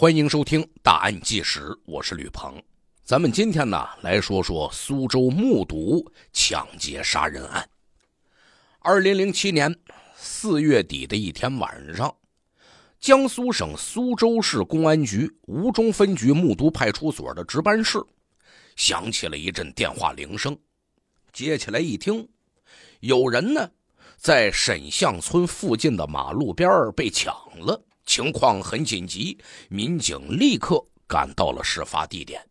欢迎收听《大案纪实》，我是吕鹏。咱们今天呢来说说苏州木渎抢劫杀人案。二零零七年四月底的一天晚上，江苏省苏州市公安局吴中分局木渎派出所的值班室响起了一阵电话铃声。接起来一听，有人呢在沈巷村附近的马路边被抢了。情况很紧急，民警立刻赶到了事发地点，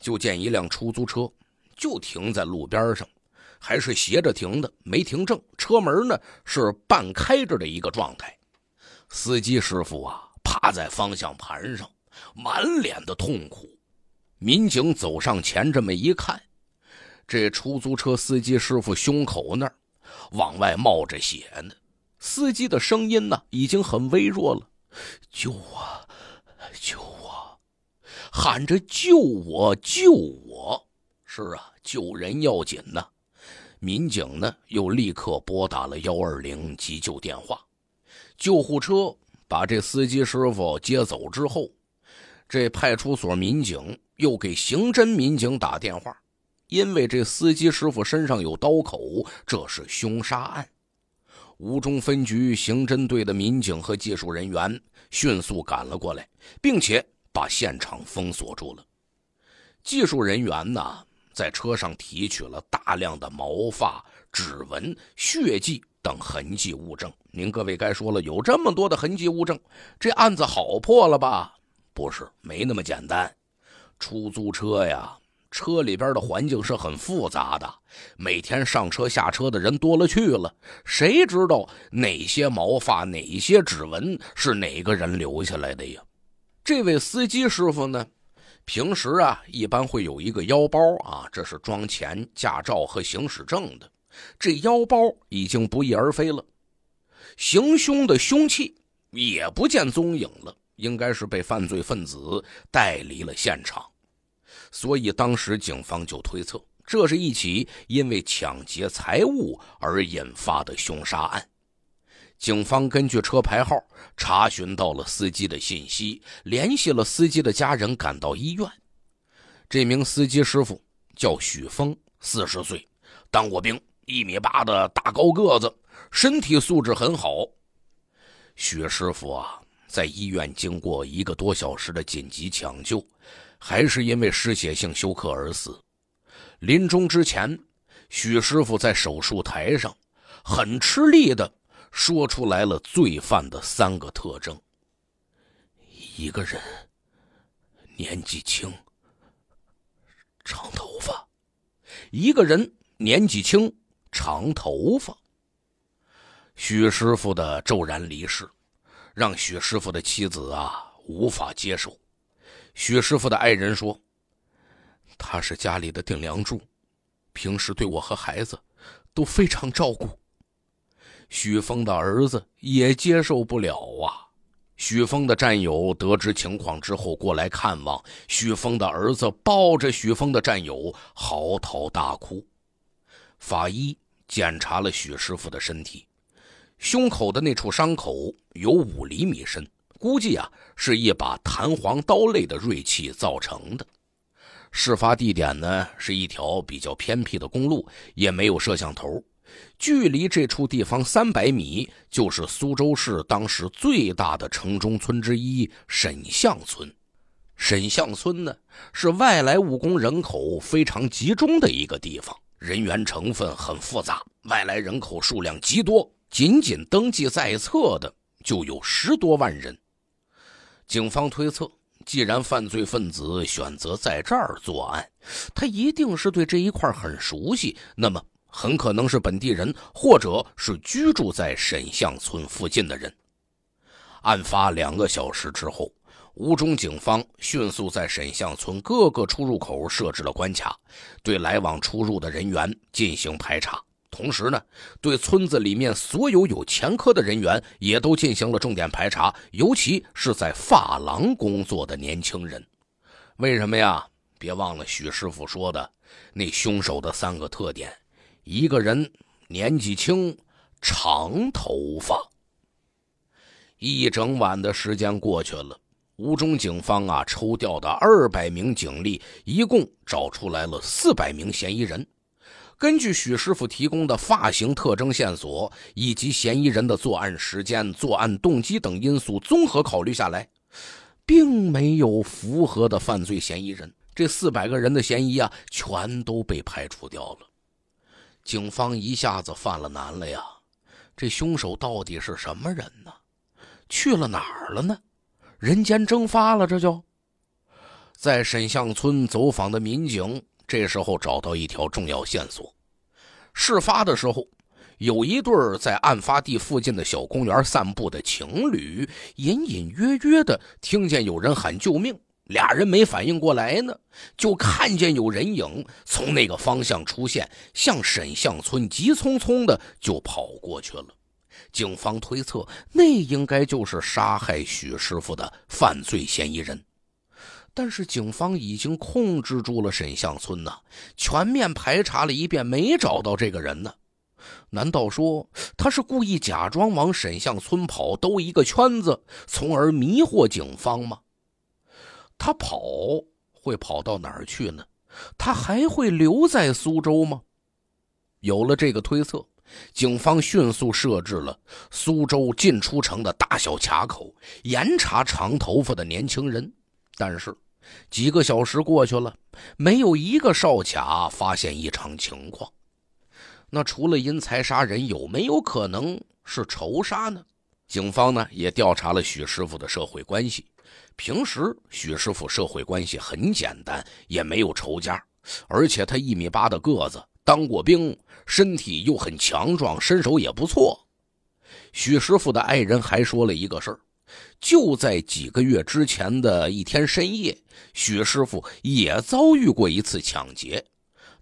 就见一辆出租车就停在路边上，还是斜着停的，没停正，车门呢是半开着的一个状态。司机师傅啊趴在方向盘上，满脸的痛苦。民警走上前这么一看，这出租车司机师傅胸口那儿往外冒着血呢。司机的声音呢，已经很微弱了，“救我，救我！”喊着“救我，救我！”是啊，救人要紧呐。民警呢，又立刻拨打了幺二零急救电话。救护车把这司机师傅接走之后，这派出所民警又给刑侦民警打电话，因为这司机师傅身上有刀口，这是凶杀案。吴中分局刑侦队的民警和技术人员迅速赶了过来，并且把现场封锁住了。技术人员呢，在车上提取了大量的毛发、指纹、血迹等痕迹物证。您各位该说了，有这么多的痕迹物证，这案子好破了吧？不是，没那么简单。出租车呀。车里边的环境是很复杂的，每天上车下车的人多了去了，谁知道哪些毛发、哪些指纹是哪个人留下来的呀？这位司机师傅呢，平时啊一般会有一个腰包啊，这是装钱、驾照和行驶证的。这腰包已经不翼而飞了，行凶的凶器也不见踪影了，应该是被犯罪分子带离了现场。所以当时警方就推测，这是一起因为抢劫财物而引发的凶杀案。警方根据车牌号查询到了司机的信息，联系了司机的家人，赶到医院。这名司机师傅叫许峰，四十岁，当过兵，一米八的大高个子，身体素质很好。许师傅啊，在医院经过一个多小时的紧急抢救。还是因为失血性休克而死。临终之前，许师傅在手术台上很吃力的说出来了罪犯的三个特征：一个人年纪轻，长头发；一个人年纪轻，长头发。许师傅的骤然离世，让许师傅的妻子啊无法接受。许师傅的爱人说：“他是家里的顶梁柱，平时对我和孩子都非常照顾。”许峰的儿子也接受不了啊！许峰的战友得知情况之后过来看望，许峰的儿子抱着许峰的战友嚎啕大哭。法医检查了许师傅的身体，胸口的那处伤口有五厘米深。估计啊，是一把弹簧刀类的锐器造成的。事发地点呢，是一条比较偏僻的公路，也没有摄像头。距离这处地方三百米，就是苏州市当时最大的城中村之一沈巷村。沈巷村呢，是外来务工人口非常集中的一个地方，人员成分很复杂，外来人口数量极多，仅仅登记在册的就有十多万人。警方推测，既然犯罪分子选择在这儿作案，他一定是对这一块很熟悉，那么很可能是本地人，或者是居住在沈巷村附近的人。案发两个小时之后，吴中警方迅速在沈巷村各个出入口设置了关卡，对来往出入的人员进行排查。同时呢，对村子里面所有有前科的人员也都进行了重点排查，尤其是在发廊工作的年轻人。为什么呀？别忘了许师傅说的那凶手的三个特点：一个人年纪轻，长头发。一整晚的时间过去了，吴中警方啊抽调的二百名警力，一共找出来了四百名嫌疑人。根据许师傅提供的发型特征线索，以及嫌疑人的作案时间、作案动机等因素综合考虑下来，并没有符合的犯罪嫌疑人。这四百个人的嫌疑啊，全都被排除掉了。警方一下子犯了难了呀！这凶手到底是什么人呢？去了哪儿了呢？人间蒸发了，这就在沈巷村走访的民警这时候找到一条重要线索：事发的时候，有一对在案发地附近的小公园散步的情侣，隐隐约约的听见有人喊救命。俩人没反应过来呢，就看见有人影从那个方向出现，向沈巷村急匆匆的就跑过去了。警方推测，那应该就是杀害许师傅的犯罪嫌疑人。但是警方已经控制住了沈巷村呐，全面排查了一遍，没找到这个人呢。难道说他是故意假装往沈巷村跑，兜一个圈子，从而迷惑警方吗？他跑会跑到哪儿去呢？他还会留在苏州吗？有了这个推测。警方迅速设置了苏州进出城的大小卡口，严查长头发的年轻人。但是几个小时过去了，没有一个哨卡发现异常情况。那除了因财杀人，有没有可能是仇杀呢？警方呢也调查了许师傅的社会关系。平时许师傅社会关系很简单，也没有仇家，而且他一米八的个子。当过兵，身体又很强壮，身手也不错。许师傅的爱人还说了一个事儿：就在几个月之前的一天深夜，许师傅也遭遇过一次抢劫。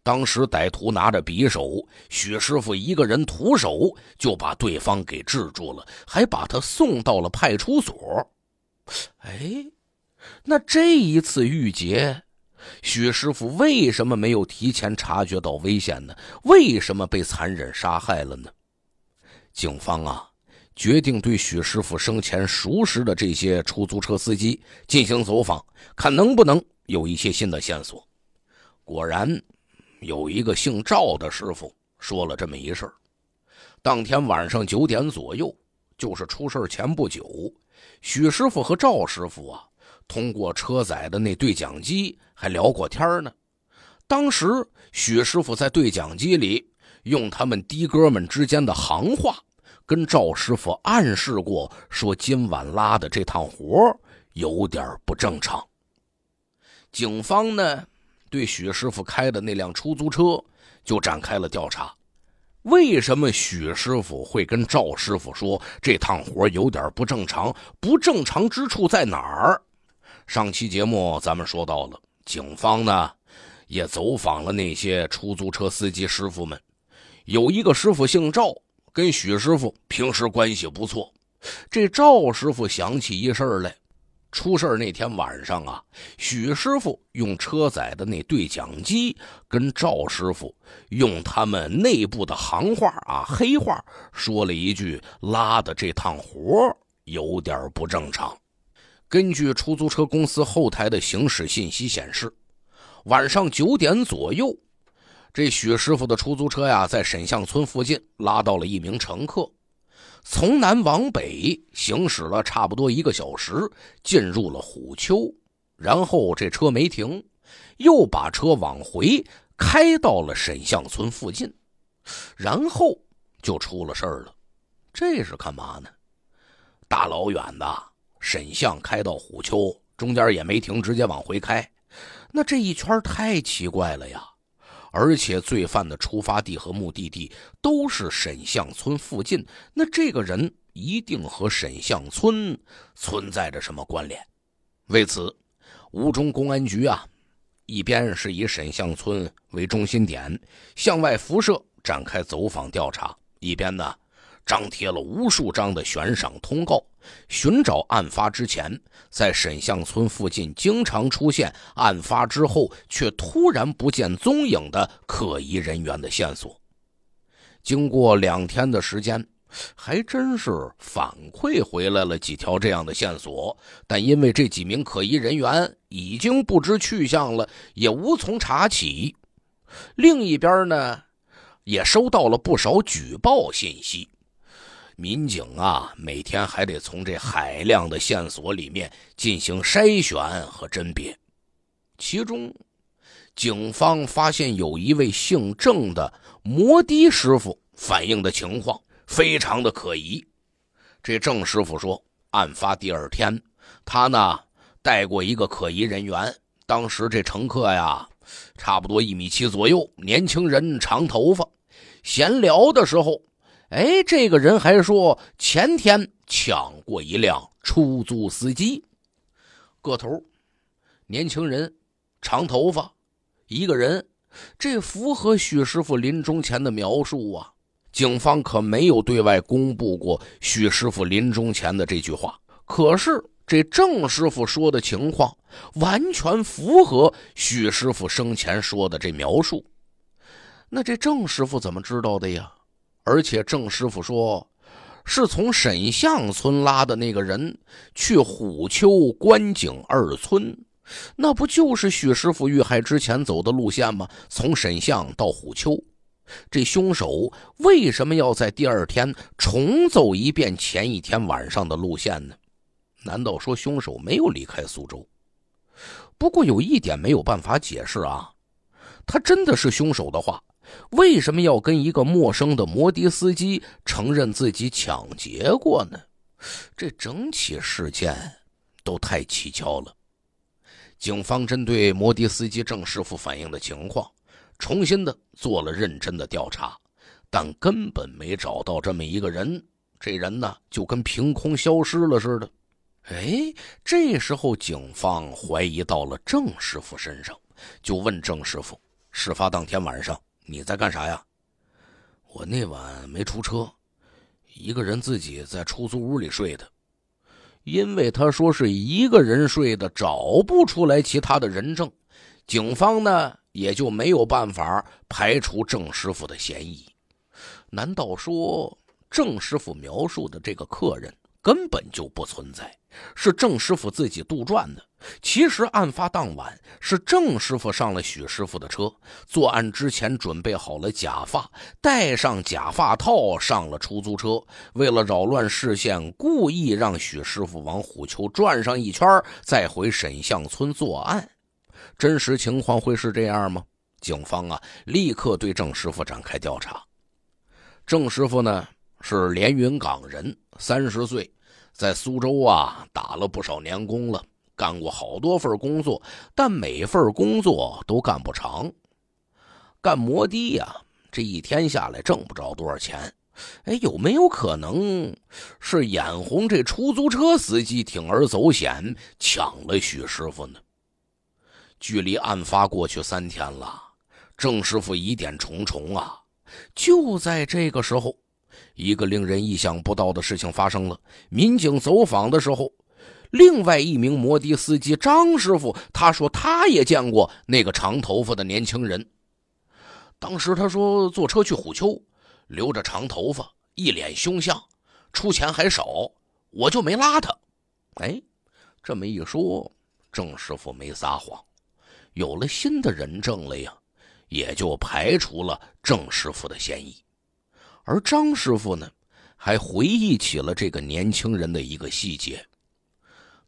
当时歹徒拿着匕首，许师傅一个人徒手就把对方给制住了，还把他送到了派出所。哎，那这一次遇劫。许师傅为什么没有提前察觉到危险呢？为什么被残忍杀害了呢？警方啊，决定对许师傅生前熟识的这些出租车司机进行走访，看能不能有一些新的线索。果然，有一个姓赵的师傅说了这么一事当天晚上九点左右，就是出事前不久，许师傅和赵师傅啊。通过车载的那对讲机还聊过天呢。当时许师傅在对讲机里用他们的哥们之间的行话，跟赵师傅暗示过，说今晚拉的这趟活有点不正常。警方呢，对许师傅开的那辆出租车就展开了调查。为什么许师傅会跟赵师傅说这趟活有点不正常？不正常之处在哪儿？上期节目咱们说到了，警方呢也走访了那些出租车司机师傅们，有一个师傅姓赵，跟许师傅平时关系不错。这赵师傅想起一事来，出事儿那天晚上啊，许师傅用车载的那对讲机跟赵师傅用他们内部的行话啊黑话说了一句：“拉的这趟活有点不正常。”根据出租车公司后台的行驶信息显示，晚上九点左右，这许师傅的出租车呀，在沈巷村附近拉到了一名乘客，从南往北行驶了差不多一个小时，进入了虎丘，然后这车没停，又把车往回开到了沈巷村附近，然后就出了事儿了。这是干嘛呢？大老远的。沈巷开到虎丘，中间也没停，直接往回开，那这一圈太奇怪了呀！而且罪犯的出发地和目的地都是沈巷村附近，那这个人一定和沈巷村存在着什么关联？为此，吴中公安局啊，一边是以沈巷村为中心点向外辐射展开走访调查，一边呢。张贴了无数张的悬赏通告，寻找案发之前在沈巷村附近经常出现、案发之后却突然不见踪影的可疑人员的线索。经过两天的时间，还真是反馈回来了几条这样的线索，但因为这几名可疑人员已经不知去向了，也无从查起。另一边呢，也收到了不少举报信息。民警啊，每天还得从这海量的线索里面进行筛选和甄别。其中，警方发现有一位姓郑的摩的师傅反映的情况。非常的可疑，这郑师傅说，案发第二天，他呢带过一个可疑人员。当时这乘客呀，差不多一米七左右，年轻人，长头发。闲聊的时候，哎，这个人还说前天抢过一辆出租司机，个头，年轻人，长头发，一个人，这符合许师傅临终前的描述啊。警方可没有对外公布过许师傅临终前的这句话。可是这郑师傅说的情况完全符合许师傅生前说的这描述。那这郑师傅怎么知道的呀？而且郑师傅说，是从沈巷村拉的那个人去虎丘观景二村，那不就是许师傅遇害之前走的路线吗？从沈巷到虎丘。这凶手为什么要在第二天重走一遍前一天晚上的路线呢？难道说凶手没有离开苏州？不过有一点没有办法解释啊，他真的是凶手的话，为什么要跟一个陌生的摩的司机承认自己抢劫过呢？这整起事件都太蹊跷了。警方针对摩的司机郑师傅反映的情况。重新的做了认真的调查，但根本没找到这么一个人。这人呢，就跟凭空消失了似的。哎，这时候警方怀疑到了郑师傅身上，就问郑师傅：“事发当天晚上你在干啥呀？”我那晚没出车，一个人自己在出租屋里睡的。因为他说是一个人睡的，找不出来其他的人证。警方呢？也就没有办法排除郑师傅的嫌疑。难道说郑师傅描述的这个客人根本就不存在，是郑师傅自己杜撰的？其实案发当晚是郑师傅上了许师傅的车，作案之前准备好了假发，戴上假发套上了出租车，为了扰乱视线，故意让许师傅往虎丘转上一圈，再回沈巷村作案。真实情况会是这样吗？警方啊，立刻对郑师傅展开调查。郑师傅呢是连云港人，三十岁，在苏州啊打了不少年工了，干过好多份工作，但每份工作都干不长。干摩的呀，这一天下来挣不着多少钱。哎，有没有可能是眼红这出租车司机铤而走险，抢了许师傅呢？距离案发过去三天了，郑师傅疑点重重啊！就在这个时候，一个令人意想不到的事情发生了。民警走访的时候，另外一名摩的司机张师傅，他说他也见过那个长头发的年轻人。当时他说坐车去虎丘，留着长头发，一脸凶相，出钱还少，我就没拉他。哎，这么一说，郑师傅没撒谎。有了新的人证了呀，也就排除了郑师傅的嫌疑。而张师傅呢，还回忆起了这个年轻人的一个细节：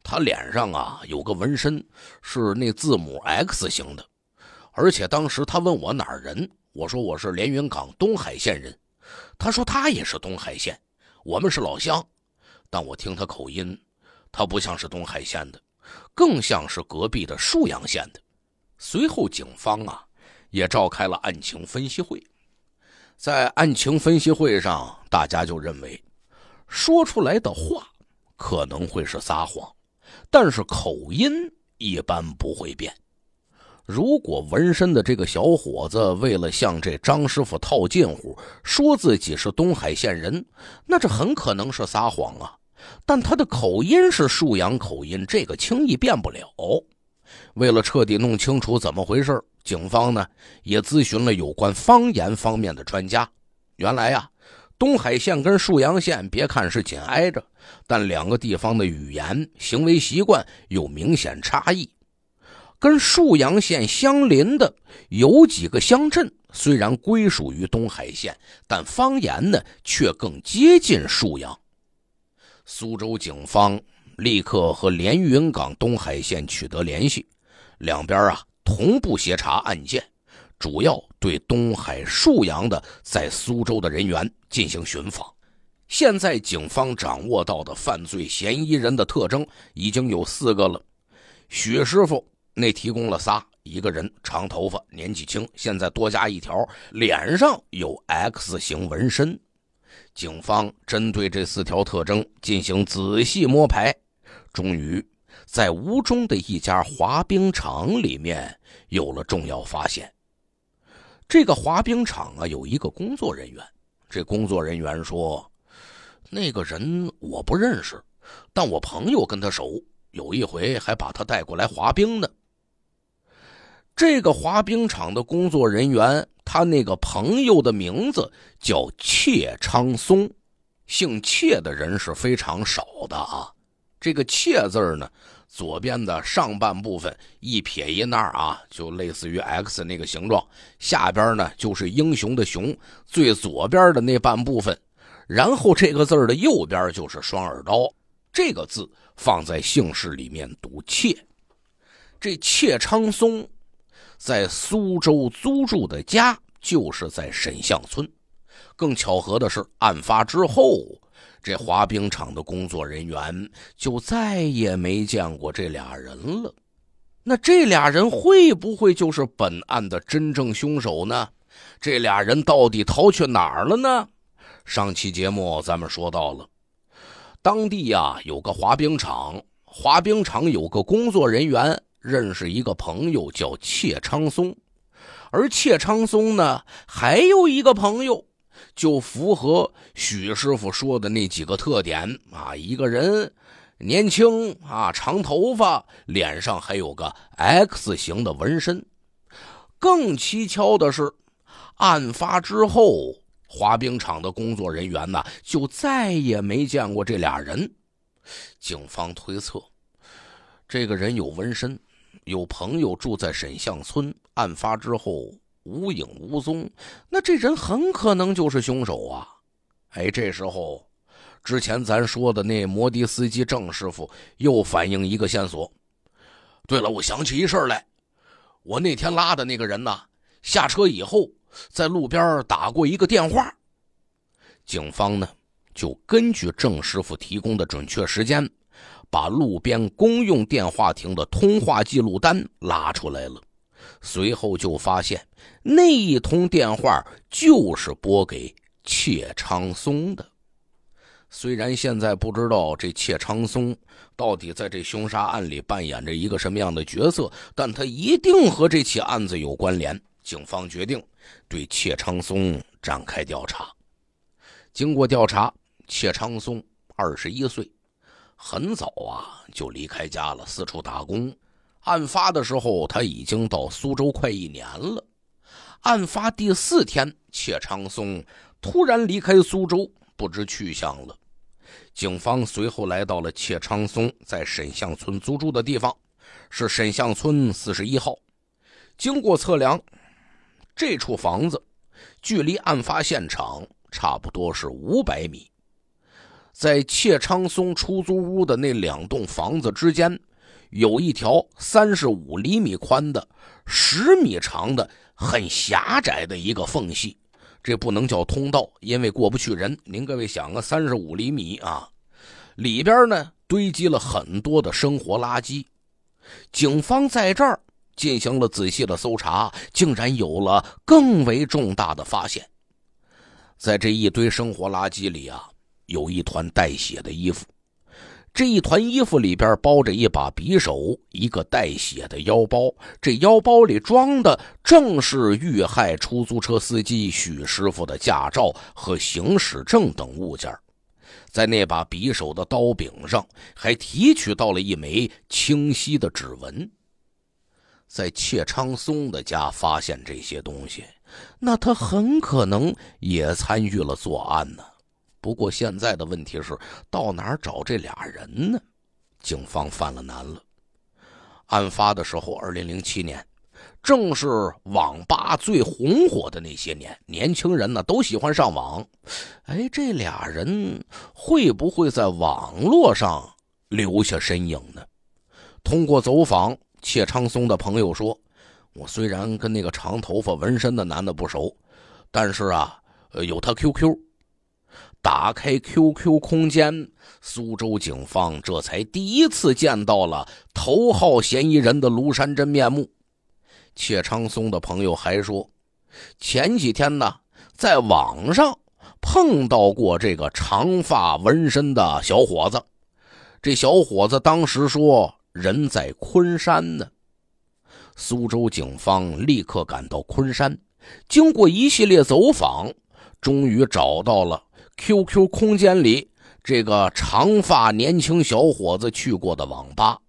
他脸上啊有个纹身，是那字母 X 型的。而且当时他问我哪儿人，我说我是连云港东海县人。他说他也是东海县，我们是老乡。但我听他口音，他不像是东海县的，更像是隔壁的沭阳县的。随后，警方啊也召开了案情分析会。在案情分析会上，大家就认为，说出来的话可能会是撒谎，但是口音一般不会变。如果纹身的这个小伙子为了向这张师傅套近乎，说自己是东海县人，那这很可能是撒谎啊。但他的口音是沭阳口音，这个轻易变不了。为了彻底弄清楚怎么回事，警方呢也咨询了有关方言方面的专家。原来呀，东海县跟沭阳县别看是紧挨着，但两个地方的语言、行为习惯有明显差异。跟沭阳县相邻的有几个乡镇，虽然归属于东海县，但方言呢却更接近沭阳。苏州警方立刻和连云港东海县取得联系，两边啊同步协查案件。主要对东海沭阳的在苏州的人员进行寻访。现在警方掌握到的犯罪嫌疑人的特征已经有四个了。许师傅那提供了仨：一个人长头发，年纪轻，现在多加一条，脸上有 X 型纹身。警方针对这四条特征进行仔细摸排，终于在吴中的一家滑冰场里面有了重要发现。这个滑冰场啊，有一个工作人员。这工作人员说：“那个人我不认识，但我朋友跟他熟，有一回还把他带过来滑冰呢。”这个滑冰场的工作人员，他那个朋友的名字叫谢昌松，姓谢的人是非常少的啊。这个“谢”字呢？左边的上半部分一撇一捺啊，就类似于 X 那个形状。下边呢就是英雄的“雄”，最左边的那半部分，然后这个字的右边就是双耳刀。这个字放在姓氏里面读“妾”。这妾昌松在苏州租住的家就是在沈巷村。更巧合的是，案发之后。这滑冰场的工作人员就再也没见过这俩人了。那这俩人会不会就是本案的真正凶手呢？这俩人到底逃去哪儿了呢？上期节目咱们说到了，当地呀有个滑冰场，滑冰场有个工作人员认识一个朋友叫谢昌松，而谢昌松呢还有一个朋友。就符合许师傅说的那几个特点啊！一个人年轻啊，长头发，脸上还有个 X 型的纹身。更蹊跷的是，案发之后，滑冰场的工作人员呢，就再也没见过这俩人。警方推测，这个人有纹身，有朋友住在沈巷村，案发之后。无影无踪，那这人很可能就是凶手啊！哎，这时候，之前咱说的那摩的司机郑师傅又反映一个线索。对了，我想起一事来，我那天拉的那个人呢，下车以后在路边打过一个电话。警方呢，就根据郑师傅提供的准确时间，把路边公用电话亭的通话记录单拉出来了。随后就发现，那一通电话就是拨给谢昌松的。虽然现在不知道这谢昌松到底在这凶杀案里扮演着一个什么样的角色，但他一定和这起案子有关联。警方决定对谢昌松展开调查。经过调查，谢昌松二十一岁，很早啊就离开家了，四处打工。案发的时候，他已经到苏州快一年了。案发第四天，谢长松突然离开苏州，不知去向了。警方随后来到了谢长松在沈巷村租住的地方，是沈巷村四十一号。经过测量，这处房子距离案发现场差不多是五百米。在谢昌松出租屋的那两栋房子之间。有一条三十五厘米宽的、十米长的、很狭窄的一个缝隙，这不能叫通道，因为过不去人。您各位想啊，三十五厘米啊，里边呢堆积了很多的生活垃圾。警方在这儿进行了仔细的搜查，竟然有了更为重大的发现。在这一堆生活垃圾里啊，有一团带血的衣服。这一团衣服里边包着一把匕首，一个带血的腰包。这腰包里装的正是遇害出租车司机许师傅的驾照和行驶证等物件。在那把匕首的刀柄上，还提取到了一枚清晰的指纹。在谢昌松的家发现这些东西，那他很可能也参与了作案呢。不过现在的问题是，到哪找这俩人呢？警方犯了难了。案发的时候，二零零七年，正是网吧最红火的那些年，年轻人呢都喜欢上网。哎，这俩人会不会在网络上留下身影呢？通过走访，谢昌松的朋友说：“我虽然跟那个长头发纹身的男的不熟，但是啊，有他 QQ。”打开 QQ 空间，苏州警方这才第一次见到了头号嫌疑人的庐山真面目。谢昌松的朋友还说，前几天呢，在网上碰到过这个长发纹身的小伙子。这小伙子当时说人在昆山呢。苏州警方立刻赶到昆山，经过一系列走访，终于找到了。QQ 空间里，这个长发年轻小伙子去过的网吧，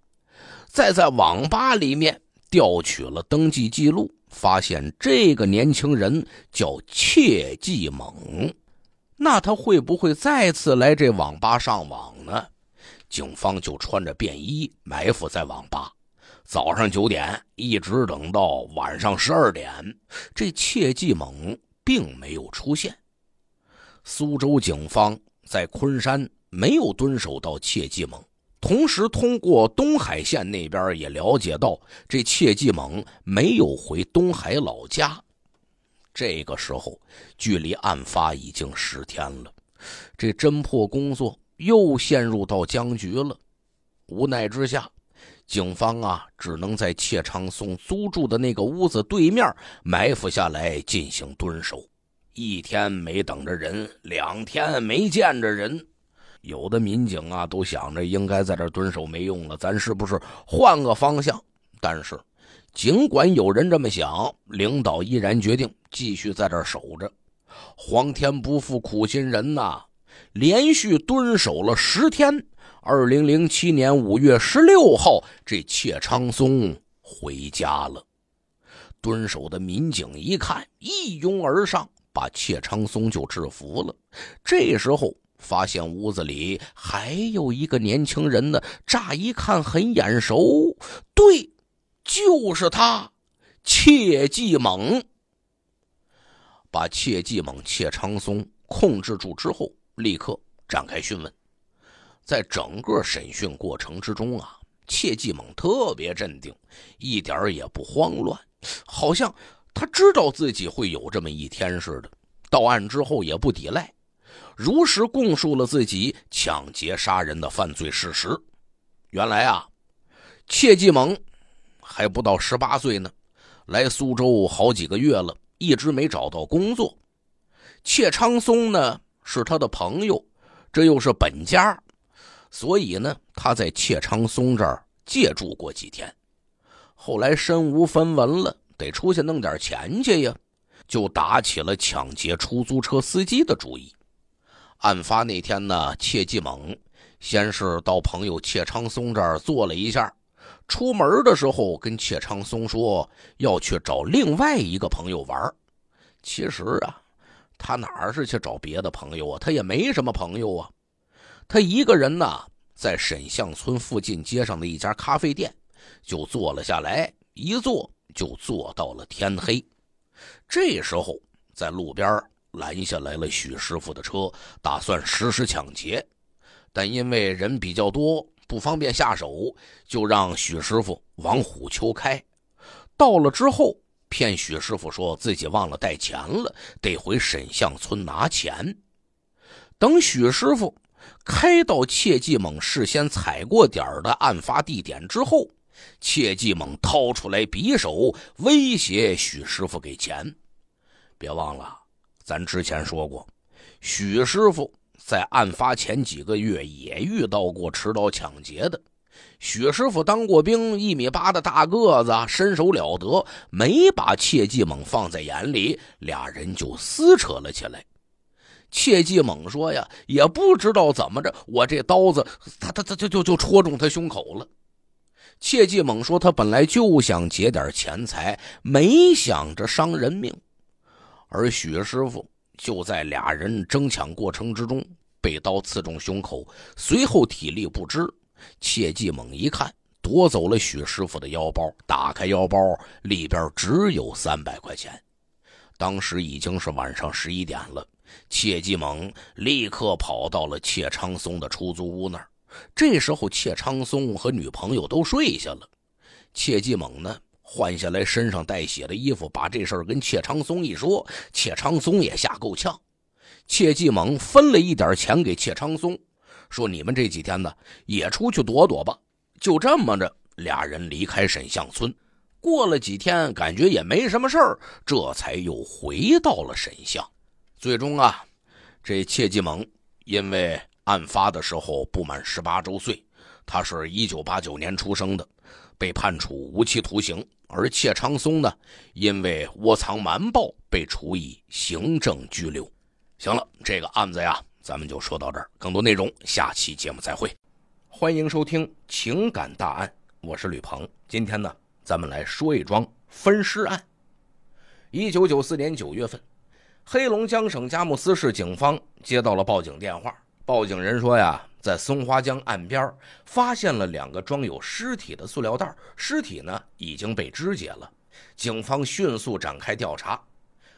再在网吧里面调取了登记记录，发现这个年轻人叫切继猛。那他会不会再次来这网吧上网呢？警方就穿着便衣埋伏在网吧，早上九点一直等到晚上十二点，这切继猛并没有出现。苏州警方在昆山没有蹲守到切继猛，同时通过东海县那边也了解到，这切继猛没有回东海老家。这个时候，距离案发已经十天了，这侦破工作又陷入到僵局了。无奈之下，警方啊，只能在切昌松租住的那个屋子对面埋伏下来进行蹲守。一天没等着人，两天没见着人，有的民警啊都想着应该在这蹲守没用了，咱是不是换个方向？但是，尽管有人这么想，领导依然决定继续在这守着。皇天不负苦心人呐，连续蹲守了十天。二零零七年五月十六号，这谢昌松回家了。蹲守的民警一看，一拥而上。把谢昌松就制服了。这时候发现屋子里还有一个年轻人呢，乍一看很眼熟，对，就是他，谢继猛。把谢继猛、谢昌松控制住之后，立刻展开讯问。在整个审讯过程之中啊，谢继猛特别镇定，一点也不慌乱，好像。他知道自己会有这么一天似的，到案之后也不抵赖，如实供述了自己抢劫杀人的犯罪事实。原来啊，切继猛还不到十八岁呢，来苏州好几个月了，一直没找到工作。切昌松呢是他的朋友，这又是本家，所以呢他在切昌松这儿借住过几天，后来身无分文了。得出去弄点钱去呀，就打起了抢劫出租车司机的主意。案发那天呢，切继猛先是到朋友切昌松这儿坐了一下，出门的时候跟切昌松说要去找另外一个朋友玩。其实啊，他哪是去找别的朋友啊？他也没什么朋友啊。他一个人呢，在沈巷村附近街上的一家咖啡店就坐了下来，一坐。就坐到了天黑，这时候在路边拦下来了许师傅的车，打算实施抢劫，但因为人比较多，不方便下手，就让许师傅往虎丘开。到了之后，骗许师傅说自己忘了带钱了，得回沈巷村拿钱。等许师傅开到切记猛事先踩过点的案发地点之后。切记猛掏出来匕首，威胁许师傅给钱。别忘了，咱之前说过，许师傅在案发前几个月也遇到过持刀抢劫的。许师傅当过兵，一米八的大个子，身手了得，没把切记猛放在眼里，俩人就撕扯了起来。切记猛说：“呀，也不知道怎么着，我这刀子，他他他就就就戳中他胸口了。”切记猛说：“他本来就想劫点钱财，没想着伤人命。”而许师傅就在俩人争抢过程之中被刀刺中胸口，随后体力不支。切继猛一看，夺走了许师傅的腰包，打开腰包，里边只有三百块钱。当时已经是晚上十一点了，切继猛立刻跑到了切昌松的出租屋那儿。这时候，切昌松和女朋友都睡下了。切继猛呢，换下来身上带血的衣服，把这事儿跟切昌松一说，切昌松也吓够呛。切继猛分了一点钱给切昌松，说：“你们这几天呢，也出去躲躲吧。”就这么着，俩人离开沈巷村。过了几天，感觉也没什么事儿，这才又回到了沈巷。最终啊，这切继猛因为案发的时候不满十八周岁，他是一九八九年出生的。被判处无期徒刑，而谢昌松呢，因为窝藏瞒报被处以行政拘留。行了，这个案子呀，咱们就说到这儿。更多内容，下期节目再会。欢迎收听《情感大案》，我是吕鹏。今天呢，咱们来说一桩分尸案。一九九四年九月份，黑龙江省佳木斯市警方接到了报警电话，报警人说呀。在松花江岸边发现了两个装有尸体的塑料袋，尸体呢已经被肢解了。警方迅速展开调查，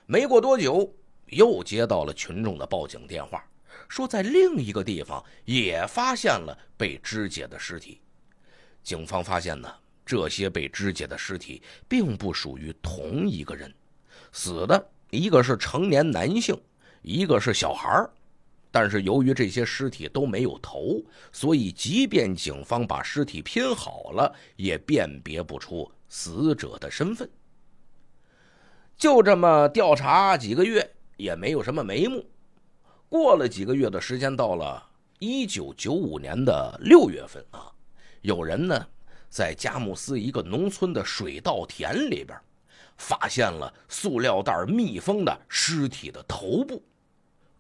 没过多久，又接到了群众的报警电话，说在另一个地方也发现了被肢解的尸体。警方发现呢，这些被肢解的尸体并不属于同一个人，死的一个是成年男性，一个是小孩。但是由于这些尸体都没有头，所以即便警方把尸体拼好了，也辨别不出死者的身份。就这么调查几个月，也没有什么眉目。过了几个月的时间，到了一九九五年的六月份啊，有人呢在佳木斯一个农村的水稻田里边，发现了塑料袋密封的尸体的头部。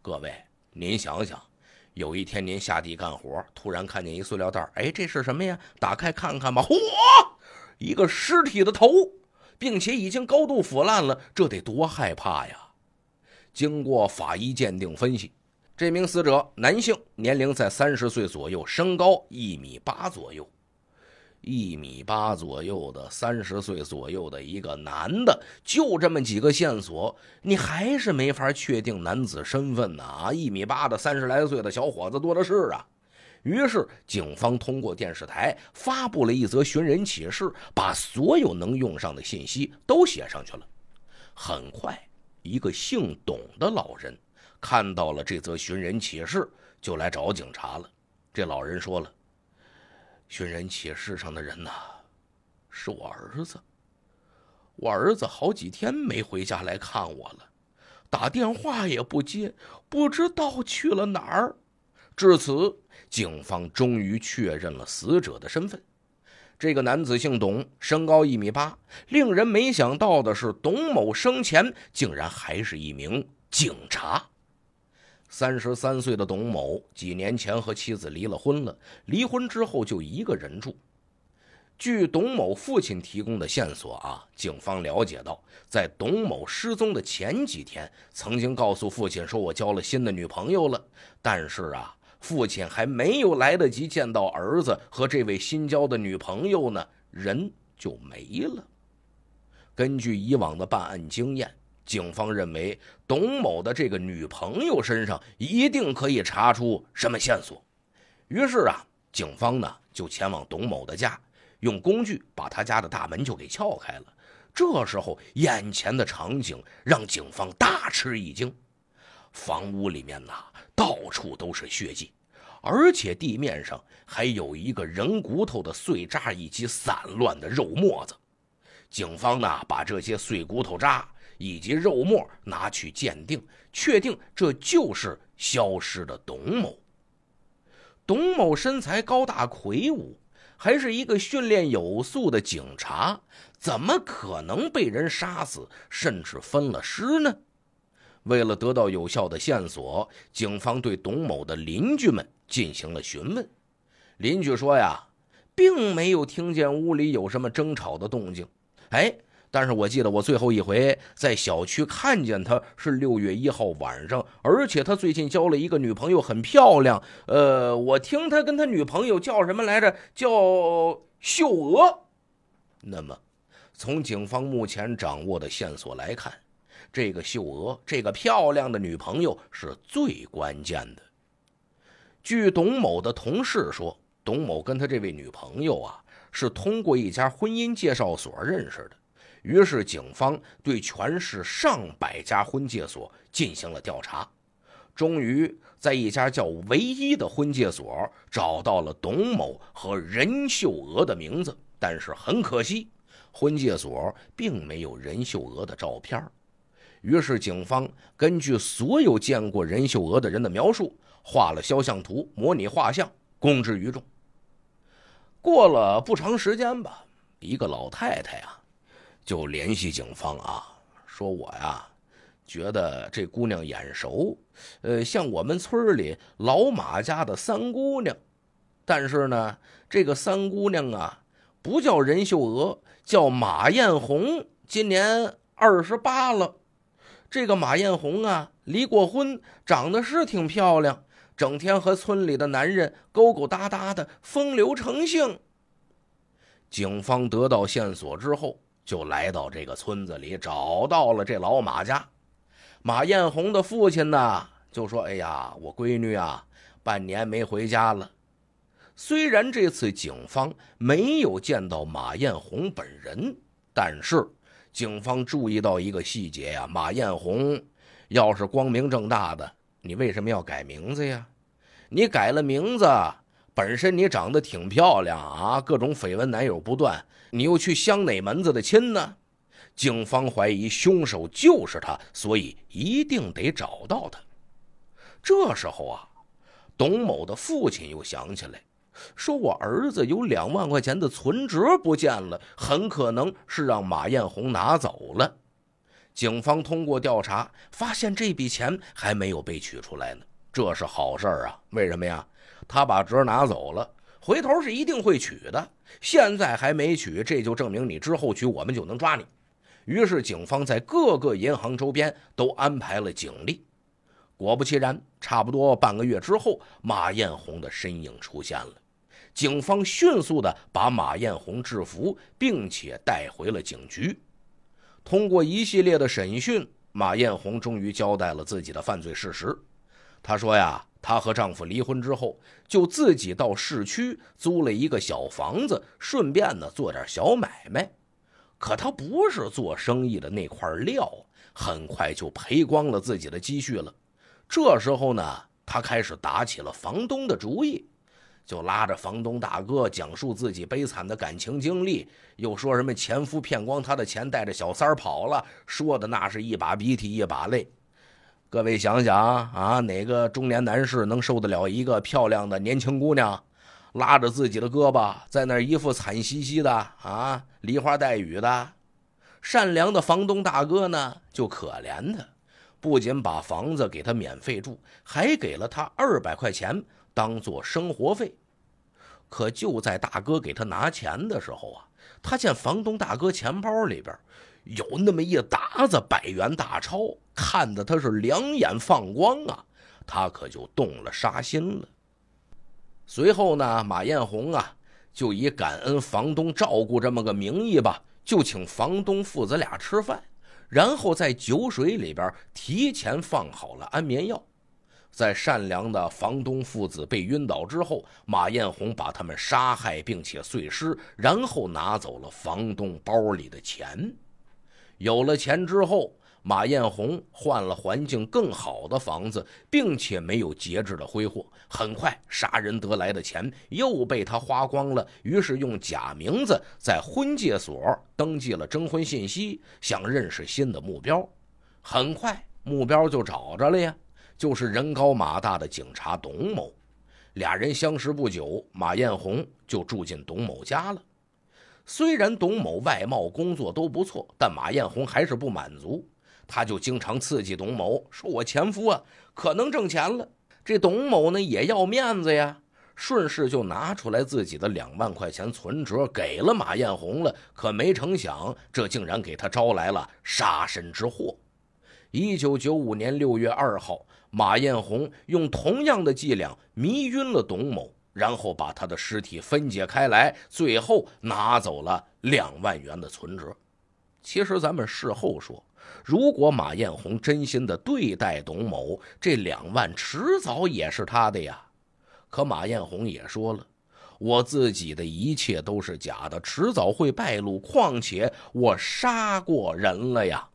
各位。您想想，有一天您下地干活，突然看见一塑料袋，哎，这是什么呀？打开看看吧，嚯，一个尸体的头，并且已经高度腐烂了，这得多害怕呀！经过法医鉴定分析，这名死者男性，年龄在三十岁左右，身高一米八左右。一米八左右的三十岁左右的一个男的，就这么几个线索，你还是没法确定男子身份呢啊！一米八的三十来岁的小伙子多的是啊。于是警方通过电视台发布了一则寻人启事，把所有能用上的信息都写上去了。很快，一个姓董的老人看到了这则寻人启事，就来找警察了。这老人说了。寻人启事上的人呐，是我儿子。我儿子好几天没回家来看我了，打电话也不接，不知道去了哪儿。至此，警方终于确认了死者的身份。这个男子姓董，身高一米八。令人没想到的是，董某生前竟然还是一名警察。三十三岁的董某几年前和妻子离了婚了，离婚之后就一个人住。据董某父亲提供的线索啊，警方了解到，在董某失踪的前几天，曾经告诉父亲说：“我交了新的女朋友了。”但是啊，父亲还没有来得及见到儿子和这位新交的女朋友呢，人就没了。根据以往的办案经验。警方认为，董某的这个女朋友身上一定可以查出什么线索。于是啊，警方呢就前往董某的家，用工具把他家的大门就给撬开了。这时候，眼前的场景让警方大吃一惊：房屋里面呐，到处都是血迹，而且地面上还有一个人骨头的碎渣以及散乱的肉沫子。警方呢，把这些碎骨头渣。以及肉沫拿去鉴定，确定这就是消失的董某。董某身材高大魁梧，还是一个训练有素的警察，怎么可能被人杀死，甚至分了尸呢？为了得到有效的线索，警方对董某的邻居们进行了询问。邻居说呀，并没有听见屋里有什么争吵的动静。哎。但是我记得我最后一回在小区看见他是六月一号晚上，而且他最近交了一个女朋友，很漂亮。呃，我听他跟他女朋友叫什么来着？叫秀娥。那么，从警方目前掌握的线索来看，这个秀娥，这个漂亮的女朋友是最关键的。据董某的同事说，董某跟他这位女朋友啊，是通过一家婚姻介绍所认识的。于是，警方对全市上百家婚介所进行了调查，终于在一家叫“唯一”的婚介所找到了董某和任秀娥的名字。但是很可惜，婚介所并没有任秀娥的照片。于是，警方根据所有见过任秀娥的人的描述，画了肖像图，模拟画像，公之于众。过了不长时间吧，一个老太太啊。就联系警方啊，说我呀，觉得这姑娘眼熟，呃，像我们村里老马家的三姑娘，但是呢，这个三姑娘啊，不叫任秀娥，叫马艳红，今年二十八了。这个马艳红啊，离过婚，长得是挺漂亮，整天和村里的男人勾勾搭搭的，风流成性。警方得到线索之后。就来到这个村子里，找到了这老马家。马艳红的父亲呢，就说：“哎呀，我闺女啊，半年没回家了。”虽然这次警方没有见到马艳红本人，但是警方注意到一个细节呀：马艳红要是光明正大的，你为什么要改名字呀？你改了名字。本身你长得挺漂亮啊，各种绯闻男友不断，你又去相哪门子的亲呢？警方怀疑凶手就是他，所以一定得找到他。这时候啊，董某的父亲又想起来，说我儿子有两万块钱的存折不见了，很可能是让马艳红拿走了。警方通过调查发现，这笔钱还没有被取出来呢，这是好事啊！为什么呀？他把折拿走了，回头是一定会取的。现在还没取，这就证明你之后取，我们就能抓你。于是，警方在各个银行周边都安排了警力。果不其然，差不多半个月之后，马艳红的身影出现了。警方迅速的把马艳红制服，并且带回了警局。通过一系列的审讯，马艳红终于交代了自己的犯罪事实。她说呀。她和丈夫离婚之后，就自己到市区租了一个小房子，顺便呢做点小买卖。可她不是做生意的那块料，很快就赔光了自己的积蓄了。这时候呢，她开始打起了房东的主意，就拉着房东大哥讲述自己悲惨的感情经历，又说什么前夫骗光她的钱，带着小三儿跑了，说的那是一把鼻涕一把泪。各位想想啊，哪个中年男士能受得了一个漂亮的年轻姑娘，拉着自己的胳膊在那一副惨兮兮的啊，梨花带雨的？善良的房东大哥呢，就可怜他，不仅把房子给他免费住，还给了他二百块钱当做生活费。可就在大哥给他拿钱的时候啊，他见房东大哥钱包里边。有那么一沓子百元大钞，看得他是两眼放光啊！他可就动了杀心了。随后呢，马艳红啊，就以感恩房东照顾这么个名义吧，就请房东父子俩吃饭，然后在酒水里边提前放好了安眠药。在善良的房东父子被晕倒之后，马艳红把他们杀害并且碎尸，然后拿走了房东包里的钱。有了钱之后，马艳红换了环境更好的房子，并且没有节制的挥霍。很快，杀人得来的钱又被他花光了。于是，用假名字在婚介所登记了征婚信息，想认识新的目标。很快，目标就找着了呀，就是人高马大的警察董某。俩人相识不久，马艳红就住进董某家了。虽然董某外貌、工作都不错，但马艳红还是不满足。他就经常刺激董某，说：“我前夫啊，可能挣钱了。”这董某呢，也要面子呀，顺势就拿出来自己的两万块钱存折给了马艳红了。可没成想，这竟然给他招来了杀身之祸。一九九五年六月二号，马艳红用同样的伎俩迷晕了董某，然后把他的尸体分解开来，最后拿走了两万元的存折。其实咱们事后说，如果马艳红真心的对待董某，这两万迟早也是他的呀。可马艳红也说了，我自己的一切都是假的，迟早会败露。况且我杀过人了呀。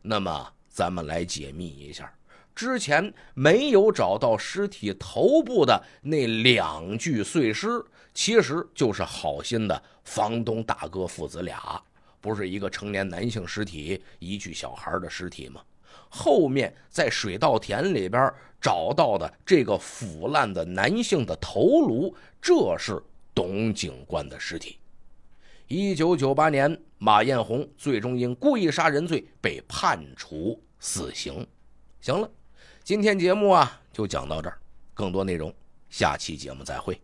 那么咱们来解密一下，之前没有找到尸体头部的那两具碎尸，其实就是好心的房东大哥父子俩。不是一个成年男性尸体，一具小孩的尸体吗？后面在水稻田里边找到的这个腐烂的男性的头颅，这是董警官的尸体。一九九八年，马艳红最终因故意杀人罪被判处死刑。行了，今天节目啊就讲到这儿，更多内容下期节目再会。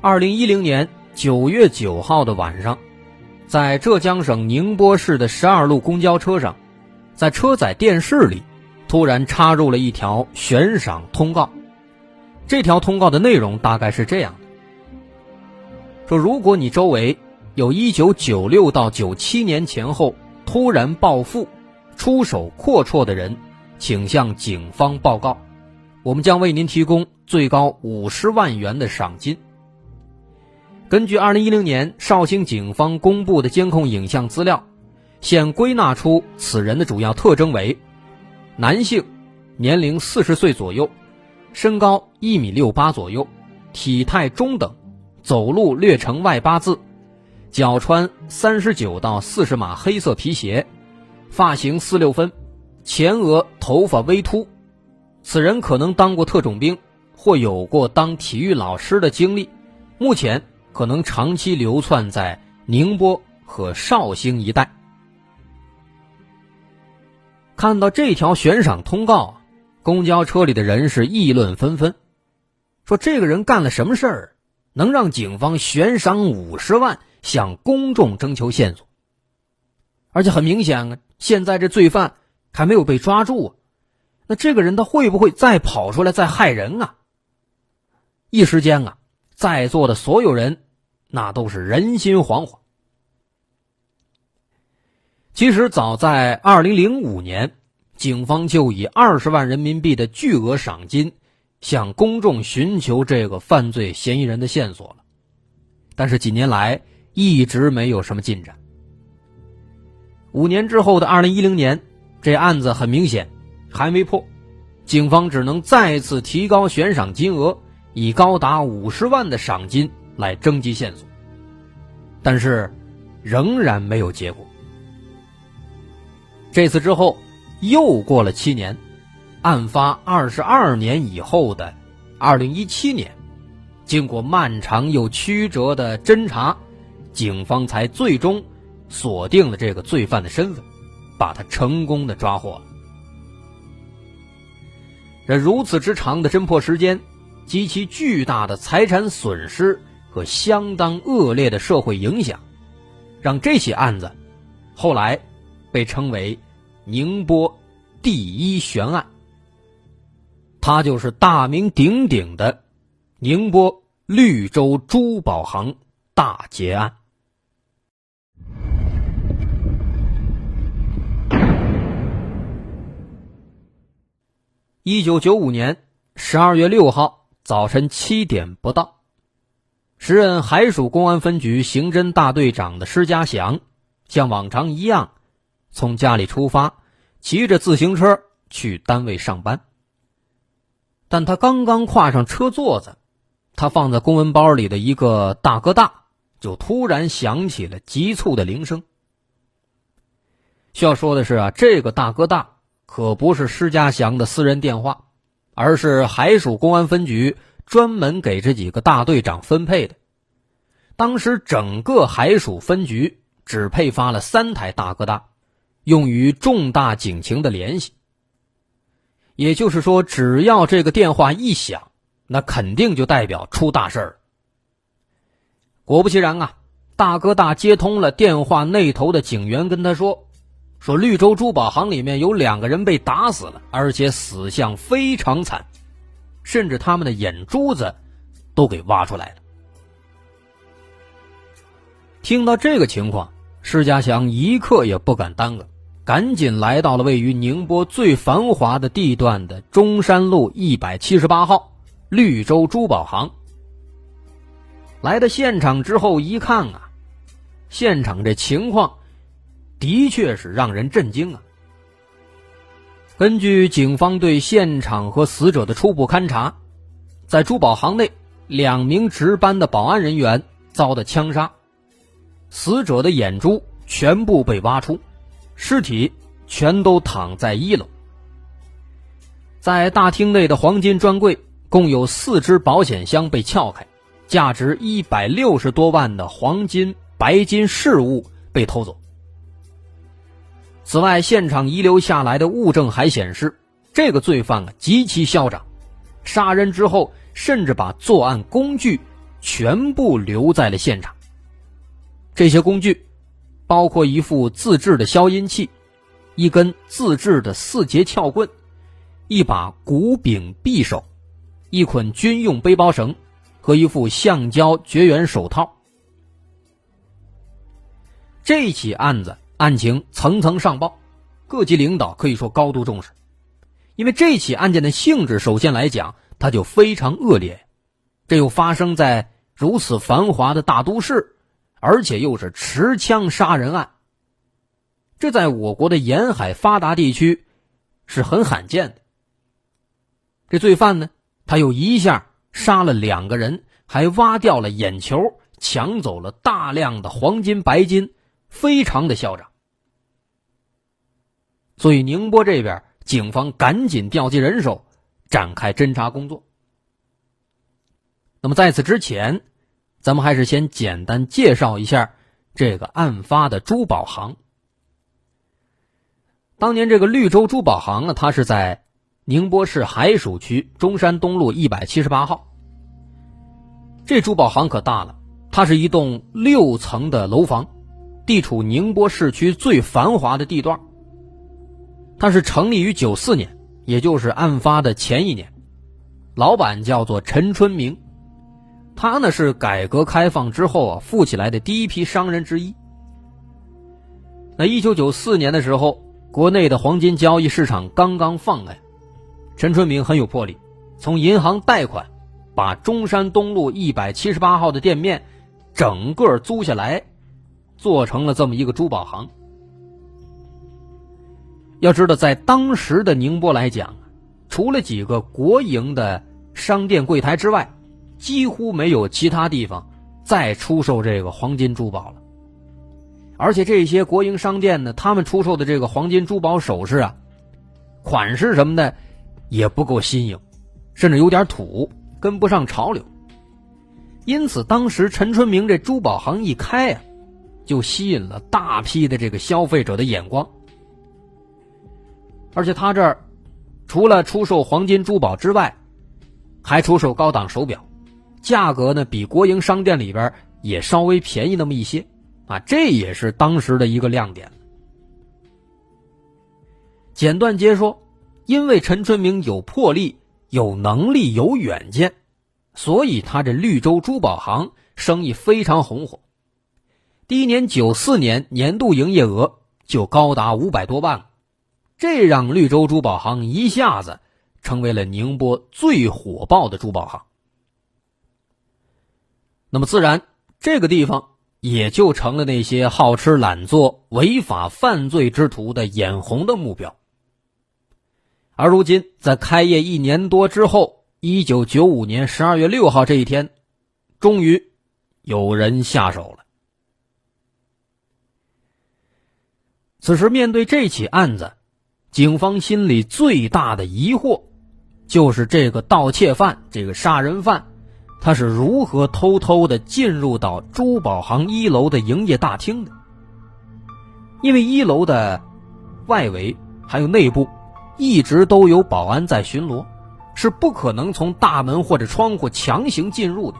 二零一零年九月九号的晚上。在浙江省宁波市的十二路公交车上，在车载电视里，突然插入了一条悬赏通告。这条通告的内容大概是这样的：说如果你周围有一九九六到九七年前后突然暴富、出手阔绰的人，请向警方报告，我们将为您提供最高五十万元的赏金。根据二零一零年绍兴警方公布的监控影像资料，现归纳出此人的主要特征为：男性，年龄四十岁左右，身高一米六八左右，体态中等，走路略呈外八字，脚穿三十九到四十码黑色皮鞋，发型四六分，前额头发微秃。此人可能当过特种兵，或有过当体育老师的经历，目前。可能长期流窜在宁波和绍兴一带。看到这条悬赏通告，公交车里的人是议论纷纷，说这个人干了什么事儿，能让警方悬赏五十万向公众征求线索？而且很明显，现在这罪犯还没有被抓住啊，那这个人他会不会再跑出来再害人啊？一时间啊。在座的所有人，那都是人心惶惶。其实早在二零零五年，警方就以二十万人民币的巨额赏金，向公众寻求这个犯罪嫌疑人的线索了，但是几年来一直没有什么进展。五年之后的二零一零年，这案子很明显还没破，警方只能再次提高悬赏金额。以高达五十万的赏金来征集线索，但是仍然没有结果。这次之后，又过了七年，案发二十二年以后的二零一七年，经过漫长又曲折的侦查，警方才最终锁定了这个罪犯的身份，把他成功的抓获了。这如此之长的侦破时间。及其巨大的财产损失和相当恶劣的社会影响，让这起案子后来被称为宁波第一悬案。它就是大名鼎鼎的宁波绿洲珠宝行大劫案。一九九五年十二月六号。早晨七点不到，时任海曙公安分局刑侦大队长的施家祥，像往常一样，从家里出发，骑着自行车去单位上班。但他刚刚跨上车座子，他放在公文包里的一个大哥大就突然响起了急促的铃声。需要说的是啊，这个大哥大可不是施家祥的私人电话。而是海曙公安分局专门给这几个大队长分配的。当时整个海曙分局只配发了三台大哥大，用于重大警情的联系。也就是说，只要这个电话一响，那肯定就代表出大事儿。果不其然啊，大哥大接通了电话那头的警员，跟他说：“说绿洲珠宝行里面有两个人被打死了，而且死相非常惨，甚至他们的眼珠子都给挖出来了。”听到这个情况，施家祥一刻也不敢耽搁，赶紧来到了位于宁波最繁华的地段的中山路一百七十八号绿洲珠宝行。来到现场之后一看啊，现场这情况的确是让人震惊啊。根据警方对现场和死者的初步勘查，在珠宝行内，两名值班的保安人员遭的枪杀。死者的眼珠全部被挖出，尸体全都躺在一楼。在大厅内的黄金专柜，共有四只保险箱被撬开，价值一百六十多万的黄金、白金饰物被偷走。此外，现场遗留下来的物证还显示，这个罪犯啊极其嚣张，杀人之后甚至把作案工具全部留在了现场。这些工具包括一副自制的消音器、一根自制的四节撬棍、一把骨柄匕首、一捆军用背包绳和一副橡胶绝缘手套。这起案子案情层层上报，各级领导可以说高度重视，因为这起案件的性质，首先来讲，它就非常恶劣，这又发生在如此繁华的大都市。而且又是持枪杀人案，这在我国的沿海发达地区是很罕见的。这罪犯呢，他又一下杀了两个人，还挖掉了眼球，抢走了大量的黄金白金，非常的嚣张。所以宁波这边警方赶紧调集人手，展开侦查工作。那么在此之前。咱们还是先简单介绍一下这个案发的珠宝行。当年这个绿洲珠宝行呢，它是在宁波市海曙区中山东路一百七十八号。这珠宝行可大了，它是一栋六层的楼房，地处宁波市区最繁华的地段。它是成立于九四年，也就是案发的前一年，老板叫做陈春明。他呢是改革开放之后啊富起来的第一批商人之一。那一九九四年的时候，国内的黄金交易市场刚刚放开，陈春明很有魄力，从银行贷款，把中山东路一百七十八号的店面整个租下来，做成了这么一个珠宝行。要知道，在当时的宁波来讲，除了几个国营的商店柜台之外，几乎没有其他地方再出售这个黄金珠宝了，而且这些国营商店呢，他们出售的这个黄金珠宝首饰啊，款式什么的也不够新颖，甚至有点土，跟不上潮流。因此，当时陈春明这珠宝行一开啊，就吸引了大批的这个消费者的眼光。而且他这儿除了出售黄金珠宝之外，还出售高档手表。价格呢，比国营商店里边也稍微便宜那么一些，啊，这也是当时的一个亮点。简短截说，因为陈春明有魄力、有能力、有远见，所以他这绿洲珠宝行生意非常红火。第一年九四年年度营业额就高达五百多万了，这让绿洲珠宝行一下子成为了宁波最火爆的珠宝行。那么自然，这个地方也就成了那些好吃懒做、违法犯罪之徒的眼红的目标。而如今，在开业一年多之后，一九九五年十二月六号这一天，终于有人下手了。此时，面对这起案子，警方心里最大的疑惑，就是这个盗窃犯、这个杀人犯。他是如何偷偷的进入到珠宝行一楼的营业大厅的？因为一楼的外围还有内部，一直都有保安在巡逻，是不可能从大门或者窗户强行进入的。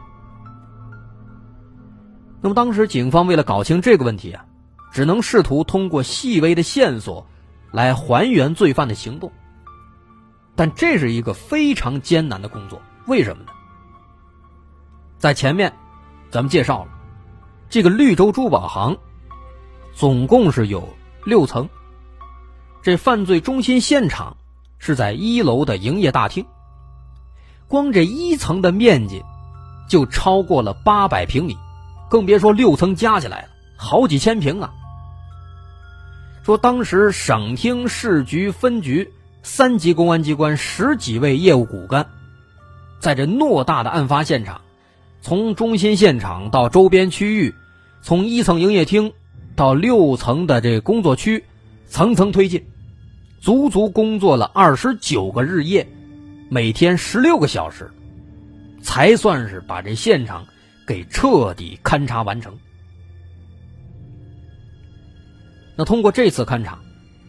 那么当时警方为了搞清这个问题啊，只能试图通过细微的线索来还原罪犯的行动。但这是一个非常艰难的工作，为什么呢？在前面，咱们介绍了，这个绿洲珠宝行总共是有六层，这犯罪中心现场是在一楼的营业大厅。光这一层的面积就超过了八百平米，更别说六层加起来了，好几千平啊！说当时省厅、市局、分局三级公安机关十几位业务骨干，在这偌大的案发现场，从中心现场到周边区域，从一层营业厅到六层的这工作区，层层推进，足足工作了二十九个日夜。每天十六个小时，才算是把这现场给彻底勘察完成。那通过这次勘察，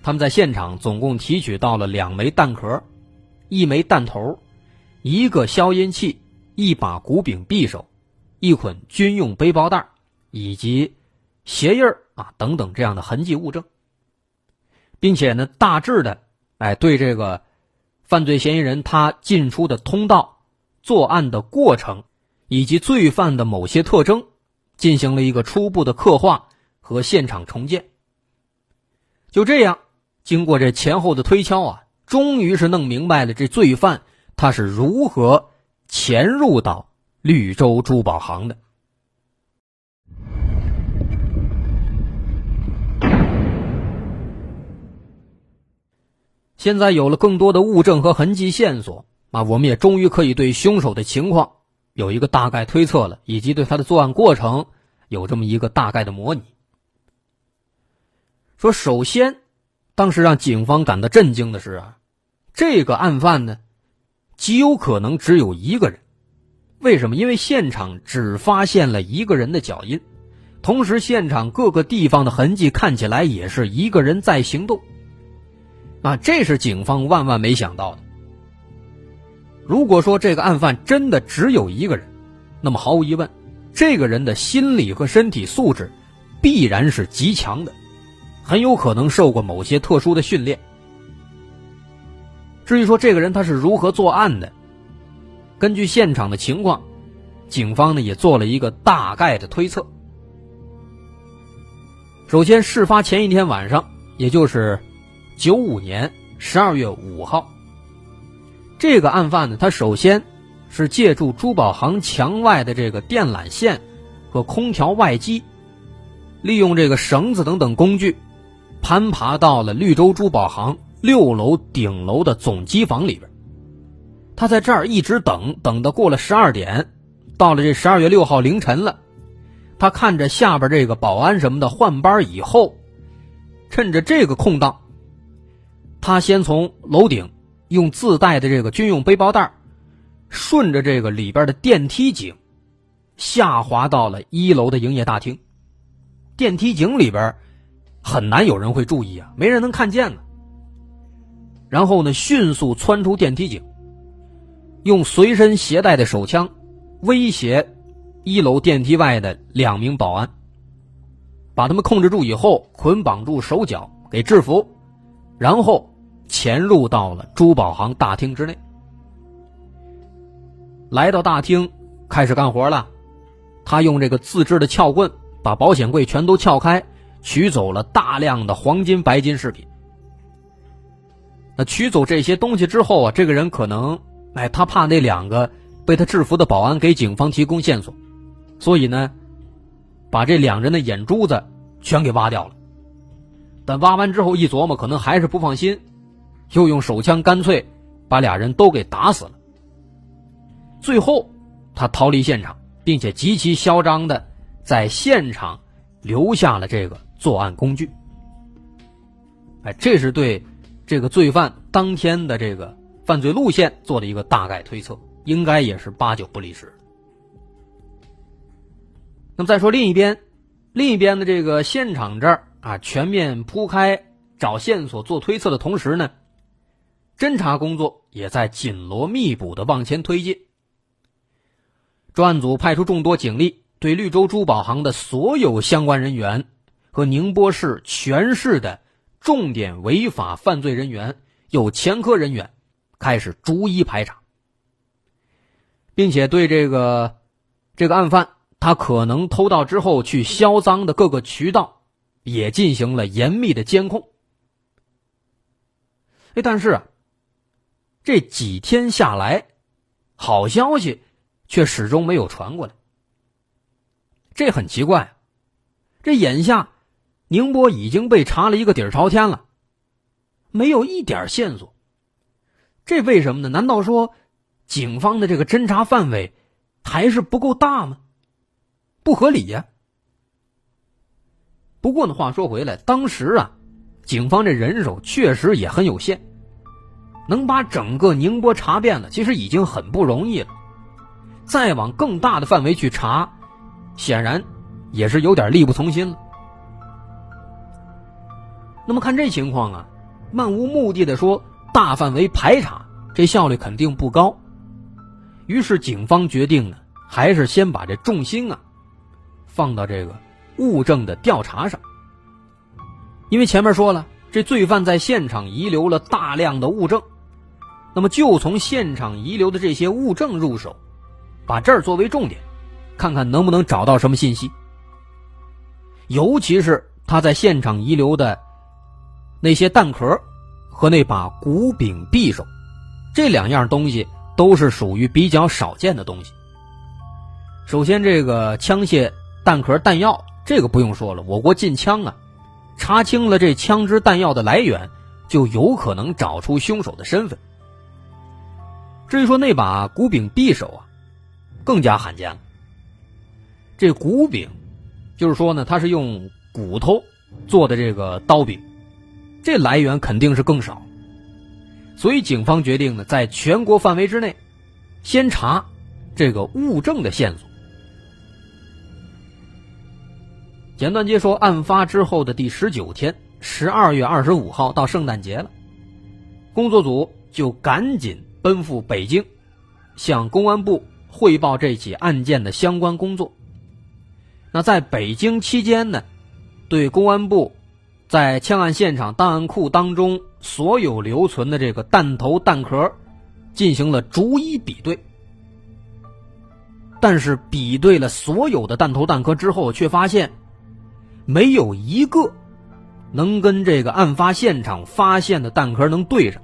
他们在现场总共提取到了两枚弹壳、一枚弹头、一个消音器、一把古柄匕首、一捆军用背包带以及鞋印啊等等这样的痕迹物证，并且呢，大致的哎对这个。犯罪嫌疑人他进出的通道、作案的过程，以及罪犯的某些特征，进行了一个初步的刻画和现场重建。就这样，经过这前后的推敲啊，终于是弄明白了这罪犯他是如何潜入到绿洲珠宝行的。现在有了更多的物证和痕迹线索啊，我们也终于可以对凶手的情况有一个大概推测了，以及对他的作案过程有这么一个大概的模拟。说，首先，当时让警方感到震惊的是啊，这个案犯呢，极有可能只有一个人。为什么？因为现场只发现了一个人的脚印，同时现场各个地方的痕迹看起来也是一个人在行动。啊，这是警方万万没想到的。如果说这个案犯真的只有一个人，那么毫无疑问，这个人的心理和身体素质必然是极强的，很有可能受过某些特殊的训练。至于说这个人他是如何作案的，根据现场的情况，警方呢也做了一个大概的推测。首先，事发前一天晚上，也就是。九五年十二月五号，这个案犯呢，他首先是借助珠宝行墙外的这个电缆线和空调外机，利用这个绳子等等工具，攀爬到了绿洲珠宝行六楼顶楼的总机房里边。他在这儿一直等，等到过了十二点，到了这十二月六号凌晨了，他看着下边这个保安什么的换班以后，趁着这个空档。他先从楼顶用自带的这个军用背包带，顺着这个里边的电梯井下滑到了一楼的营业大厅。电梯井里边很难有人会注意啊，没人能看见呢。然后呢，迅速窜出电梯井，用随身携带的手枪威胁一楼电梯外的两名保安，把他们控制住以后，捆绑住手脚，给制服，然后。潜入到了珠宝行大厅之内，来到大厅，开始干活了。他用这个自制的撬棍把保险柜全都撬开，取走了大量的黄金、白金饰品。那取走这些东西之后啊，这个人可能，哎，他怕那两个被他制服的保安给警方提供线索，所以呢，把这两人的眼珠子全给挖掉了。但挖完之后一琢磨，可能还是不放心。又用手枪干脆把俩人都给打死了。最后，他逃离现场，并且极其嚣张的在现场留下了这个作案工具。哎，这是对这个罪犯当天的这个犯罪路线做的一个大概推测，应该也是八九不离十。那么再说另一边，另一边的这个现场这儿啊，全面铺开找线索、做推测的同时呢。侦查工作也在紧锣密鼓的往前推进。专案组派出众多警力，对绿洲珠宝行的所有相关人员和宁波市全市的重点违法犯罪人员、有前科人员，开始逐一排查，并且对这个这个案犯他可能偷盗之后去销赃的各个渠道，也进行了严密的监控。哎，但是啊，这几天下来，好消息。却始终没有传过来，这很奇怪。这眼下，宁波已经被查了一个底儿朝天了，没有一点线索。这为什么呢？难道说警方的这个侦查范围还是不够大吗？不合理呀。不过呢，话说回来，当时啊，警方这人手确实也很有限，能把整个宁波查遍了，其实已经很不容易了。再往更大的范围去查，显然也是有点力不从心了。那么看这情况啊，漫无目的的说大范围排查，这效率肯定不高。于是警方决定呢，还是先把这重心啊放到这个物证的调查上。因为前面说了，这罪犯在现场遗留了大量的物证，那么就从现场遗留的这些物证入手。把这儿作为重点，看看能不能找到什么信息。尤其是他在现场遗留的那些弹壳和那把骨柄匕首，这两样东西都是属于比较少见的东西。首先，这个枪械、弹壳、弹药，这个不用说了，我国禁枪啊，查清了这枪支弹药的来源，就有可能找出凶手的身份。至于说那把骨柄匕首啊。更加罕见了。这骨柄，就是说呢，它是用骨头做的这个刀柄，这来源肯定是更少。所以警方决定呢，在全国范围之内，先查这个物证的线索。简短接说，案发之后的第十九天，十二月二十五号到圣诞节了，工作组就赶紧奔赴北京，向公安部。汇报这起案件的相关工作。那在北京期间呢，对公安部在枪案现场档案库当中所有留存的这个弹头弹壳进行了逐一比对。但是比对了所有的弹头弹壳之后，却发现没有一个能跟这个案发现场发现的弹壳能对上。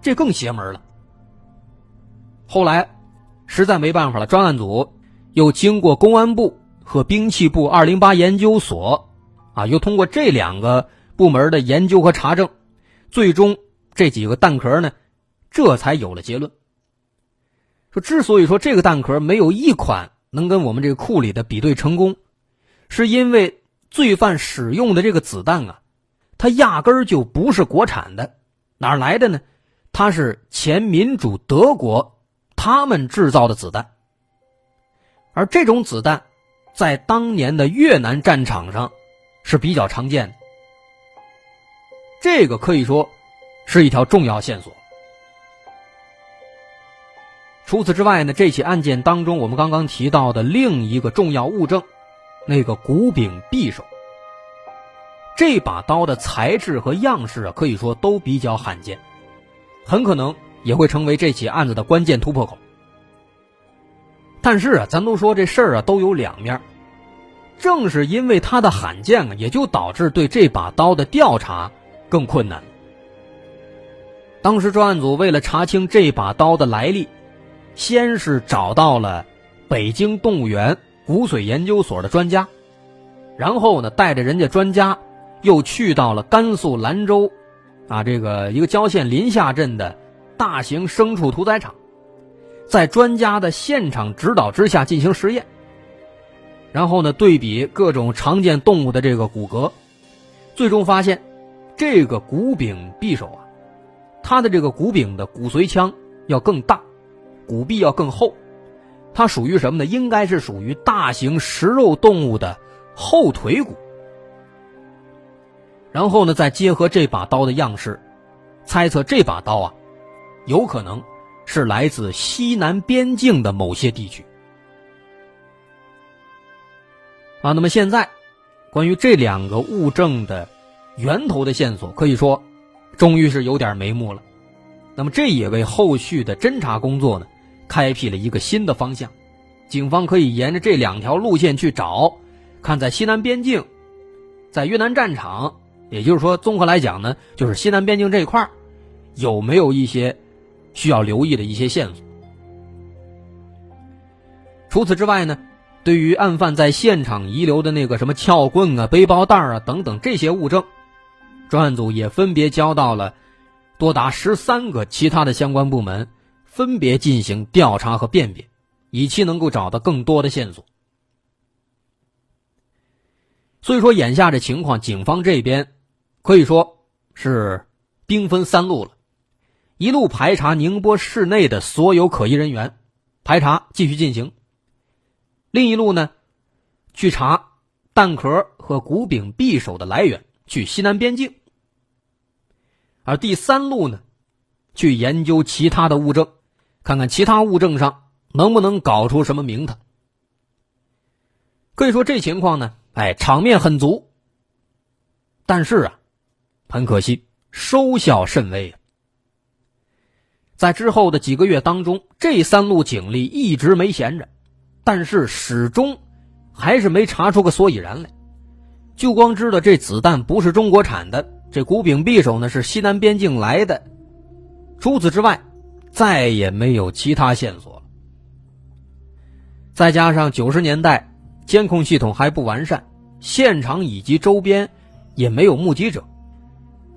这更邪门了。后来，实在没办法了，专案组又经过公安部和兵器部二零八研究所，啊，又通过这两个部门的研究和查证，最终这几个弹壳呢，这才有了结论。说之所以说这个弹壳没有一款能跟我们这个库里的比对成功，是因为罪犯使用的这个子弹啊，它压根儿就不是国产的，哪来的呢？它是前民主德国。他们制造的子弹，而这种子弹，在当年的越南战场上是比较常见的。这个可以说是一条重要线索。除此之外呢，这起案件当中，我们刚刚提到的另一个重要物证，那个骨柄匕首，这把刀的材质和样式啊，可以说都比较罕见，很可能。也会成为这起案子的关键突破口。但是啊，咱都说这事儿啊都有两面，正是因为它的罕见啊，也就导致对这把刀的调查更困难。当时专案组为了查清这把刀的来历，先是找到了北京动物园骨髓研究所的专家，然后呢，带着人家专家又去到了甘肃兰州，啊，这个一个郊县临夏镇的。大型牲畜屠宰场，在专家的现场指导之下进行实验，然后呢，对比各种常见动物的这个骨骼，最终发现，这个骨柄匕首啊，它的这个骨柄的骨髓腔要更大，骨壁要更厚，它属于什么呢？应该是属于大型食肉动物的后腿骨。然后呢，再结合这把刀的样式。猜测这把刀啊，有可能是来自西南边境的某些地区。啊，那么现在，关于这两个物证的源头的线索，可以说，终于是有点眉目了。那么这也为后续的侦查工作呢，开辟了一个新的方向。警方可以沿着这两条路线去找，看在西南边境，在越南战场，也就是说，综合来讲呢，就是西南边境这一块有没有一些需要留意的一些线索。除此之外呢？对于案犯在现场遗留的那个什么撬棍啊、背包袋啊等等这些物证，专案组也分别交到了多达十三个其他的相关部门，分别进行调查和辨别，以期能够找到更多的线索。所以说，眼下这情况，警方这边可以说是兵分三路了：一路排查宁波市内的所有可疑人员，排查继续进行。另一路呢，去查弹壳和骨柄匕首的来源，去西南边境；而第三路呢，去研究其他的物证，看看其他物证上能不能搞出什么名堂。可以说这情况呢，哎，场面很足，但是啊，很可惜，收效甚微。在之后的几个月当中，这三路警力一直没闲着。但是始终还是没查出个所以然来，就光知道这子弹不是中国产的，这古柄匕首呢是西南边境来的。除此之外，再也没有其他线索了。再加上九十年代监控系统还不完善，现场以及周边也没有目击者，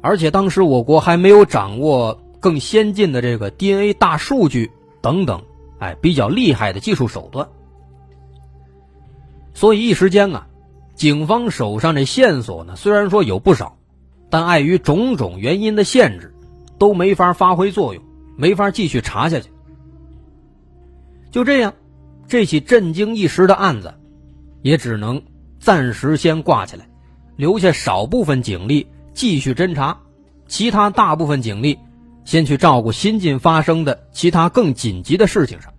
而且当时我国还没有掌握更先进的这个 DNA 大数据等等，哎，比较厉害的技术手段。所以一时间啊，警方手上这线索呢，虽然说有不少，但碍于种种原因的限制，都没法发挥作用，没法继续查下去。就这样，这起震惊一时的案子，也只能暂时先挂起来，留下少部分警力继续侦查，其他大部分警力先去照顾新近发生的其他更紧急的事情上。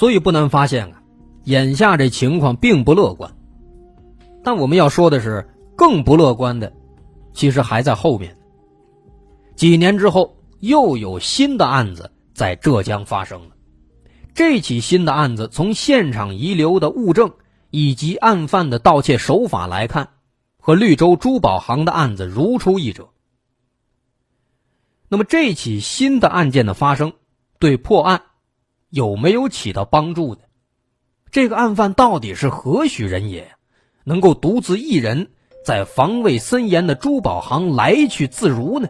所以不难发现啊，眼下这情况并不乐观。但我们要说的是，更不乐观的，其实还在后面。几年之后，又有新的案子在浙江发生了。这起新的案子，从现场遗留的物证以及案犯的盗窃手法来看，和绿洲珠宝行的案子如出一辙。那么，这起新的案件的发生，对破案。有没有起到帮助的？这个案犯到底是何许人也？能够独自一人在防卫森严的珠宝行来去自如呢？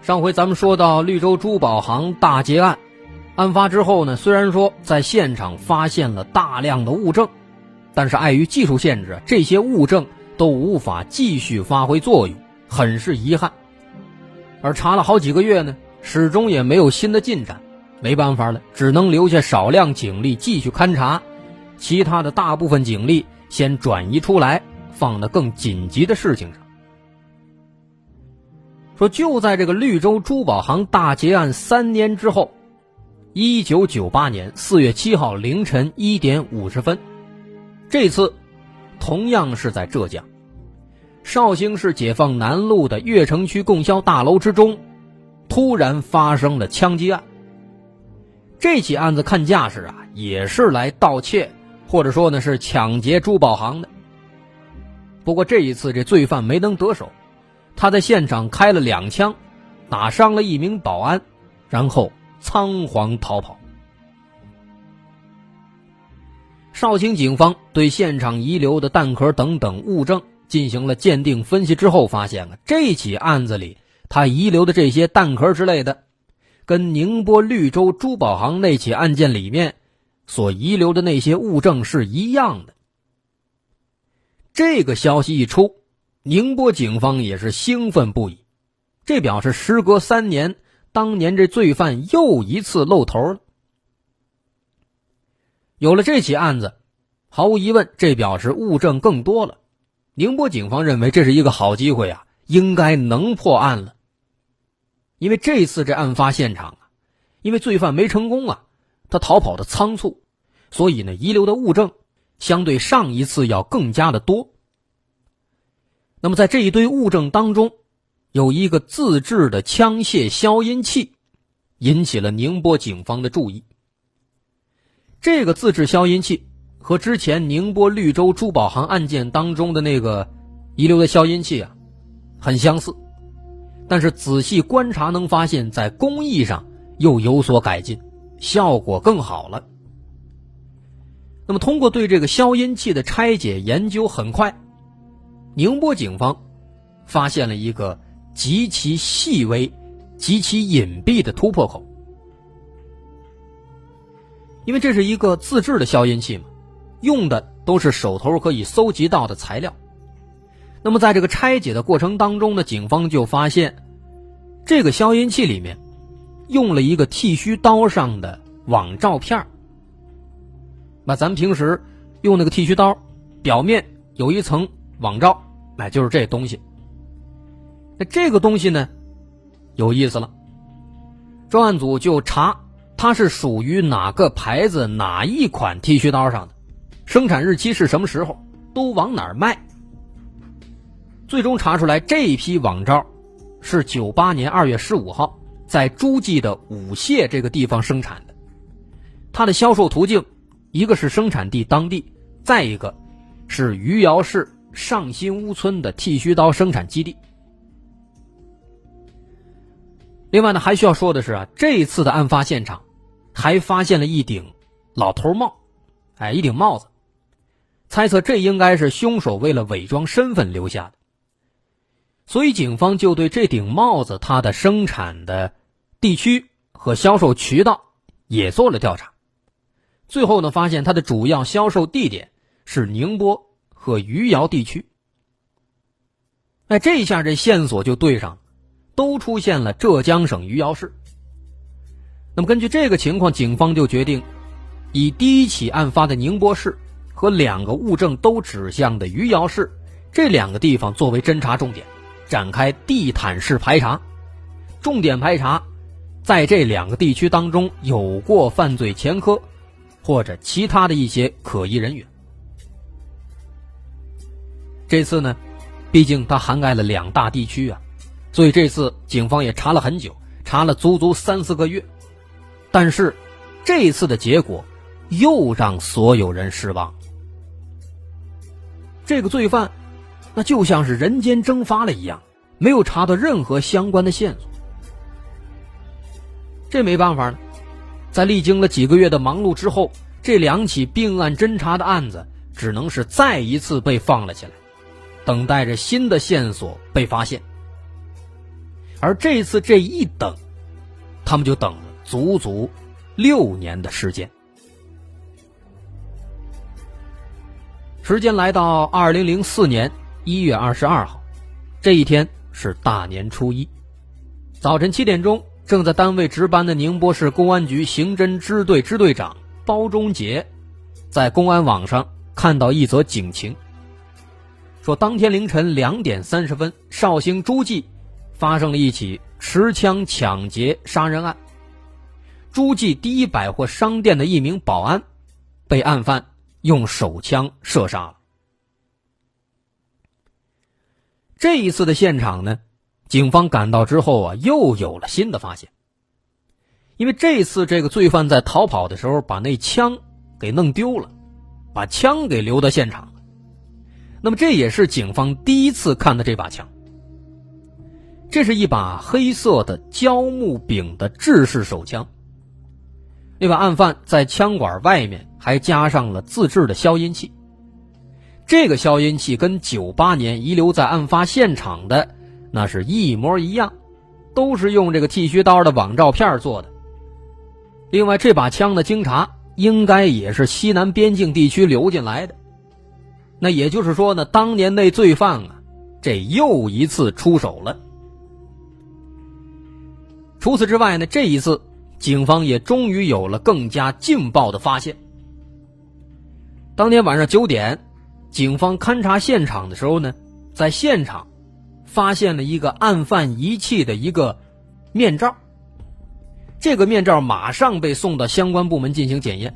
上回咱们说到绿洲珠宝行大劫案，案发之后呢，虽然说在现场发现了大量的物证，但是碍于技术限制，这些物证都无法继续发挥作用，很是遗憾。而查了好几个月呢，始终也没有新的进展。没办法了，只能留下少量警力继续勘查，其他的大部分警力先转移出来，放到更紧急的事情上。说就在这个绿洲珠宝行大劫案三年之后，一九九八年四月七号凌晨一点五十分，这次同样是在浙江绍兴市解放南路的越城区供销大楼之中，突然发生了枪击案。这起案子看架势啊，也是来盗窃，或者说呢是抢劫珠宝行的。不过这一次这罪犯没能得手，他在现场开了两枪，打伤了一名保安，然后仓皇逃跑。绍兴警方对现场遗留的弹壳等等物证进行了鉴定分析之后，发现了这起案子里他遗留的这些弹壳之类的。跟宁波绿洲珠宝行那起案件里面所遗留的那些物证是一样的。这个消息一出，宁波警方也是兴奋不已，这表示时隔三年，当年这罪犯又一次露头了。有了这起案子，毫无疑问，这表示物证更多了。宁波警方认为这是一个好机会啊，应该能破案了。因为这次这案发现场啊，因为罪犯没成功啊，他逃跑的仓促，所以呢，遗留的物证相对上一次要更加的多。那么在这一堆物证当中，有一个自制的枪械消音器，引起了宁波警方的注意。这个自制消音器和之前宁波绿洲珠宝行案件当中的那个遗留的消音器啊，很相似，但是仔细观察能发现，在工艺上又有所改进，效果更好了。那么，通过对这个消音器的拆解研究，很快。宁波警方发现了一个极其细微、极其隐蔽的突破口，因为这是一个自制的消音器嘛，用的都是手头可以搜集到的材料。那么，在这个拆解的过程当中呢，警方就发现，这个消音器里面用了一个剃须刀上的网照片那咱们平时用那个剃须刀，表面有一层。网罩，哎，就是这东西。那这个东西呢，有意思了。专案组就查它是属于哪个牌子、哪一款剃须刀上的，生产日期是什么时候，都往哪儿卖。最终查出来，这一批网罩是九八年二月十五号在诸暨的五蟹这个地方生产的。它的销售途径，一个是生产地当地，再一个是余姚市。上新屋村的剃须刀生产基地。另外呢，还需要说的是啊，这次的案发现场还发现了一顶老头帽，哎，一顶帽子，猜测这应该是凶手为了伪装身份留下的。所以警方就对这顶帽子它的生产的地区和销售渠道也做了调查，最后呢，发现它的主要销售地点是宁波。和余姚地区，哎，这下这线索就对上了，都出现了浙江省余姚市。那么根据这个情况，警方就决定以第一起案发的宁波市和两个物证都指向的余姚市这两个地方作为侦查重点，展开地毯式排查，重点排查在这两个地区当中有过犯罪前科或者其他的一些可疑人员。这次呢，毕竟它涵盖了两大地区啊，所以这次警方也查了很久，查了足足三四个月。但是，这次的结果又让所有人失望。这个罪犯，那就像是人间蒸发了一样，没有查到任何相关的线索。这没办法了，在历经了几个月的忙碌之后，这两起并案侦查的案子只能是再一次被放了起来。等待着新的线索被发现，而这次这一等，他们就等了足足六年的时间。时间来到二零零四年一月二十二号，这一天是大年初一，早晨七点钟，正在单位值班的宁波市公安局刑侦支队支队长包忠杰，在公安网上看到一则警情。说，当天凌晨两点三十分，绍兴诸暨发生了一起持枪抢劫杀人案。诸暨第一百货商店的一名保安被案犯用手枪射杀了。这一次的现场呢，警方赶到之后啊，又有了新的发现。因为这次这个罪犯在逃跑的时候把那枪给弄丢了，把枪给留在现场。那么这也是警方第一次看到这把枪。这是一把黑色的胶木柄的制式手枪。那把案犯在枪管外面还加上了自制的消音器。这个消音器跟九八年遗留在案发现场的那是一模一样，都是用这个剃须刀的网照片做的。另外，这把枪的经查应该也是西南边境地区流进来的。那也就是说呢，当年那罪犯啊，这又一次出手了。除此之外呢，这一次警方也终于有了更加劲爆的发现。当天晚上九点，警方勘察现场的时候呢，在现场发现了一个案犯遗弃的一个面罩。这个面罩马上被送到相关部门进行检验。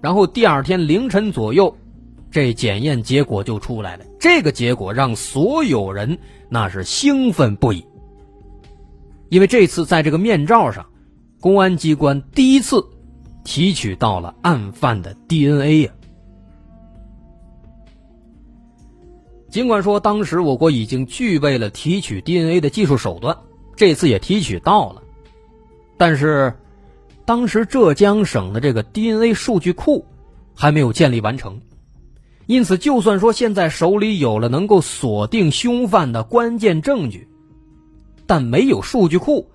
然后第二天凌晨左右，这检验结果就出来了。这个结果让所有人那是兴奋不已，因为这次在这个面罩上，公安机关第一次提取到了案犯的 DNA 呀。尽管说当时我国已经具备了提取 DNA 的技术手段，这次也提取到了，但是。当时浙江省的这个 DNA 数据库还没有建立完成，因此就算说现在手里有了能够锁定凶犯的关键证据，但没有数据库，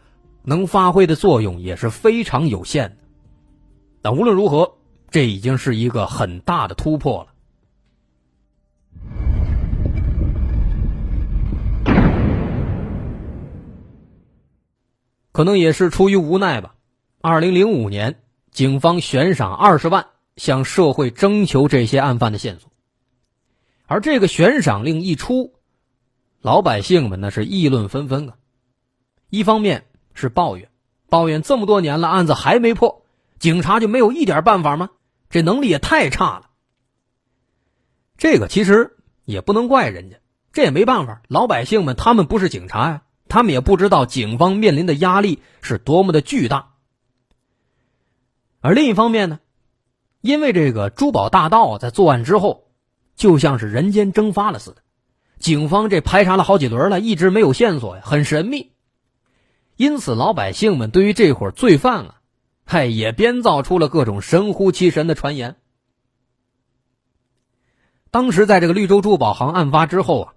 能发挥的作用也是非常有限的。但无论如何，这已经是一个很大的突破了。可能也是出于无奈吧。二零零五年，警方悬赏二十万向社会征求这些案犯的线索。而这个悬赏令一出，老百姓们那是议论纷纷啊。一方面是抱怨，抱怨这么多年了，案子还没破，警察就没有一点办法吗？这能力也太差了。这个其实也不能怪人家，这也没办法。老百姓们他们不是警察呀，他们也不知道警方面临的压力是多么的巨大。而另一方面呢，因为这个珠宝大盗在作案之后，就像是人间蒸发了似的，警方这排查了好几轮了，一直没有线索呀，很神秘。因此，老百姓们对于这伙罪犯啊，嗨，也编造出了各种神乎其神的传言。当时在这个绿洲珠宝行案发之后啊，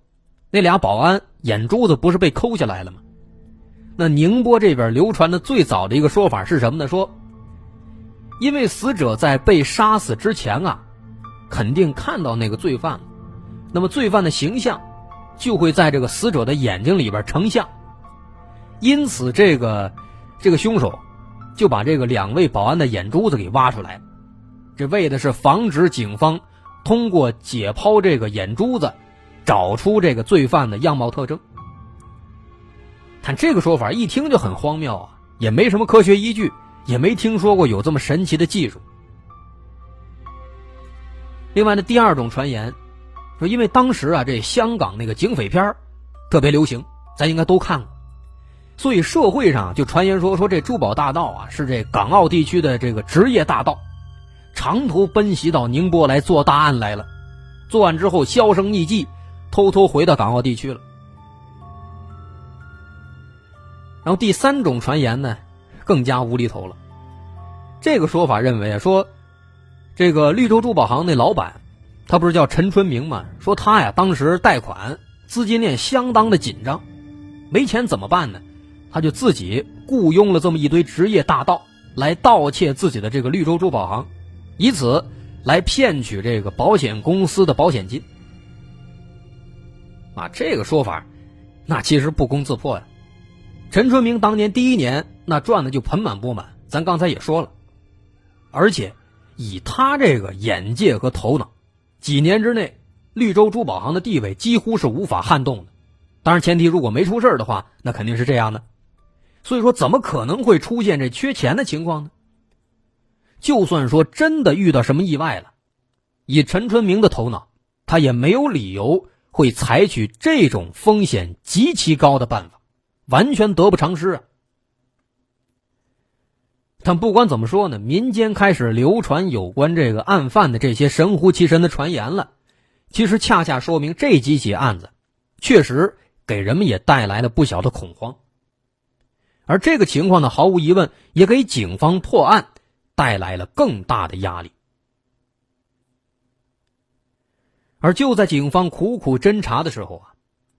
那俩保安眼珠子不是被抠下来了吗？那宁波这边流传的最早的一个说法是什么呢？说。因为死者在被杀死之前啊，肯定看到那个罪犯了，那么罪犯的形象就会在这个死者的眼睛里边成像，因此这个这个凶手就把这个两位保安的眼珠子给挖出来，这为的是防止警方通过解剖这个眼珠子找出这个罪犯的样貌特征。看这个说法一听就很荒谬啊，也没什么科学依据。也没听说过有这么神奇的技术。另外呢，第二种传言说，因为当时啊，这香港那个警匪片特别流行，咱应该都看过，所以社会上就传言说，说这珠宝大盗啊是这港澳地区的这个职业大盗，长途奔袭到宁波来做大案来了，作案之后销声匿迹，偷偷回到港澳地区了。然后第三种传言呢？更加无厘头了。这个说法认为啊，说这个绿洲珠宝行那老板，他不是叫陈春明吗？说他呀，当时贷款资金链相当的紧张，没钱怎么办呢？他就自己雇佣了这么一堆职业大盗来盗窃自己的这个绿洲珠宝行，以此来骗取这个保险公司的保险金。啊，这个说法，那其实不攻自破呀。陈春明当年第一年。那赚的就盆满钵满，咱刚才也说了，而且以他这个眼界和头脑，几年之内，绿洲珠宝行的地位几乎是无法撼动的。当然，前提如果没出事的话，那肯定是这样的。所以说，怎么可能会出现这缺钱的情况呢？就算说真的遇到什么意外了，以陈春明的头脑，他也没有理由会采取这种风险极其高的办法，完全得不偿失啊。但不管怎么说呢，民间开始流传有关这个案犯的这些神乎其神的传言了。其实恰恰说明这几起案子，确实给人们也带来了不小的恐慌。而这个情况呢，毫无疑问也给警方破案带来了更大的压力。而就在警方苦苦侦查的时候啊，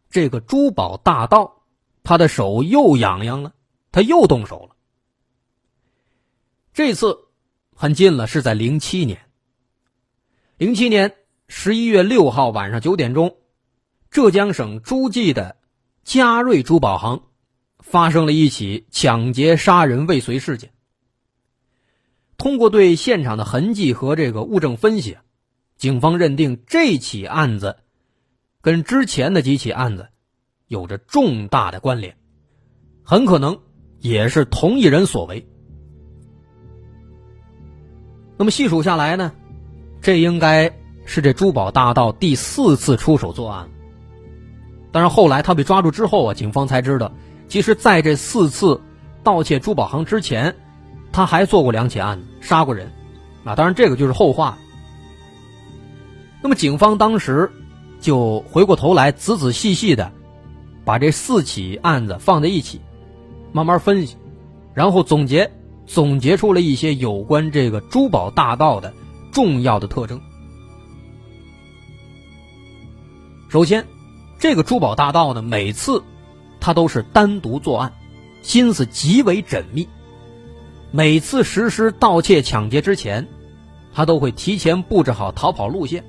这个珠宝大盗，他的手又痒痒了，他又动手了。这次很近了，是在零七年。零七年十一月六号晚上九点钟，浙江省诸暨的嘉瑞珠宝行发生了一起抢劫杀人未遂事件。通过对现场的痕迹和这个物证分析，警方认定这起案子跟之前的几起案子有着重大的关联，很可能也是同一人所为。那么细数下来呢，这应该是这珠宝大盗第四次出手作案。但是后来他被抓住之后啊，警方才知道，其实在这四次盗窃珠宝行之前，他还做过两起案子，杀过人。啊，当然这个就是后话。那么警方当时就回过头来，仔仔细细的把这四起案子放在一起，慢慢分析，然后总结，总结出了一些有关这个珠宝大盗的重要的特征。首先。这个珠宝大盗呢，每次他都是单独作案，心思极为缜密。每次实施盗窃抢劫之前，他都会提前布置好逃跑路线。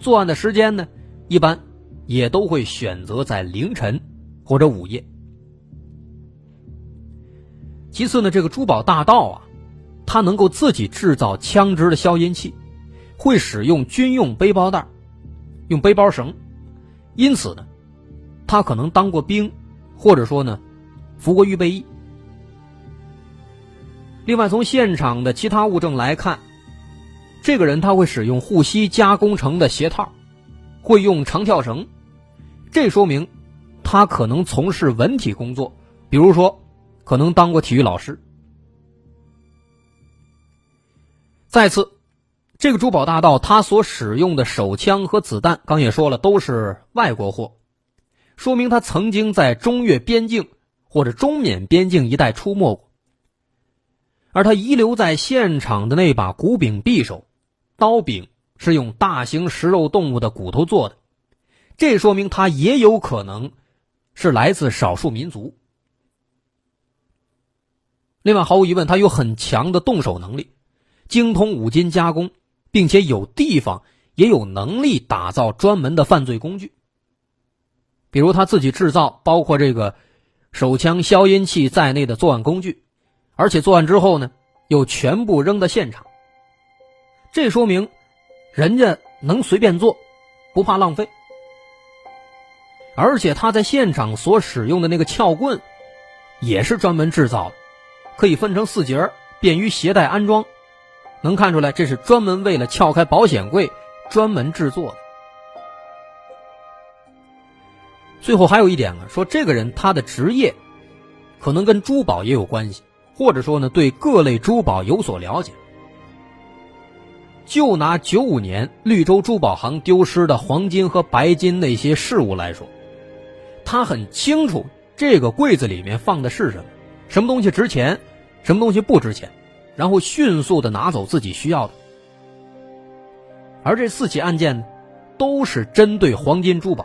作案的时间呢，一般也都会选择在凌晨或者午夜。其次呢，这个珠宝大盗啊，他能够自己制造枪支的消音器，会使用军用背包带，用背包绳。因此呢，他可能当过兵，或者说呢，服过预备役。另外，从现场的其他物证来看，这个人他会使用护膝加工成的鞋套，会用长跳绳，这说明他可能从事文体工作，比如说可能当过体育老师。再次。这个珠宝大盗他所使用的手枪和子弹，刚也说了都是外国货，说明他曾经在中越边境或者中缅边境一带出没过。而他遗留在现场的那把古柄匕首，刀柄是用大型食肉动物的骨头做的，这说明他也有可能是来自少数民族。另外，毫无疑问，他有很强的动手能力，精通五金加工。并且有地方也有能力打造专门的犯罪工具，比如他自己制造包括这个手枪、消音器在内的作案工具，而且作案之后呢，又全部扔在现场。这说明人家能随便做，不怕浪费。而且他在现场所使用的那个撬棍，也是专门制造的，可以分成四节，便于携带安装。能看出来，这是专门为了撬开保险柜专门制作的。最后还有一点呢，说这个人他的职业可能跟珠宝也有关系，或者说呢对各类珠宝有所了解。就拿九五年绿洲珠宝行丢失的黄金和白金那些事物来说，他很清楚这个柜子里面放的是什么，什么东西值钱，什么东西不值钱。然后迅速的拿走自己需要的，而这四起案件，都是针对黄金珠宝，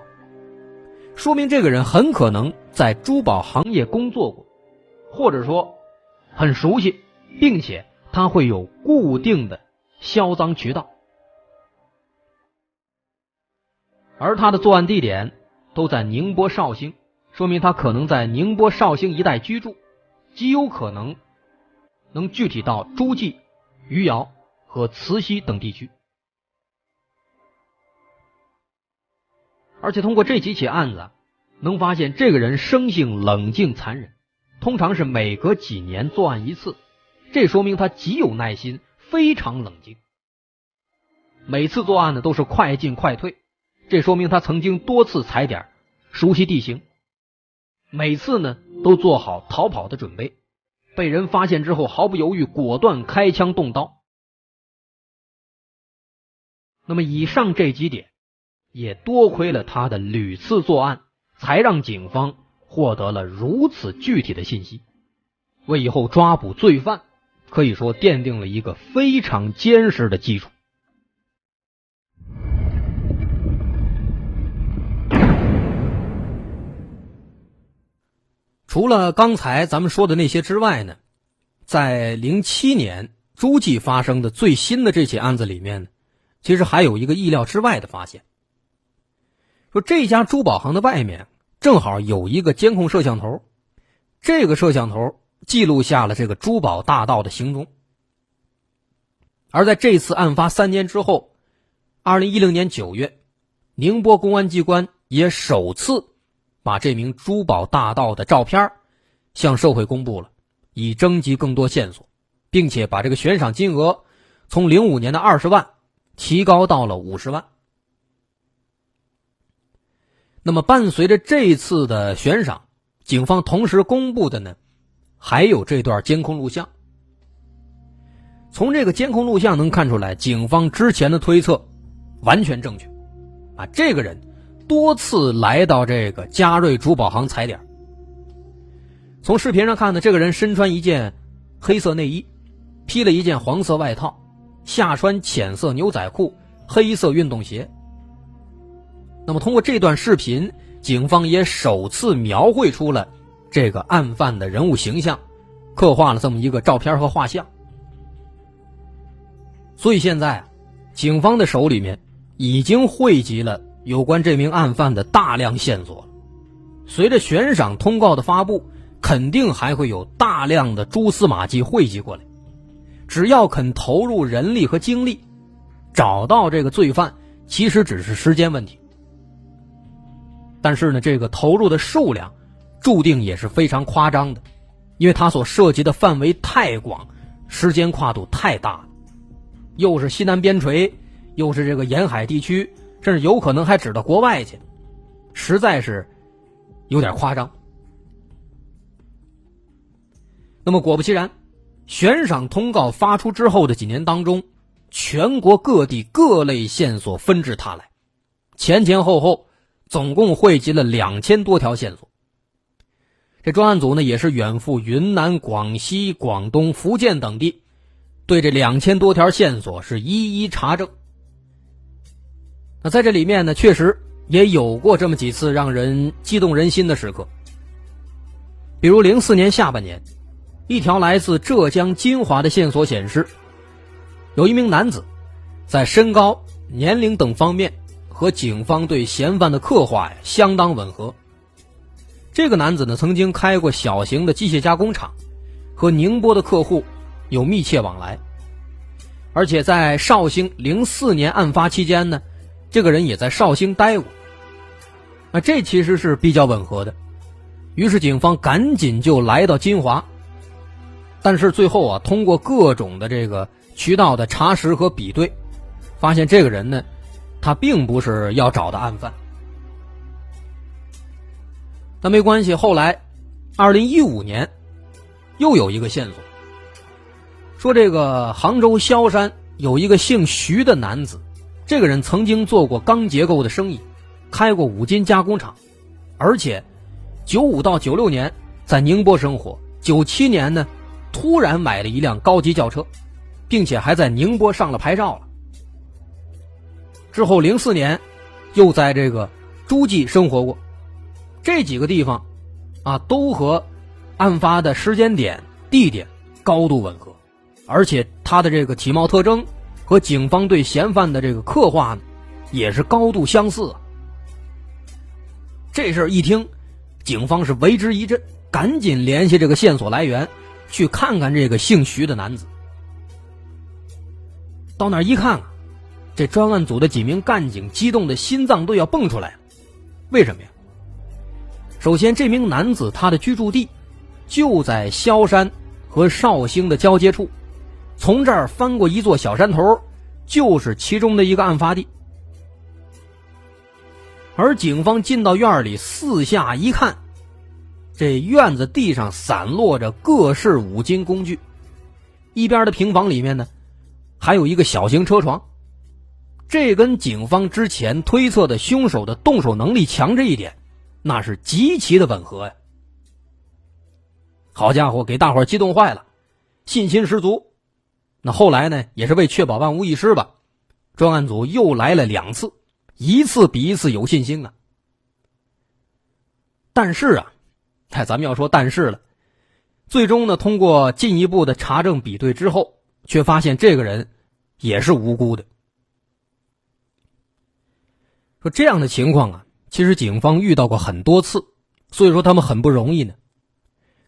说明这个人很可能在珠宝行业工作过，或者说很熟悉，并且他会有固定的销赃渠道，而他的作案地点都在宁波绍兴，说明他可能在宁波绍兴一带居住，极有可能。能具体到诸暨、余姚和慈溪等地区，而且通过这几起案子，能发现这个人生性冷静残忍，通常是每隔几年作案一次，这说明他极有耐心，非常冷静。每次作案呢都是快进快退，这说明他曾经多次踩点，熟悉地形，每次呢都做好逃跑的准备。被人发现之后，毫不犹豫，果断开枪动刀。那么，以上这几点，也多亏了他的屡次作案，才让警方获得了如此具体的信息，为以后抓捕罪犯可以说奠定了一个非常坚实的基础。除了刚才咱们说的那些之外呢，在零七年诸暨发生的最新的这起案子里面呢，其实还有一个意料之外的发现。说这家珠宝行的外面正好有一个监控摄像头，这个摄像头记录下了这个珠宝大盗的行踪。而在这次案发三年之后，二零一零年九月，宁波公安机关也首次。把这名珠宝大盗的照片向社会公布了，以征集更多线索，并且把这个悬赏金额从零五年的二十万提高到了五十万。那么，伴随着这次的悬赏，警方同时公布的呢，还有这段监控录像。从这个监控录像能看出来，警方之前的推测完全正确。啊，这个人多次来到这个嘉瑞珠宝行踩点。从视频上看呢，这个人身穿一件黑色内衣，披了一件黄色外套，下穿浅色牛仔裤、黑色运动鞋。那么，通过这段视频，警方也首次描绘出了这个案犯的人物形象，刻画了这么一个照片和画像。所以现在，警方的手里面已经汇集了有关这名案犯的大量线索。随着悬赏通告的发布，肯定还会有大量的蛛丝马迹汇集过来。只要肯投入人力和精力，找到这个罪犯，其实只是时间问题。但是呢，这个投入的数量，注定也是非常夸张的，因为它所涉及的范围太广，时间跨度太大，又是西南边陲，又是这个沿海地区，甚至有可能还指到国外去，实在是有点夸张。那么果不其然，悬赏通告发出之后的几年当中，全国各地各类线索纷至沓来，前前后后。总共汇集了两千多条线索。这专案组呢，也是远赴云南、广西、广东、福建等地，对这两千多条线索是一一查证。那在这里面呢，确实也有过这么几次让人激动人心的时刻。比如零四年下半年，一条来自浙江金华的线索显示，有一名男子在身高、年龄等方面。和警方对嫌犯的刻画呀相当吻合。这个男子呢曾经开过小型的机械加工厂，和宁波的客户有密切往来。而且在绍兴零四年案发期间呢，这个人也在绍兴待过。那这其实是比较吻合的。于是警方赶紧就来到金华。但是最后啊，通过各种的这个渠道的查实和比对，发现这个人呢。他并不是要找的案犯，那没关系。后来，二零一五年，又有一个线索，说这个杭州萧山有一个姓徐的男子，这个人曾经做过钢结构的生意，开过五金加工厂，而且九五到九六年在宁波生活，九七年呢，突然买了一辆高级轿车，并且还在宁波上了牌照了。之后，零四年，又在这个诸暨生活过，这几个地方，啊，都和案发的时间点、地点高度吻合，而且他的这个体貌特征和警方对嫌犯的这个刻画呢，也是高度相似。这事儿一听，警方是为之一振，赶紧联系这个线索来源，去看看这个姓徐的男子。到那儿一看啊。这专案组的几名干警激动的心脏都要蹦出来了，为什么呀？首先，这名男子他的居住地就在萧山和绍兴的交接处，从这儿翻过一座小山头，就是其中的一个案发地。而警方进到院里，四下一看，这院子地上散落着各式五金工具，一边的平房里面呢，还有一个小型车床。这跟警方之前推测的凶手的动手能力强这一点，那是极其的吻合呀！好家伙，给大伙激动坏了，信心十足。那后来呢，也是为确保万无一失吧，专案组又来了两次，一次比一次有信心啊。但是啊，哎，咱们要说但是了，最终呢，通过进一步的查证比对之后，却发现这个人也是无辜的。说这样的情况啊，其实警方遇到过很多次，所以说他们很不容易呢。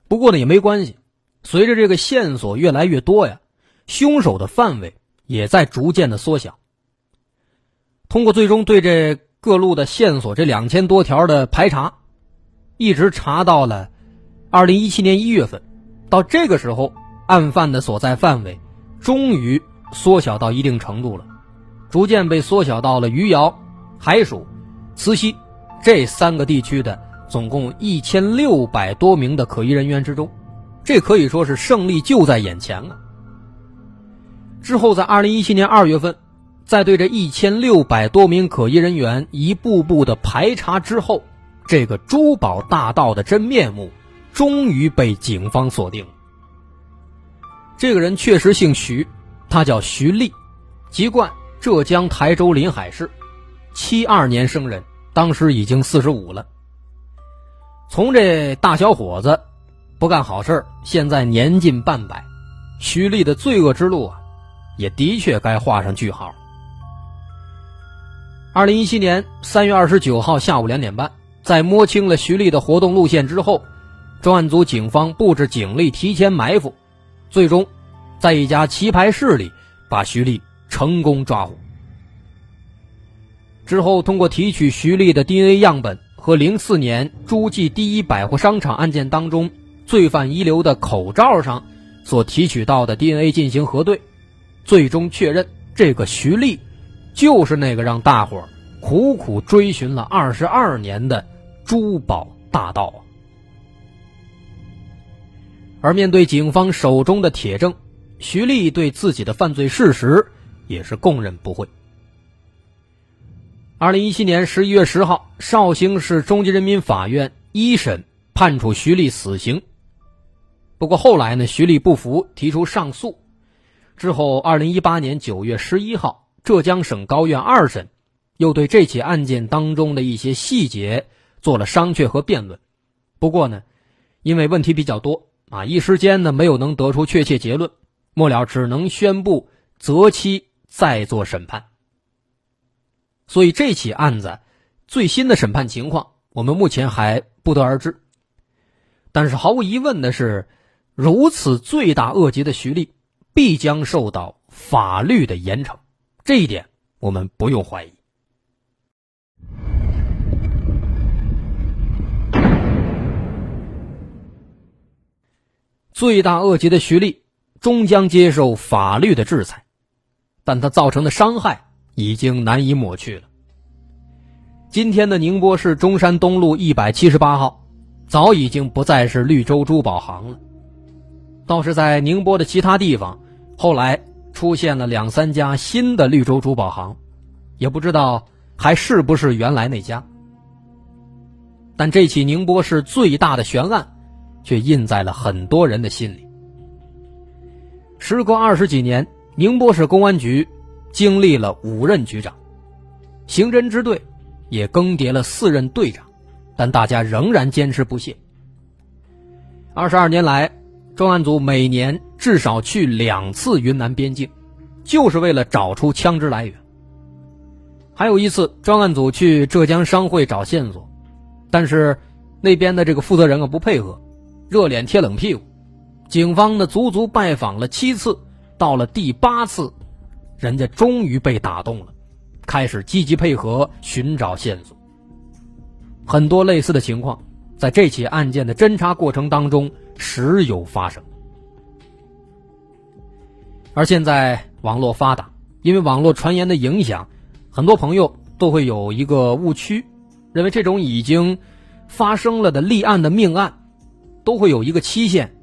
不过呢也没关系，随着这个线索越来越多呀，凶手的范围也在逐渐的缩小。通过最终对这各路的线索这两千多条的排查，一直查到了二零一七年一月份，到这个时候，案犯的所在范围终于缩小到一定程度了，逐渐被缩小到了余姚、海曙、慈溪这三个地区的总共一千六百多名的可疑人员之中，这可以说是胜利就在眼前了。之后，在二零一七年二月份，在对这一千六百多名可疑人员一步步的排查之后，这个珠宝大盗的真面目终于被警方锁定。这个人确实姓徐，他叫徐立，籍贯浙江台州临海市，七二年生人，当时已经四十五了。从这大小伙子不干好事现在年近半百，徐立的罪恶之路啊！也的确该画上句号。二零一七年三月二十九号下午两点半，在摸清了徐丽的活动路线之后，专案组警方布置警力提前埋伏，最终在一家棋牌室里把徐丽成功抓获。之后，通过提取徐丽的 DNA 样本和零四年诸暨第一百货商场案件当中罪犯遗留的口罩上所提取到的 DNA 进行核对。最终确认，这个徐丽，就是那个让大伙苦苦追寻了二十二年的珠宝大盗。而面对警方手中的铁证，徐丽对自己的犯罪事实也是供认不讳。二零一七年十一月十号，绍兴市中级人民法院一审判处徐丽死刑。不过后来呢，徐丽不服，提出上诉。之后，二零一八年九月十一号，浙江省高院二审又对这起案件当中的一些细节做了商榷和辩论。不过呢，因为问题比较多啊，一时间呢没有能得出确切结论，末了只能宣布择期再做审判。所以这起案子最新的审判情况，我们目前还不得而知。但是毫无疑问的是，如此罪大恶极的徐丽。必将受到法律的严惩，这一点我们不用怀疑。罪大恶极的徐丽终将接受法律的制裁，但他造成的伤害已经难以抹去了。今天的宁波市中山东路一百七十八号，早已经不再是绿洲珠宝行了，倒是在宁波的其他地方。后来出现了两三家新的绿洲珠宝行，也不知道还是不是原来那家。但这起宁波市最大的悬案，却印在了很多人的心里。时隔二十几年，宁波市公安局经历了五任局长，刑侦支队也更迭了四任队长，但大家仍然坚持不懈。二十二年来。专案组每年至少去两次云南边境，就是为了找出枪支来源。还有一次，专案组去浙江商会找线索，但是那边的这个负责人啊不配合，热脸贴冷屁股。警方呢足足拜访了七次，到了第八次，人家终于被打动了，开始积极配合寻找线索。很多类似的情况，在这起案件的侦查过程当中。时有发生，而现在网络发达，因为网络传言的影响，很多朋友都会有一个误区，认为这种已经发生了的立案的命案，都会有一个期限，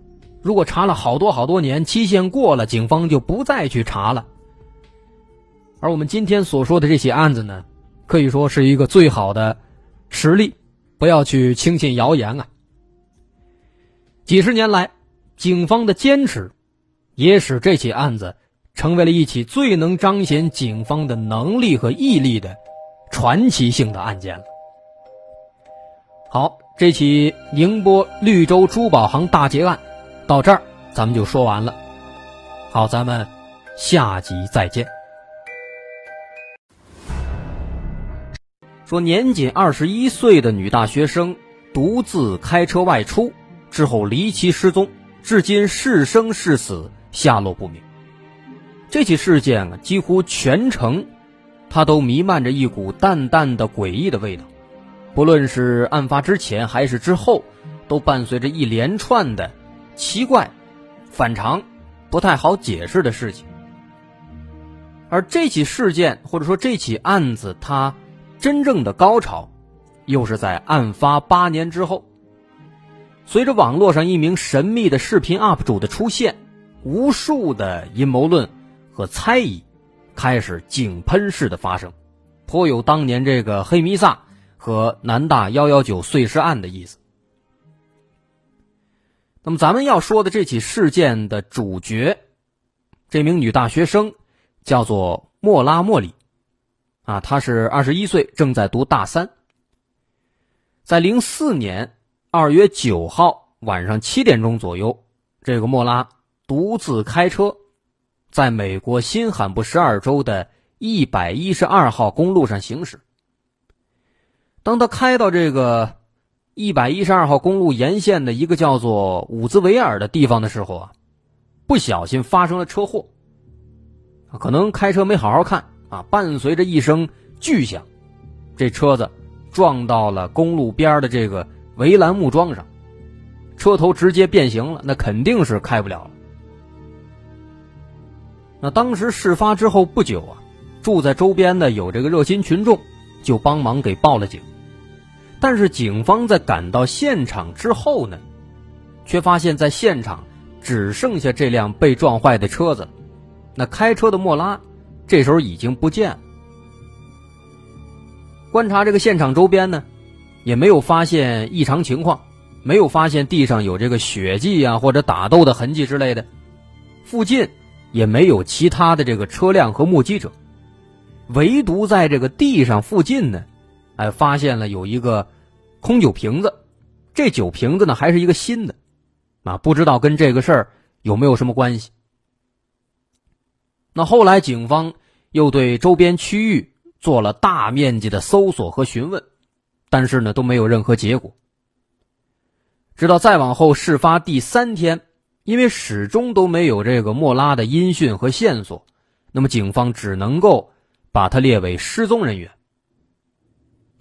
如果查了好多好多年，期限过了，警方就不再去查了。而我们今天所说的这起案子呢，可以说是一个最好的实例，不要去轻信谣言啊。几十年来，警方的坚持，也使这起案子成为了一起最能彰显警方的能力和毅力的传奇性的案件了。好，这起宁波绿洲珠宝行大劫案到这儿，咱们就说完了。好，咱们下集再见。说年仅二十一岁的女大学生独自开车外出。之后离奇失踪，至今是生是死下落不明。这起事件啊，几乎全程，它都弥漫着一股淡淡的诡异的味道，不论是案发之前还是之后，都伴随着一连串的奇怪、反常、不太好解释的事情。而这起事件或者说这起案子，它真正的高潮，又是在案发八年之后。随着网络上一名神秘的视频 UP 主的出现，无数的阴谋论和猜疑开始井喷式的发生，颇有当年这个黑弥撒和南大幺幺九碎尸案的意思。那么，咱们要说的这起事件的主角，这名女大学生。叫做莫拉莫里，啊，他是二十一岁，正在读大三。在零四年二月九号晚上七点钟左右，这个莫拉独自开车，在美国新罕布什尔州的一百一十二号公路上行驶。当他开到这个一百一十二号公路沿线的一个叫做伍兹维尔的地方的时候啊，不小心发生了车祸。可能开车没好好看啊，伴随着一声巨响，这车子撞到了公路边的这个围栏木桩上，车头直接变形了，那肯定是开不了了。那当时事发之后不久啊，住在周边的有这个热心群众就帮忙给报了警，但是警方在赶到现场之后呢，却发现在现场只剩下这辆被撞坏的车子。那开车的莫拉，这时候已经不见了。观察这个现场周边呢，也没有发现异常情况，没有发现地上有这个血迹啊或者打斗的痕迹之类的，附近也没有其他的这个车辆和目击者，唯独在这个地上附近呢，哎，发现了有一个空酒瓶子，这酒瓶子呢还是一个新的，啊，不知道跟这个事儿有没有什么关系。那后来，警方又对周边区域做了大面积的搜索和询问，但是呢，都没有任何结果。直到再往后，事发第三天，因为始终都没有这个莫拉的音讯和线索，那么警方只能够把他列为失踪人员。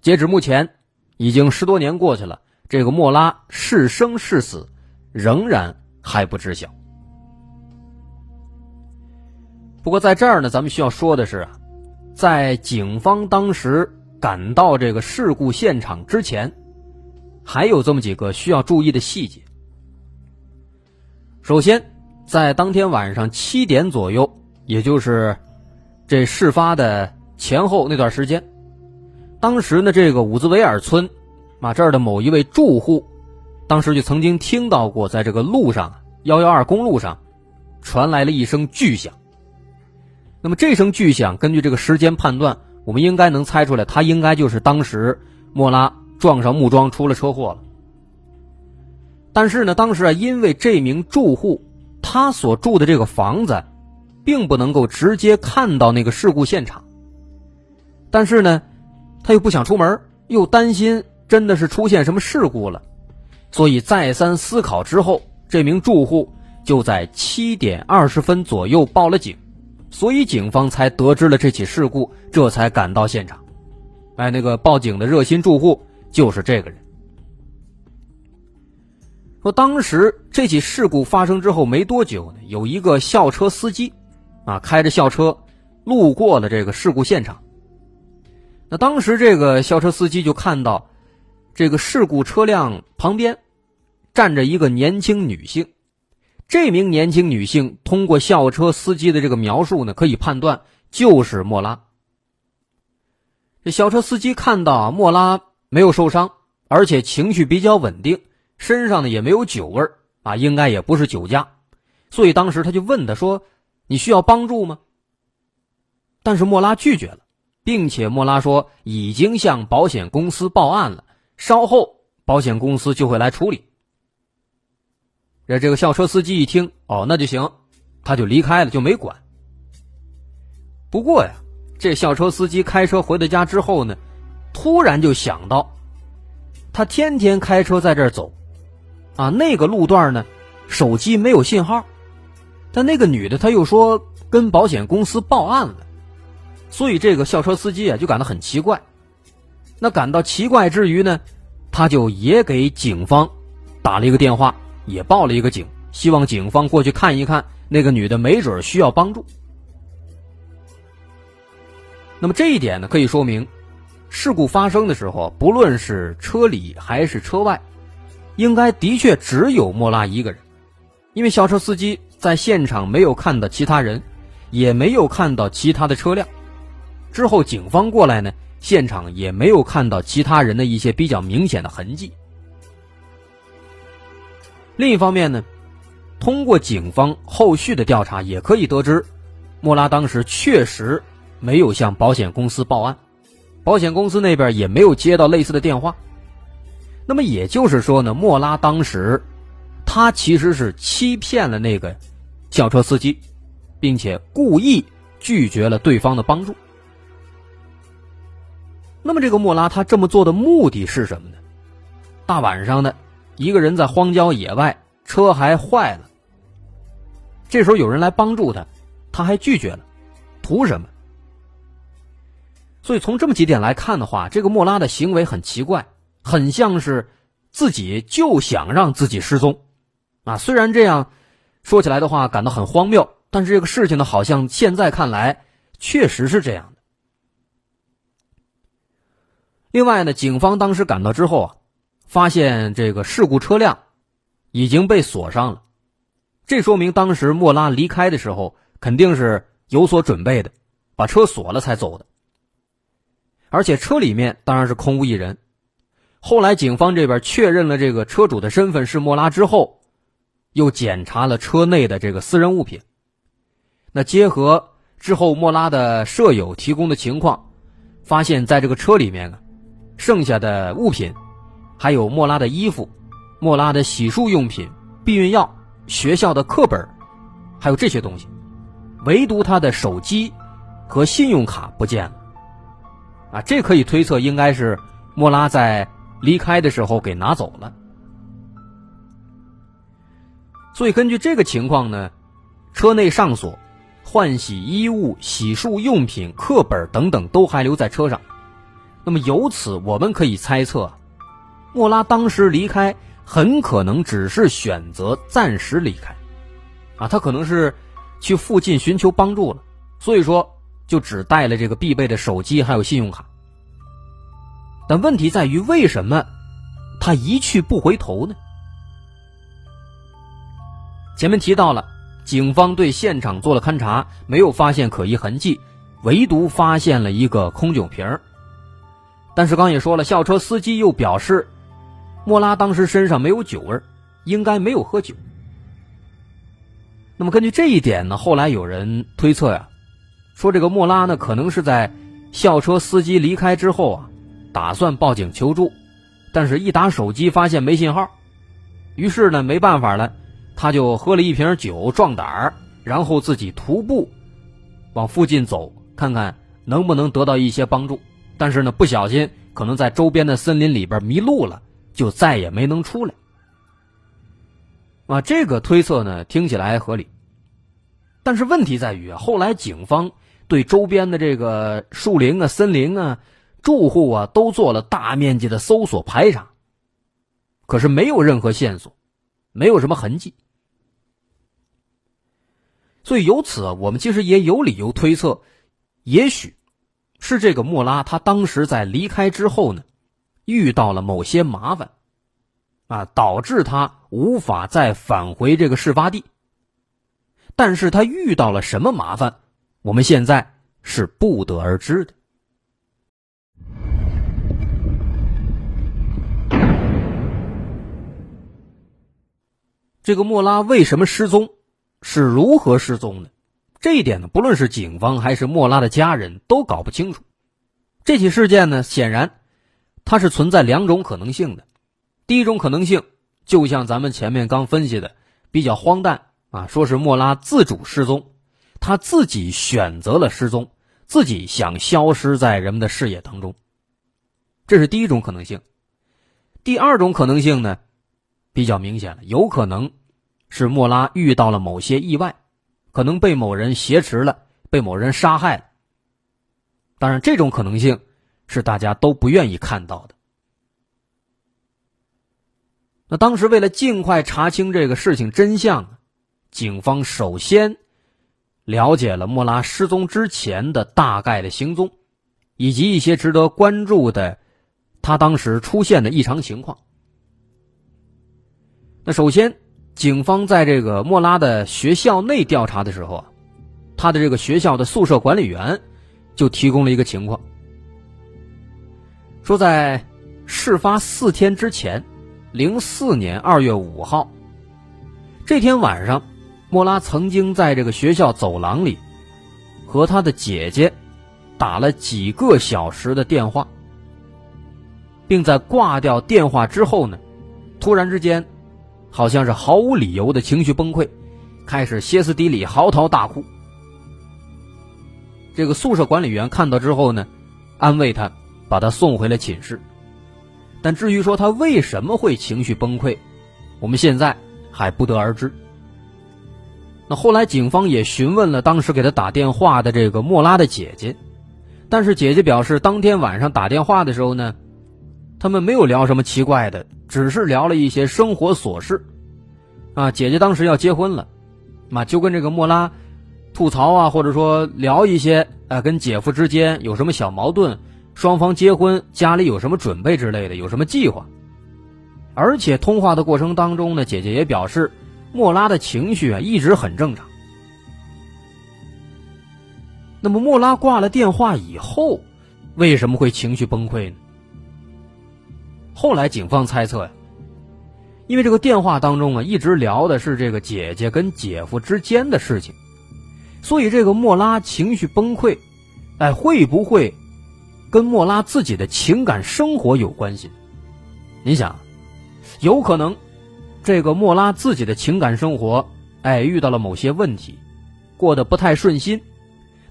截止目前，已经十多年过去了，这个莫拉是生是死，仍然还不知晓。不过在这儿呢，咱们需要说的是啊，在警方当时赶到这个事故现场之前，还有这么几个需要注意的细节。首先，在当天晚上七点左右，也就是这事发的前后那段时间，当时呢，这个伍兹维尔村啊这儿的某一位住户，当时就曾经听到过，在这个路上幺幺二公路上传来了一声巨响。那么这声巨响，根据这个时间判断，我们应该能猜出来，他应该就是当时莫拉撞上木桩出了车祸了。但是呢，当时啊，因为这名住户他所住的这个房子，并不能够直接看到那个事故现场。但是呢，他又不想出门，又担心真的是出现什么事故了，所以再三思考之后，这名住户就在七点二十分左右报了警。所以警方才得知了这起事故，这才赶到现场。哎，那个报警的热心住户就是这个人。说当时这起事故发生之后没多久呢，有一个校车司机，啊，开着校车路过了这个事故现场。那当时这个校车司机就看到，这个事故车辆旁边站着一个年轻女性。这名年轻女性通过校车司机的这个描述呢，可以判断就是莫拉。这校车司机看到莫拉没有受伤，而且情绪比较稳定，身上呢也没有酒味啊，应该也不是酒驾，所以当时他就问他说：“你需要帮助吗？”但是莫拉拒绝了，并且莫拉说已经向保险公司报案了，稍后保险公司就会来处理。这这个校车司机一听，哦，那就行，他就离开了，就没管。不过呀，这校车司机开车回到家之后呢，突然就想到，他天天开车在这走，啊，那个路段呢，手机没有信号，但那个女的她又说跟保险公司报案了，所以这个校车司机啊就感到很奇怪。那感到奇怪之余呢，他就也给警方打了一个电话，也报了一个警，希望警方过去看一看那个女的，没准需要帮助。那么这一点呢，可以说明，事故发生的时候，不论是车里还是车外，应该的确只有莫拉一个人，因为校车司机在现场没有看到其他人，也没有看到其他的车辆。之后警方过来呢，现场也没有看到其他人的一些比较明显的痕迹。另一方面呢，通过警方后续的调查，也可以得知，莫拉当时确实。没有向保险公司报案，保险公司那边也没有接到类似的电话。那么也就是说呢，莫拉当时他其实是欺骗了那个轿车司机，并且故意拒绝了对方的帮助。那么这个莫拉他这么做的目的是什么呢？大晚上的，一个人在荒郊野外，车还坏了，这时候有人来帮助他，他还拒绝了，图什么？所以从这么几点来看的话，这个莫拉的行为很奇怪，很像是自己就想让自己失踪，啊，虽然这样说起来的话感到很荒谬，但是这个事情呢，好像现在看来确实是这样的。另外呢，警方当时赶到之后啊，发现这个事故车辆已经被锁上了，这说明当时莫拉离开的时候肯定是有所准备的，把车锁了才走的。而且车里面当然是空无一人。后来警方这边确认了这个车主的身份是莫拉之后，又检查了车内的这个私人物品。那结合之后莫拉的舍友提供的情况，发现在这个车里面呢，剩下的物品还有莫拉的衣服、莫拉的洗漱用品、避孕药、学校的课本，还有这些东西，唯独他的手机和信用卡不见了。啊，这可以推测应该是莫拉在离开的时候给拿走了。所以根据这个情况呢，车内上锁，换洗衣物、洗漱用品、课本等等都还留在车上。那么由此我们可以猜测，莫拉当时离开很可能只是选择暂时离开，啊，他可能是去附近寻求帮助了。所以说。就只带了这个必备的手机，还有信用卡。但问题在于，为什么他一去不回头呢？前面提到了，警方对现场做了勘查，没有发现可疑痕迹，唯独发现了一个空酒瓶但是刚也说了，校车司机又表示，莫拉当时身上没有酒味应该没有喝酒。那么根据这一点呢，后来有人推测呀。说这个莫拉呢，可能是在校车司机离开之后啊，打算报警求助，但是一打手机发现没信号，于是呢没办法了，他就喝了一瓶酒壮胆儿，然后自己徒步往附近走，看看能不能得到一些帮助。但是呢不小心可能在周边的森林里边迷路了，就再也没能出来。啊，这个推测呢听起来合理，但是问题在于啊，后来警方。对周边的这个树林啊、森林啊、住户啊，都做了大面积的搜索排查，可是没有任何线索，没有什么痕迹。所以由此，我们其实也有理由推测，也许是这个莫拉他当时在离开之后呢，遇到了某些麻烦，啊，导致他无法再返回这个事发地。但是他遇到了什么麻烦？我们现在是不得而知的。这个莫拉为什么失踪？是如何失踪的？这一点呢，不论是警方还是莫拉的家人都搞不清楚。这起事件呢，显然它是存在两种可能性的。第一种可能性，就像咱们前面刚分析的，比较荒诞啊，说是莫拉自主失踪。他自己选择了失踪，自己想消失在人们的视野当中，这是第一种可能性。第二种可能性呢，比较明显了，有可能是莫拉遇到了某些意外，可能被某人挟持了，被某人杀害了。当然，这种可能性是大家都不愿意看到的。那当时为了尽快查清这个事情真相，警方首先了解了莫拉失踪之前的大概的行踪，以及一些值得关注的他当时出现的异常情况。那首先，警方在这个莫拉的学校内调查的时候啊，他的这个学校的宿舍管理员就提供了一个情况，说在事发四天之前，零四年二月五号这天晚上，莫拉曾经在这个学校走廊里和他的姐姐打了几个小时的电话，并在挂掉电话之后呢，突然之间。好像是毫无理由的情绪崩溃，开始歇斯底里嚎啕大哭。这个宿舍管理员看到之后呢，安慰他，把他送回了寝室。但至于说他为什么会情绪崩溃，我们现在还不得而知。那后来警方也询问了当时给他打电话的这个莫拉的姐姐，但是姐姐表示，当天晚上打电话的时候呢。他们没有聊什么奇怪的，只是聊了一些生活琐事。啊，姐姐当时要结婚了，嘛就跟这个莫拉吐槽啊，或者说聊一些啊，跟姐夫之间有什么小矛盾，双方结婚家里有什么准备之类的，有什么计划。而且通话的过程当中呢，姐姐也表示莫拉的情绪啊一直很正常。那么莫拉挂了电话以后，为什么会情绪崩溃呢？后来警方猜测呀，因为这个电话当中啊，一直聊的是这个姐姐跟姐夫之间的事情，所以这个莫拉情绪崩溃，哎，会不会跟莫拉自己的情感生活有关系？你想，有可能这个莫拉自己的情感生活，哎，遇到了某些问题，过得不太顺心，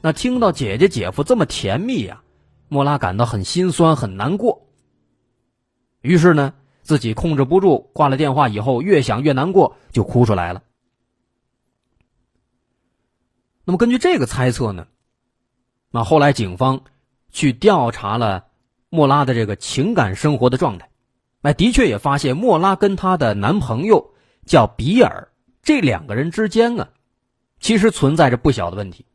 那听到姐姐姐夫这么甜蜜呀，莫拉感到很心酸很难过。于是呢，自己控制不住，挂了电话以后，越想越难过，就哭出来了。那么根据这个猜测呢，那后来警方去调查了莫拉的这个情感生活的状态，哎，的确也发现莫拉跟她的男朋友叫比尔这两个人之间啊，其实存在着不小的问题，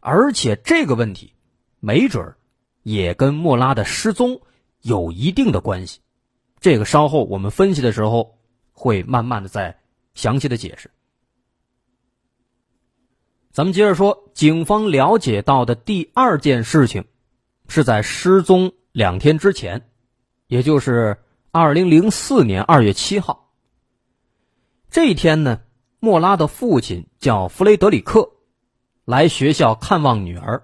而且这个问题没准也跟莫拉的失踪有一定的关系。这个稍后我们分析的时候会慢慢的再详细的解释。咱们接着说，警方了解到的第二件事情，是在失踪两天之前，也就是二零零四年二月七号。这一天呢，莫拉的父亲叫弗雷德里克，来学校看望女儿，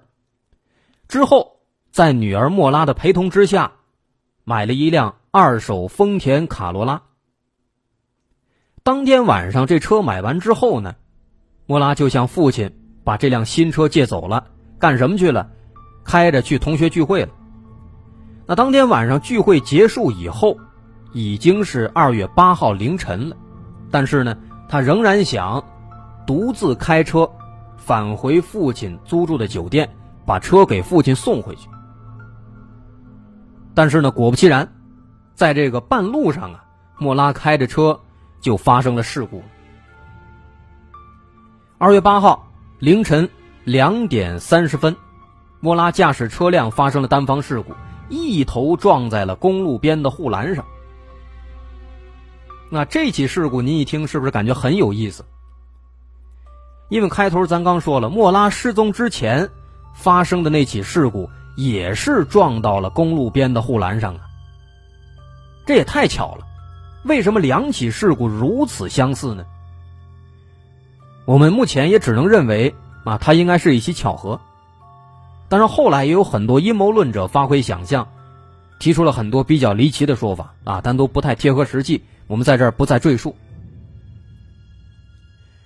之后在女儿莫拉的陪同之下，买了一辆。二手丰田卡罗拉。当天晚上，这车买完之后呢，莫拉就向父亲把这辆新车借走了，干什么去了？开着去同学聚会了。那当天晚上聚会结束以后，已经是二月八号凌晨了，但是呢，他仍然想独自开车返回父亲租住的酒店，把车给父亲送回去。但是呢，果不其然。在这个半路上啊，莫拉开着车就发生了事故。二月八号凌晨两点三十分，莫拉驾驶车辆发生了单方事故，一头撞在了公路边的护栏上。那这起事故您一听是不是感觉很有意思？因为开头咱刚说了，莫拉失踪之前发生的那起事故也是撞到了公路边的护栏上啊。这也太巧了，为什么两起事故如此相似呢？我们目前也只能认为啊，它应该是一起巧合。但是后来也有很多阴谋论者发挥想象，提出了很多比较离奇的说法啊，但都不太贴合实际。我们在这儿不再赘述。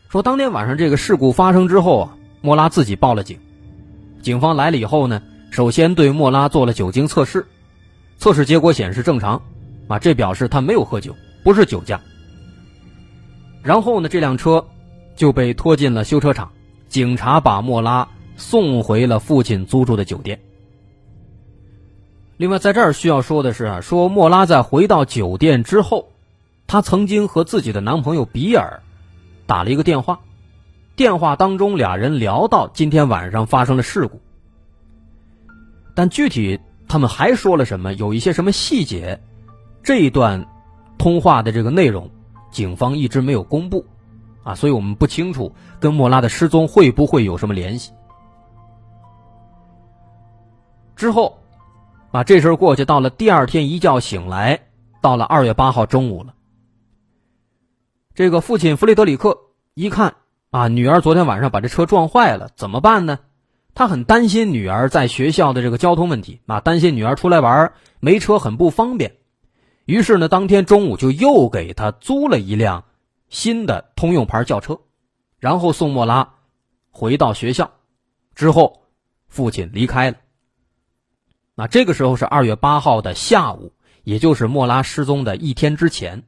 说当天晚上这个事故发生之后啊，莫拉自己报了警，警方来了以后呢，首先对莫拉做了酒精测试，测试结果显示正常。啊，这表示他没有喝酒，不是酒驾。然后呢，这辆车就被拖进了修车厂，警察把莫拉送回了父亲租住的酒店。另外，在这儿需要说的是啊，说莫拉在回到酒店之后，她曾经和自己的男朋友比尔打了一个电话，电话当中俩人聊到今天晚上发生了事故，但具体他们还说了什么，有一些什么细节，这一段通话的这个内容，警方一直没有公布，啊，所以我们不清楚跟莫拉的失踪会不会有什么联系。之后。啊，这事儿过去，到了第二天一觉醒来，到了二月八号中午了。这个父亲弗雷德里克一看啊，女儿昨天晚上把这车撞坏了，怎么办呢？他很担心女儿在学校的这个交通问题啊，担心女儿出来玩没车很不方便。于是呢，当天中午就又给他租了一辆新的通用牌轿车，然后送莫拉回到学校。之后，父亲离开了。那这个时候是二月八号的下午，也就是莫拉失踪的一天之前。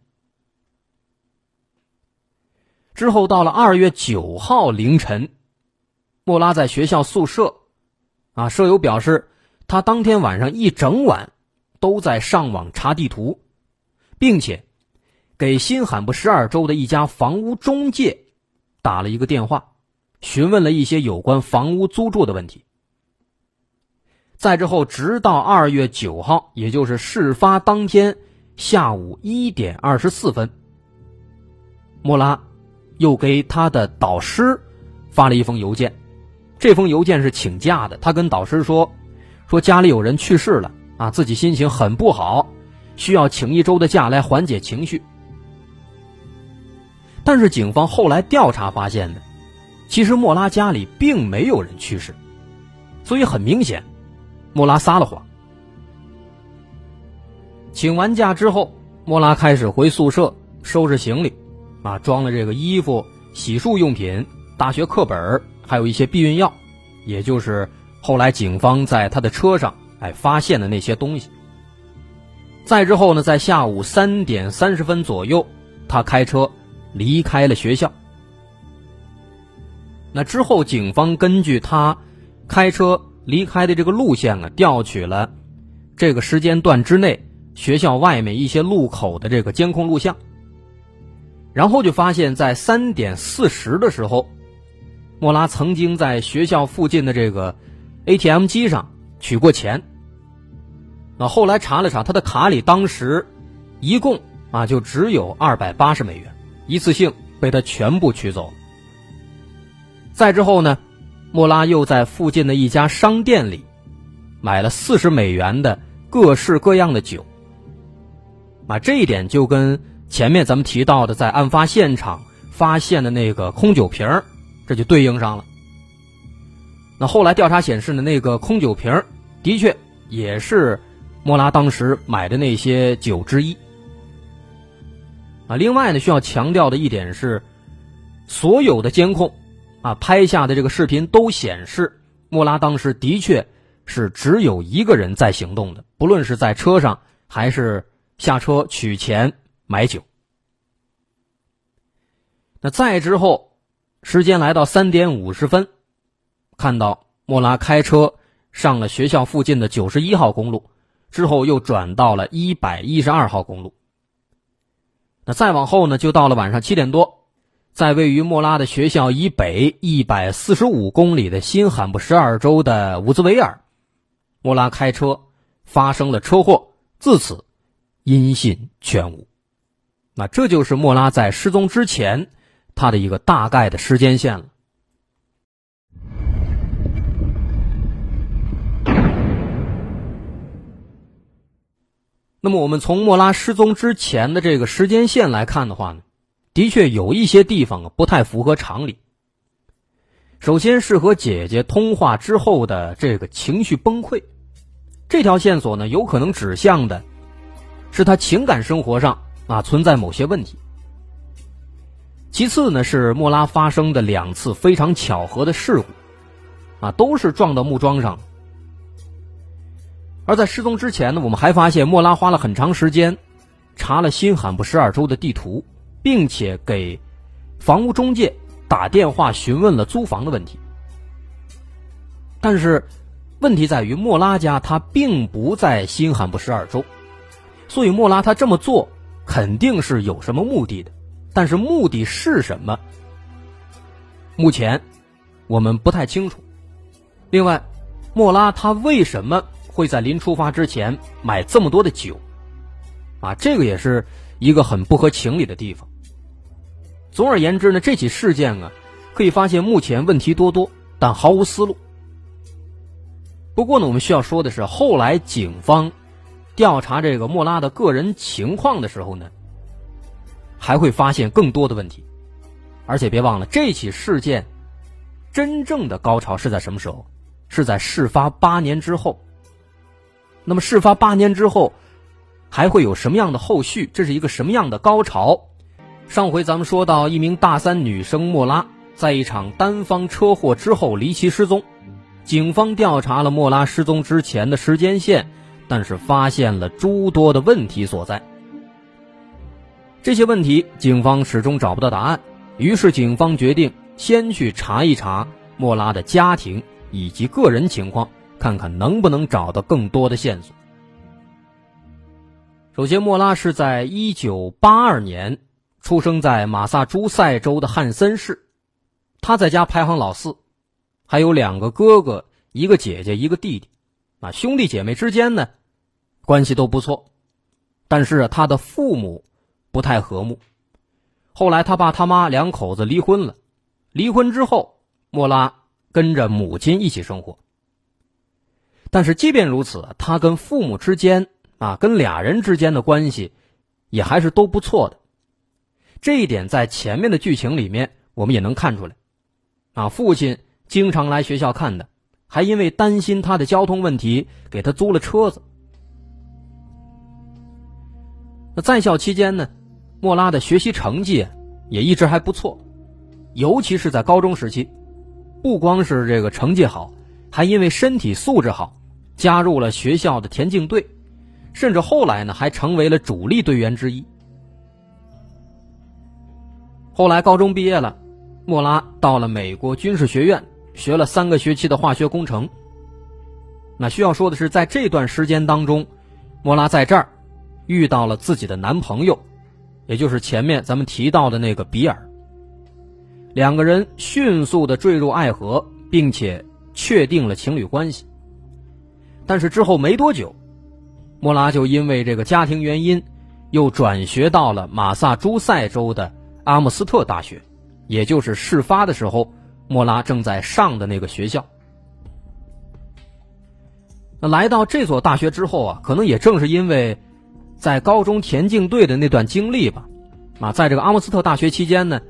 之后到了二月九号凌晨，莫拉在学校宿舍，啊，舍友表示，他当天晚上一整晚都在上网查地图，并且给新罕布什尔州的一家房屋中介打了一个电话，询问了一些有关房屋租住的问题。再之后，直到二月九号，也就是事发当天下午一点二十四分，莫拉又给他的导师发了一封邮件。这封邮件是请假的，他跟导师说：“说家里有人去世了啊，自己心情很不好，需要请一周的假来缓解情绪。”但是警方后来调查发现呢，其实莫拉家里并没有人去世，所以很明显。莫拉撒了谎。请完假之后，莫拉开始回宿舍收拾行李，啊，装了这个衣服、洗漱用品、大学课本，还有一些避孕药，也就是后来警方在他的车上哎发现的那些东西。再之后呢，在下午三点三十分左右，他开车离开了学校。那之后，警方根据他开车。离开的这个路线啊，调取了这个时间段之内学校外面一些路口的这个监控录像，然后就发现，在三点四十的时候，莫拉曾经在学校附近的这个 ATM 机上取过钱。那后来查了查，他的卡里当时一共啊就只有二百八十美元，一次性被他全部取走。再之后呢？莫拉又在附近的一家商店里买了四十美元的各式各样的酒。啊，这一点就跟前面咱们提到的在案发现场发现的那个空酒瓶这就对应上了。那后来调查显示呢，那个空酒瓶的确也是莫拉当时买的那些酒之一。啊，另外呢，需要强调的一点是，所有的监控。啊，拍下的这个视频都显示，莫拉当时的确是只有一个人在行动的，不论是在车上还是下车取钱买酒。那再之后，时间来到三点五十分，看到莫拉开车上了学校附近的九十一号公路，之后又转到了一百一十二号公路。那再往后呢，就到了晚上七点多。在位于莫拉的学校以北一百四十五公里的新罕布什尔州的伍兹维尔，莫拉开车发生了车祸，自此音信全无。那这就是莫拉在失踪之前他的一个大概的时间线了。那么，我们从莫拉失踪之前的这个时间线来看的话呢？的确有一些地方啊不太符合常理。首先是和姐姐通话之后的这个情绪崩溃，这条线索呢有可能指向的，是他情感生活上啊存在某些问题。其次呢是莫拉发生的两次非常巧合的事故，啊都是撞到木桩上。而在失踪之前呢，我们还发现莫拉花了很长时间查了新罕布什尔州的地图。并且给房屋中介打电话询问了租房的问题，但是问题在于莫拉家他并不在新罕布什尔州，所以莫拉他这么做肯定是有什么目的的，但是目的是什么？目前我们不太清楚。另外，莫拉他为什么会在临出发之前买这么多的酒？啊，这个也是一个很不合情理的地方。总而言之呢，这起事件啊，可以发现目前问题多多，但毫无思路。不过呢，我们需要说的是，后来警方调查这个莫拉的个人情况的时候呢，还会发现更多的问题。而且别忘了，这起事件真正的高潮是在什么时候？是在事发八年之后。那么，事发八年之后。还会有什么样的后续？这是一个什么样的高潮？上回咱们说到，一名大三女生莫拉在一场单方车祸之后离奇失踪，警方调查了莫拉失踪之前的时间线，但是发现了诸多的问题所在。这些问题警方始终找不到答案，于是警方决定先去查一查莫拉的家庭以及个人情况，看看能不能找到更多的线索。首先，莫拉是在一九八二年出生在马萨诸塞州的汉森市，他在家排行老四，还有两个哥哥、一个姐姐、一个弟弟，啊，兄弟姐妹之间呢关系都不错，但是他的父母不太和睦。后来他爸他妈两口子离婚了，离婚之后，莫拉跟着母亲一起生活。但是即便如此，他跟父母之间。啊，跟俩人之间的关系，也还是都不错的。这一点在前面的剧情里面，我们也能看出来。啊，父亲经常来学校看的，还因为担心他的交通问题，给他租了车子。那在校期间呢，莫拉的学习成绩也一直还不错，尤其是在高中时期，不光是这个成绩好，还因为身体素质好，加入了学校的田径队。甚至后来呢，还成为了主力队员之一。后来高中毕业了，莫拉到了美国军事学院学了三个学期的化学工程。那需要说的是，在这段时间当中，莫拉在这儿遇到了自己的男朋友，也就是前面咱们提到的那个比尔。两个人迅速的坠入爱河，并且确定了情侣关系。但是之后没多久。莫拉就因为这个家庭原因，又转学到了马萨诸塞州的阿姆斯特大学，也就是事发的时候，莫拉正在上的那个学校。那来到这所大学之后啊，可能也正是因为在高中田径队的那段经历吧，啊，在这个阿姆斯特大学期间呢，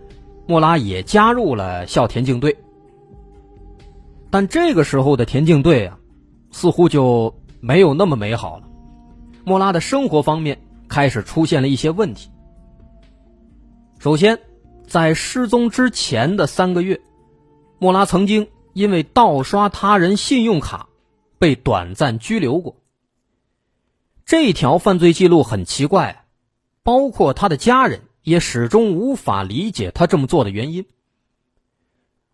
莫拉也加入了校田径队。但这个时候的田径队啊，似乎就没有那么美好了。莫拉的生活方面开始出现了一些问题。首先，在失踪之前的三个月，莫拉曾经因为盗刷他人信用卡被短暂拘留过。这条犯罪记录很奇怪，包括他的家人也始终无法理解他这么做的原因。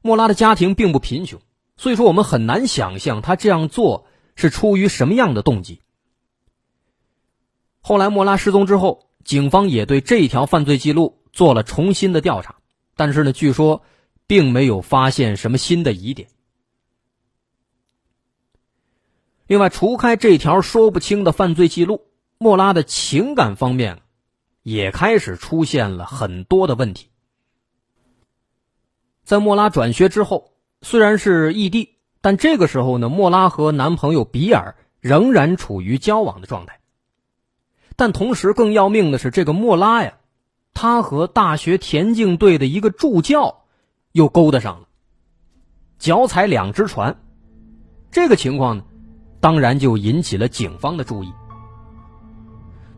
莫拉的家庭并不贫穷，所以说我们很难想象他这样做是出于什么样的动机。后来莫拉失踪之后，警方也对这条犯罪记录做了重新的调查，但是呢，据说并没有发现什么新的疑点。另外，除开这条说不清的犯罪记录，莫拉的情感方面也开始出现了很多的问题。在莫拉转学之后，虽然是异地，但这个时候呢，莫拉和男朋友比尔仍然处于交往的状态。但同时更要命的是，这个莫拉呀，他和大学田径队的一个助教又勾搭上了，脚踩两只船。这个情况呢，当然就引起了警方的注意。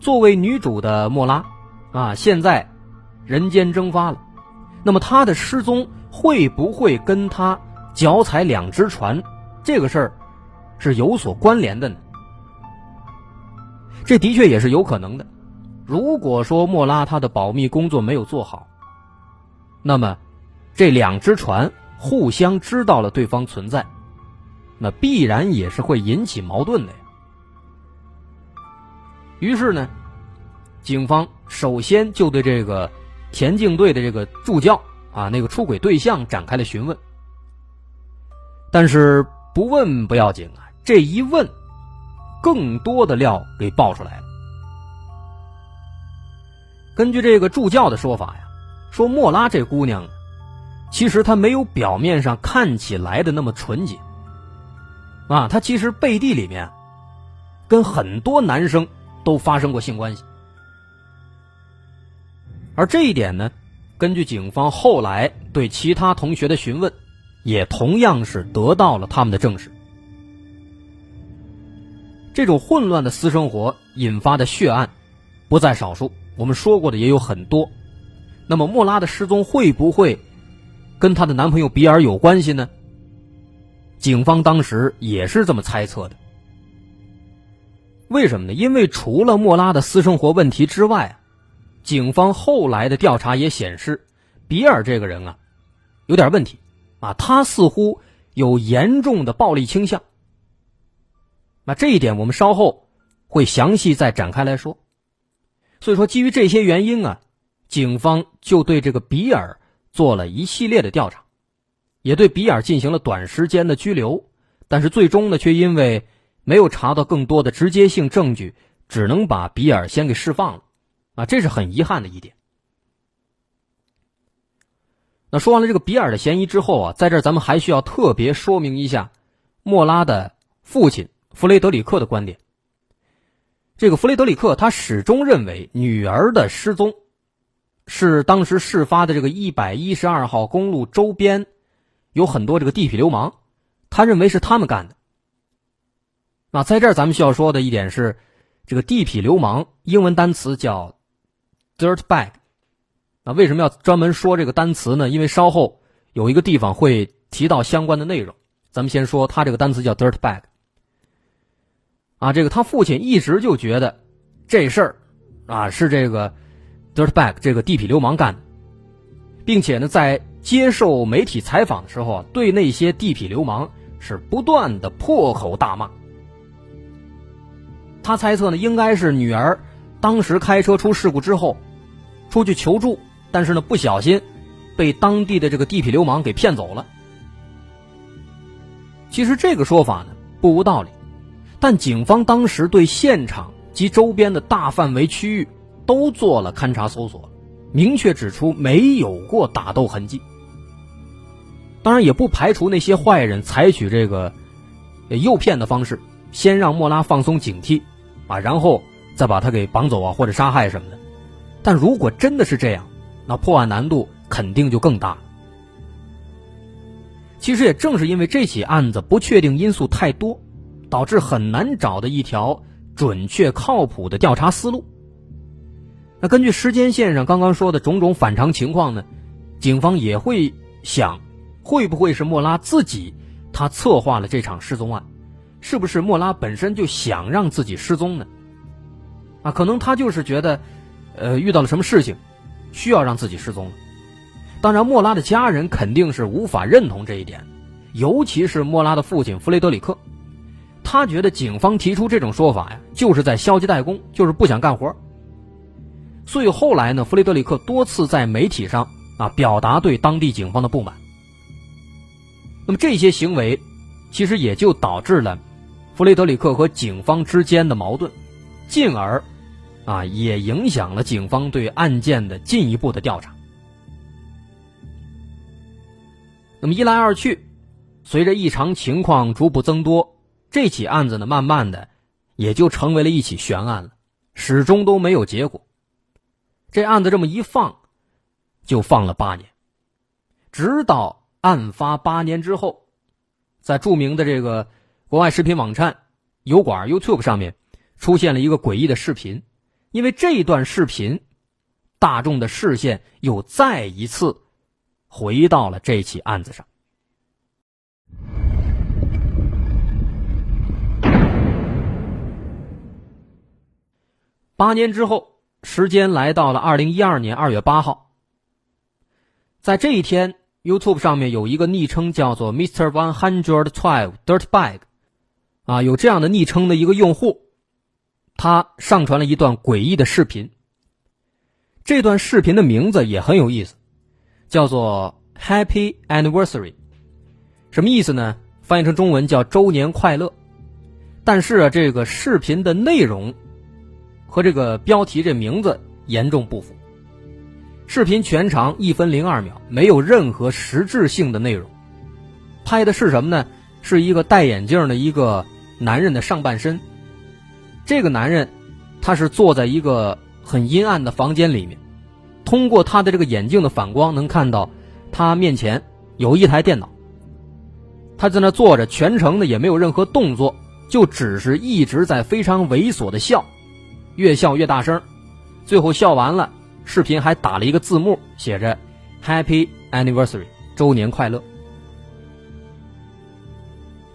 作为女主的莫拉啊，现在人间蒸发了，那么她的失踪会不会跟她脚踩两只船这个事儿是有所关联的呢？这的确也是有可能的。如果说莫拉他的保密工作没有做好，那么这两只船互相知道了对方存在，那必然也是会引起矛盾的呀。于是呢，警方首先就对这个田径队的这个助教啊，那个出轨对象展开了询问。但是不问不要紧啊，这一问，更多的料给爆出来了。根据这个助教的说法呀，说莫拉这姑娘，其实她没有表面上看起来的那么纯洁，啊，她其实背地里面，跟很多男生都发生过性关系，而这一点呢，根据警方后来对其他同学的询问，也同样是得到了他们的证实。这种混乱的私生活引发的血案，不在少数。我们说过的也有很多，那么莫拉的失踪会不会跟她的男朋友比尔有关系呢？警方当时也是这么猜测的。为什么呢？因为除了莫拉的私生活问题之外，警方后来的调查也显示，比尔这个人啊，有点问题啊，他似乎有严重的暴力倾向。那这一点我们稍后会详细再展开来说。所以说，基于这些原因啊，警方就对这个比尔做了一系列的调查，也对比尔进行了短时间的拘留，但是最终呢，却因为没有查到更多的直接性证据，只能把比尔先给释放了，啊，这是很遗憾的一点。那说完了这个比尔的嫌疑之后啊，在这儿咱们还需要特别说明一下莫拉的父亲弗雷德里克的观点。这个弗雷德里克他始终认为女儿的失踪是当时事发的这个一百一十二号公路周边有很多这个地痞流氓，他认为是他们干的。那在这儿咱们需要说的一点是，这个地痞流氓英文单词叫 “dirt bag”。那为什么要专门说这个单词呢？因为稍后有一个地方会提到相关的内容。咱们先说他这个单词叫 “dirt bag”。啊，这个他父亲一直就觉得这事儿啊是这个 dirtbag 这个地痞流氓干的，并且呢，在接受媒体采访的时候啊，对那些地痞流氓是不断的破口大骂。他猜测呢，应该是女儿当时开车出事故之后出去求助，但是呢不小心被当地的这个地痞流氓给骗走了。其实这个说法呢不无道理。但警方当时对现场及周边的大范围区域都做了勘查搜索，明确指出没有过打斗痕迹。当然，也不排除那些坏人采取这个诱骗的方式，先让莫拉放松警惕，啊，然后再把他给绑走啊，或者杀害什么的。但如果真的是这样，那破案难度肯定就更大。其实也正是因为这起案子不确定因素太多。导致很难找的一条准确靠谱的调查思路。那根据时间线上刚刚说的种种反常情况呢，警方也会想，会不会是莫拉自己他策划了这场失踪案？是不是莫拉本身就想让自己失踪呢？啊，可能他就是觉得，呃，遇到了什么事情，需要让自己失踪了。当然，莫拉的家人肯定是无法认同这一点，尤其是莫拉的父亲弗雷德里克。他觉得警方提出这种说法呀，就是在消极怠工，就是不想干活。所以后来呢，弗雷德里克多次在媒体上啊表达对当地警方的不满。那么这些行为，其实也就导致了弗雷德里克和警方之间的矛盾，进而啊也影响了警方对案件的进一步的调查。那么一来二去，随着异常情况逐步增多。这起案子呢，慢慢的也就成为了一起悬案了，始终都没有结果。这案子这么一放，就放了八年，直到案发八年之后，在著名的这个国外视频网站油管 YouTube 上面出现了一个诡异的视频，因为这段视频，大众的视线又再一次回到了这起案子上。八年之后，时间来到了二零一二年二月八号。在这一天，YouTube 上面有一个昵称叫做 Mr. One Hundred Twelve Dirtbag，啊，有这样的昵称的一个用户，他上传了一段诡异的视频。这段视频的名字也很有意思，叫做 Happy Anniversary，什么意思呢？翻译成中文叫周年快乐。但是啊，这个视频的内容和这个标题这名字严重不符。视频全长一分零二秒，没有任何实质性的内容。拍的是什么呢？是一个戴眼镜的一个男人的上半身。这个男人，他是坐在一个很阴暗的房间里面，通过他的这个眼镜的反光，能看到他面前有一台电脑。他在那坐着，全程呢也没有任何动作，就只是一直在非常猥琐的笑，越笑越大声，最后笑完了。视频还打了一个字幕，写着 “Happy Anniversary”，周年快乐。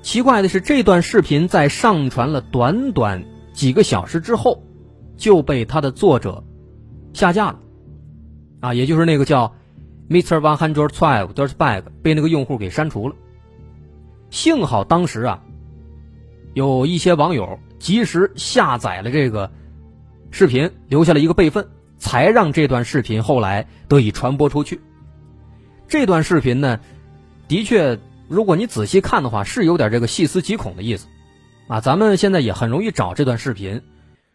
奇怪的是，这段视频在上传了短短几个小时之后，就被它的作者下架了。啊，也就是那个叫 Mr. One Hundred Twelve Dirtbag 被那个用户给删除了。幸好当时啊，有一些网友及时下载了这个视频，留下了一个备份。才让这段视频后来得以传播出去。这段视频呢，的确，如果你仔细看的话，是有点这个细思极恐的意思，啊，咱们现在也很容易找这段视频。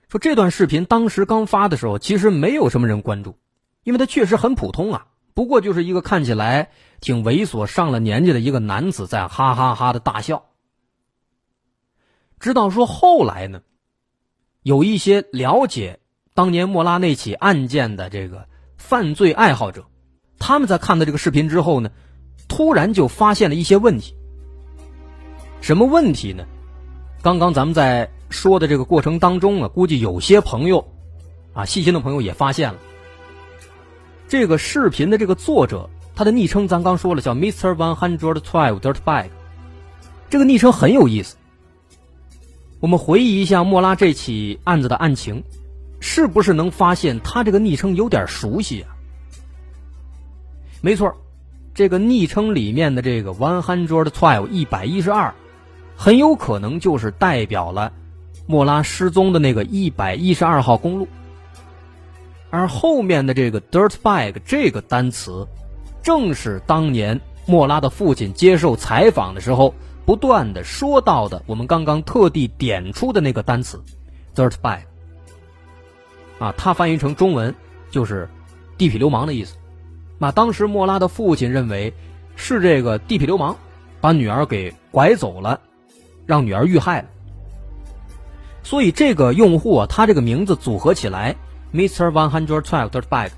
说这段视频当时刚发的时候，其实没有什么人关注，因为它确实很普通啊，不过就是一个看起来挺猥琐、上了年纪的一个男子在哈哈哈的大笑。直到说后来呢，有一些了解。当年莫拉那起案件的这个犯罪爱好者，他们在看到这个视频之后呢，突然就发现了一些问题。什么问题呢？刚刚咱们在说的这个过程当中啊，估计有些朋友啊，细心的朋友也发现了，这个视频的这个作者，他的昵称咱刚说了，叫 Mr. One Hundred Twelve Dirtbag，这个昵称很有意思。我们回忆一下莫拉这起案子的案情。是不是能发现他这个昵称有点熟悉啊？没错，这个昵称里面的这个 one hundred twelve 一百一十二，很有可能就是代表了莫拉失踪的那个一百一十二号公路。而后面的这个 dirt bag 这个单词，正是当年莫拉的父亲接受采访的时候不断的说到的，我们刚刚特地点出的那个单词 dirt bag。啊，他翻译成中文就是“地痞流氓”的意思。那当时莫拉的父亲认为是这个地痞流氓把女儿给拐走了，让女儿遇害了。所以这个用户啊，他这个名字组合起来，Mr. One Hundred Twelve Dirtbag，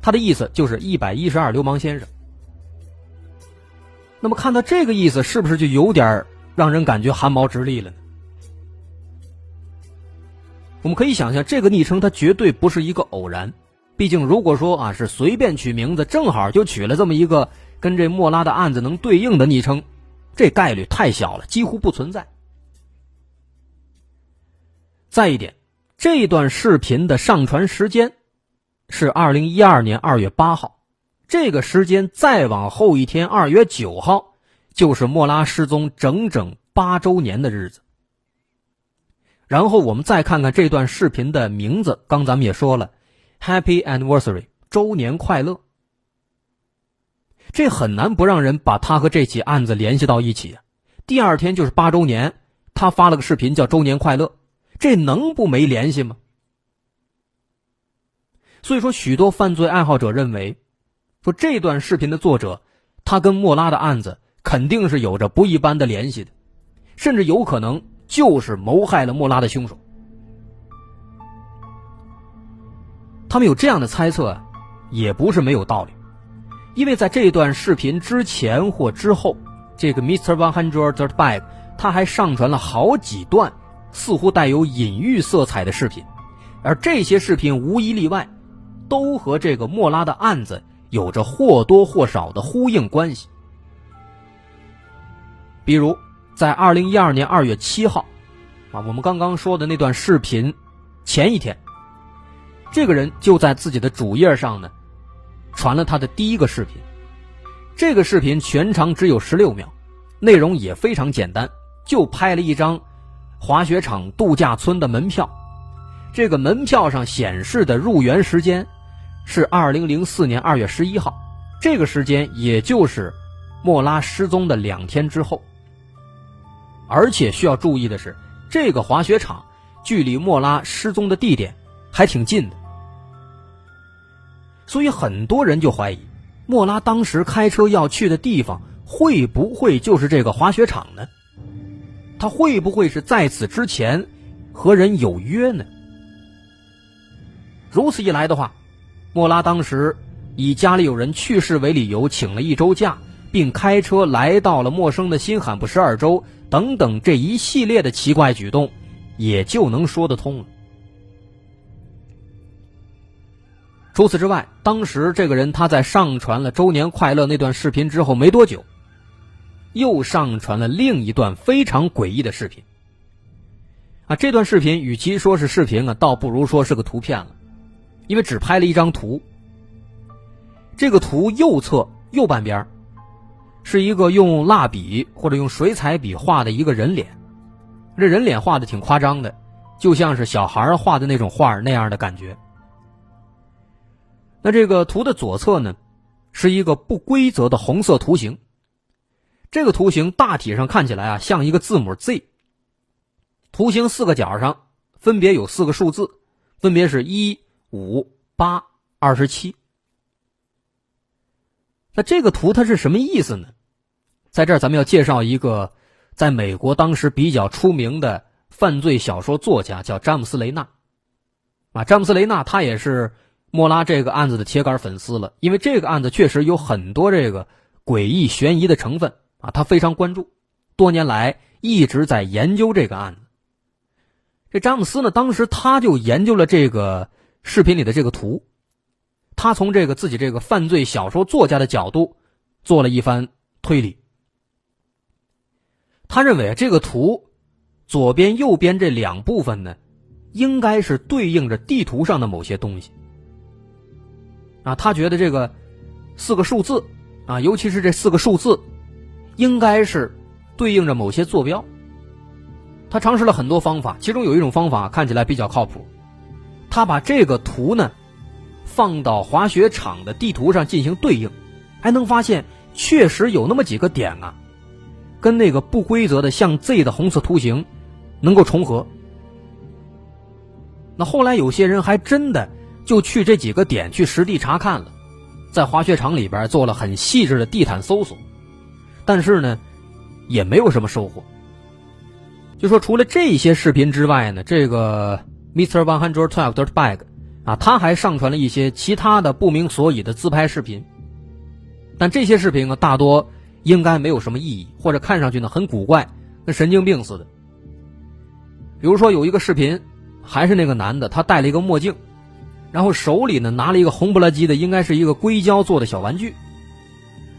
他的意思就是一百一十二流氓先生。那么看到这个意思，是不是就有点让人感觉汗毛直立了呢？我们可以想象，这个昵称它绝对不是一个偶然。毕竟，如果说啊是随便取名字，正好就取了这么一个跟这莫拉的案子能对应的昵称，这概率太小了，几乎不存在。再一点，这段视频的上传时间是二零一二年二月八号，这个时间再往后一天，二月九号，就是莫拉失踪整整八周年的日子。然后我们再看看这段视频的名字，刚咱们也说了，Happy Anniversary，周年快乐。这很难不让人把他和这起案子联系到一起。第二天就是八周年，他发了个视频叫“周年快乐”，这能不没联系吗？所以说，许多犯罪爱好者认为，说这段视频的作者，他跟莫拉的案子肯定是有着不一般的联系的，甚至有可能。就是谋害了莫拉的凶手。他们有这样的猜测，也不是没有道理，因为在这段视频之前或之后，这个 Mr. One Hundred Dirtbag 他还上传了好几段似乎带有隐喻色彩的视频，而这些视频无一例外，都和这个莫拉的案子有着或多或少的呼应关系，比如。在二零一二年二月七号，啊，我们刚刚说的那段视频，前一天，这个人就在自己的主页上呢，传了他的第一个视频。这个视频全长只有十六秒，内容也非常简单，就拍了一张滑雪场度假村的门票。这个门票上显示的入园时间是二零零四年二月十一号，这个时间也就是莫拉失踪的两天之后。而且需要注意的是，这个滑雪场距离莫拉失踪的地点还挺近的，所以很多人就怀疑。莫拉当时开车要去的地方，会不会就是这个滑雪场呢？他会不会是在此之前和人有约呢？如此一来的话，莫拉当时以家里有人去世为理由，请了一周假，并开车来到了陌生的新罕布什尔州，等等这一系列的奇怪举动，也就能说得通了。除此之外，当时这个人他在上传了“周年快乐”那段视频之后没多久，又上传了另一段非常诡异的视频。啊，这段视频与其说是视频啊，倒不如说是个图片了，因为只拍了一张图。这个图右侧右半边是一个用蜡笔或者用水彩笔画的一个人脸，这人脸画的挺夸张的，就像是小孩画的那种画那样的感觉。那这个图的左侧呢，是一个不规则的红色图形。这个图形大体上看起来啊，像一个字母 Z。图形四个角上分别有四个数字，分别是一、五、八、二十七。那这个图它是什么意思呢？在这儿咱们要介绍一个在美国当时比较出名的犯罪小说作家，叫詹姆斯·雷纳。啊，詹姆斯·雷纳他也是。莫拉这个案子的铁杆粉丝了，因为这个案子确实有很多这个诡异悬疑的成分啊，他非常关注，多年来一直在研究这个案子。这詹姆斯呢，当时他就研究了这个视频里的这个图，他从这个自己这个犯罪小说作家的角度做了一番推理。他认为这个图左边、右边这两部分呢，应该是对应着地图上的某些东西。啊，他觉得这个四个数字啊，尤其是这四个数字，应该是对应着某些坐标。他尝试了很多方法，其中有一种方法看起来比较靠谱。他把这个图呢放到滑雪场的地图上进行对应，还能发现确实有那么几个点啊，跟那个不规则的像 Z 的红色图形能够重合。那后来有些人还真的。就去这几个点去实地查看了，在滑雪场里边做了很细致的地毯搜索，但是呢，也没有什么收获。就说除了这些视频之外呢，这个 Mr. One Hundred Twelve Dirt Bag 啊，他还上传了一些其他的不明所以的自拍视频，但这些视频啊，大多应该没有什么意义，或者看上去呢很古怪，跟神经病似的。比如说有一个视频，还是那个男的，他戴了一个墨镜。然后手里呢拿了一个红不拉几的，应该是一个硅胶做的小玩具，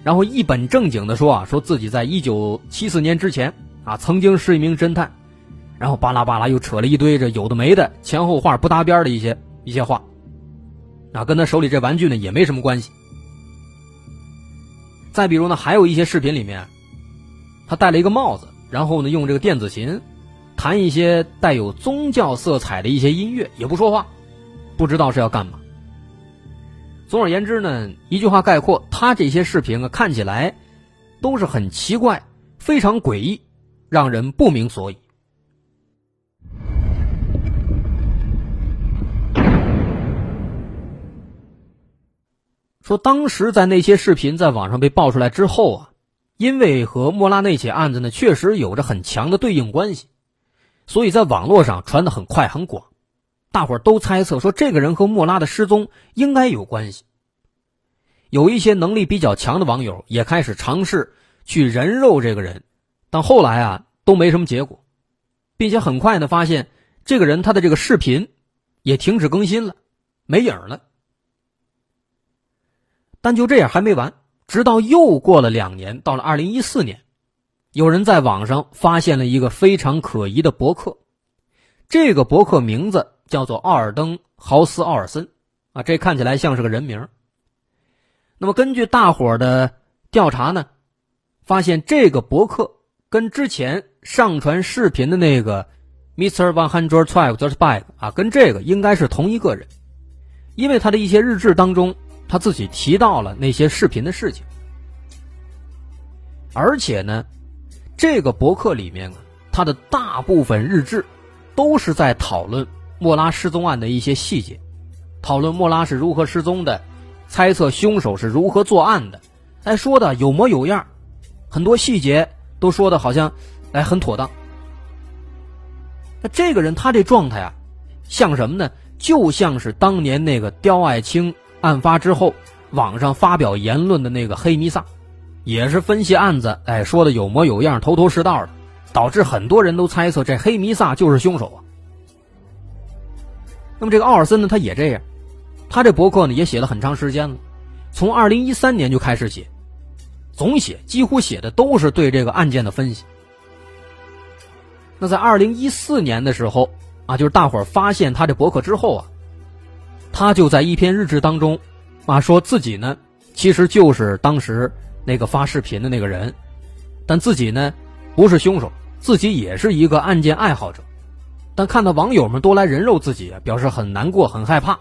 然后一本正经的说啊，说自己在一九七四年之前啊曾经是一名侦探，然后巴拉巴拉又扯了一堆这有的没的前后话不搭边的一些一些话，啊跟他手里这玩具呢也没什么关系。再比如呢，还有一些视频里面，他戴了一个帽子，然后呢用这个电子琴弹一些带有宗教色彩的一些音乐，也不说话。不知道是要干嘛。总而言之呢，一句话概括，他这些视频啊，看起来都是很奇怪、非常诡异，让人不明所以。说当时在那些视频在网上被爆出来之后啊，因为和莫拉那起案子呢确实有着很强的对应关系，所以在网络上传的很快很广。大伙都猜测说，这个人和莫拉的失踪应该有关系。有一些能力比较强的网友也开始尝试去人肉这个人，但后来啊都没什么结果，并且很快呢发现这个人他的这个视频也停止更新了，没影了。但就这样还没完，直到又过了两年，到了二零一四年，有人在网上发现了一个非常可疑的博客，这个博客名字。叫做奥尔登豪斯奥尔森，啊，这看起来像是个人名。那么根据大伙的调查呢，发现这个博客跟之前上传视频的那个 Mr. One Hundred Twelve Thirty Bag 啊，跟这个应该是同一个人，因为他的一些日志当中，他自己提到了那些视频的事情，而且呢，这个博客里面啊，他的大部分日志都是在讨论莫拉失踪案的一些细节，讨论莫拉是如何失踪的。猜测凶手是如何作案的，哎，说的有模有样，很多细节都说的好像，哎，很妥当。那这个人他这状态啊，像什么呢？就像是当年那个刁爱青案发之后，网上发表言论的那个黑弥撒，也是分析案子，哎，说的有模有样、头头是道的，导致很多人都猜测这黑弥撒就是凶手啊。那么这个奥尔森呢，他也这样。他这博客呢也写了很长时间了，从二零一三年就开始写，总写几乎写的都是对这个案件的分析。那在二零一四年的时候啊，就是大伙发现他这博客之后啊，他就在一篇日志当中啊说自己呢其实就是当时那个发视频的那个人，但自己呢不是凶手，自己也是一个案件爱好者，但看到网友们都来人肉自己，表示很难过，很害怕。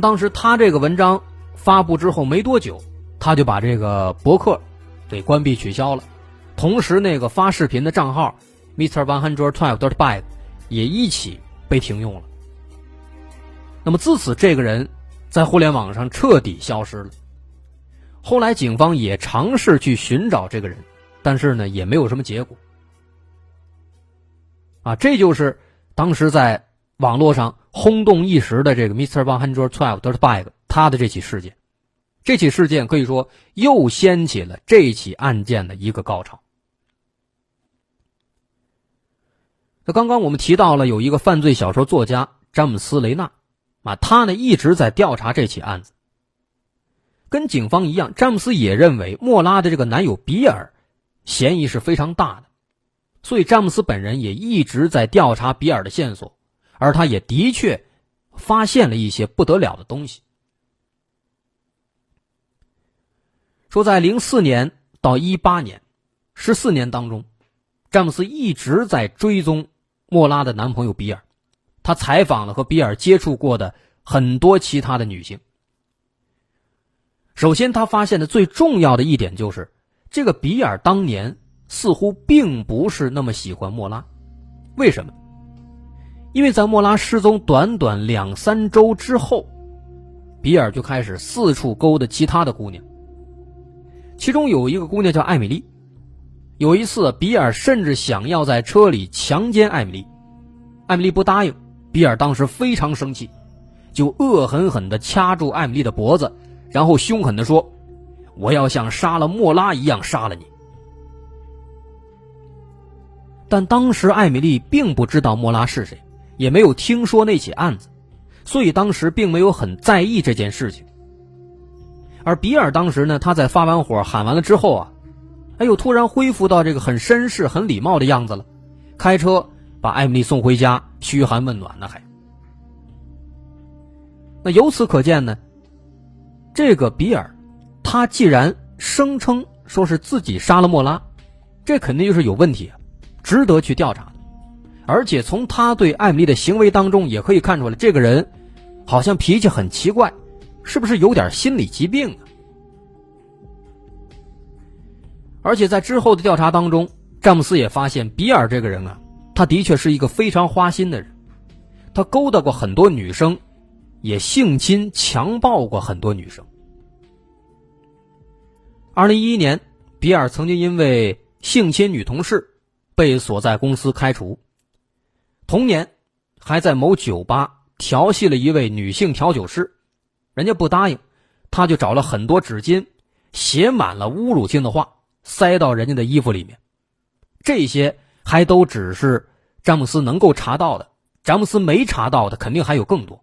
当时他这个文章发布之后没多久，他就把这个博客给关闭取消了，同时那个发视频的账号 Mr. One Hundred Twelve Dirty Bag 也一起被停用了。那么自此，这个人在互联网上彻底消失了。后来警方也尝试去寻找这个人，但是呢也没有什么结果。啊，这就是当时在。网络上轰动一时的这个 Mr. One Hundred Twelve Dirty Bag，他的这起事件，这起事件可以说又掀起了这起案件的一个高潮。那刚刚我们提到了有一个犯罪小说作家詹姆斯·雷纳，啊，他呢一直在调查这起案子。跟警方一样，詹姆斯也认为莫拉的这个男友比尔嫌疑是非常大的，所以詹姆斯本人也一直在调查比尔的线索。而他也的确发现了一些不得了的东西。说在零四年到一八年十四年当中，詹姆斯一直在追踪莫拉的男朋友比尔，他采访了和比尔接触过的很多其他的女性。首先，他发现的最重要的一点就是，这个比尔当年似乎并不是那么喜欢莫拉，为什么？因为在莫拉失踪短短两三周之后，比尔就开始四处勾搭其他的姑娘。其中有一个姑娘叫艾米丽。有一次，比尔甚至想要在车里强奸艾米丽，艾米丽不答应。比尔当时非常生气，就恶狠狠地掐住艾米丽的脖子，然后凶狠地说：“我要像杀了莫拉一样杀了你。”但当时艾米丽并不知道莫拉是谁。也没有听说那起案子，所以当时并没有很在意这件事情。而比尔当时呢，他在发完火喊完了之后啊，哎呦，突然恢复到这个很绅士、很礼貌的样子了，开车把艾米丽送回家，嘘寒问暖呢还。那由此可见呢，这个比尔，他既然声称说是自己杀了莫拉，这肯定就是有问题，值得去调查。而且从他对艾米丽的行为当中，也可以看出来，这个人好像脾气很奇怪，是不是有点心理疾病啊？而且在之后的调查当中，詹姆斯也发现，比尔这个人啊，他的确是一个非常花心的人，他勾搭过很多女生，也性侵强暴过很多女生。二零一一年，比尔曾经因为性侵女同事被所在公司开除。同年，还在某酒吧调戏了一位女性调酒师，人家不答应，他就找了很多纸巾，写满了侮辱性的话，塞到人家的衣服里面。这些还都只是詹姆斯能够查到的，詹姆斯没查到的肯定还有更多。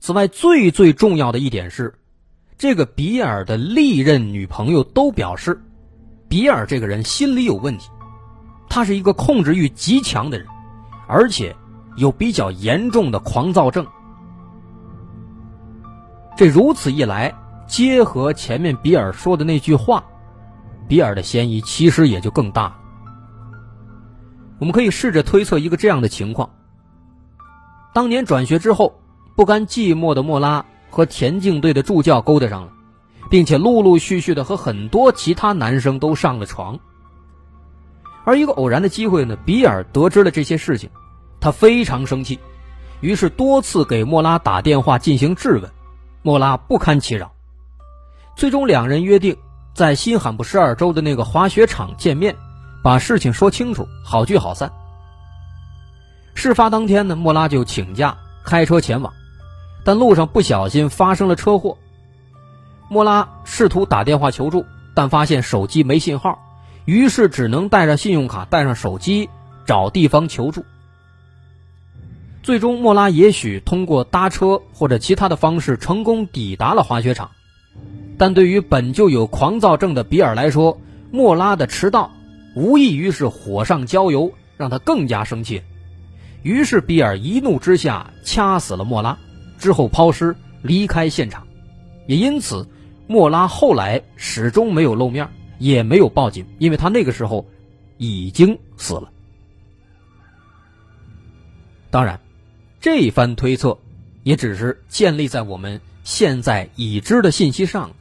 此外，最最重要的一点是，这个比尔的历任女朋友都表示，比尔这个人心里有问题。他是一个控制欲极强的人，而且有比较严重的狂躁症。这如此一来，结合前面比尔说的那句话，比尔的嫌疑其实也就更大了。我们可以试着推测一个这样的情况：当年转学之后，不甘寂寞的莫拉和田径队的助教勾搭上了，并且陆陆续续的和很多其他男生都上了床。而一个偶然的机会呢，比尔得知了这些事情，他非常生气，于是多次给莫拉打电话进行质问。莫拉不堪其扰，最终两人约定在新罕布什尔州的那个滑雪场见面，把事情说清楚，好聚好散。事发当天呢，莫拉就请假开车前往，但路上不小心发生了车祸。莫拉试图打电话求助，但发现手机没信号。于是只能带着信用卡，带上手机，找地方求助。最终，莫拉也许通过搭车或者其他的方式成功抵达了滑雪场，但对于本就有狂躁症的比尔来说，莫拉的迟到无异于是火上浇油，让他更加生气。于是，比尔一怒之下掐死了莫拉，之后抛尸离开现场。也因此，莫拉后来始终没有露面。也没有报警，因为他那个时候已经死了。当然，这番推测也只是建立在我们现在已知的信息上，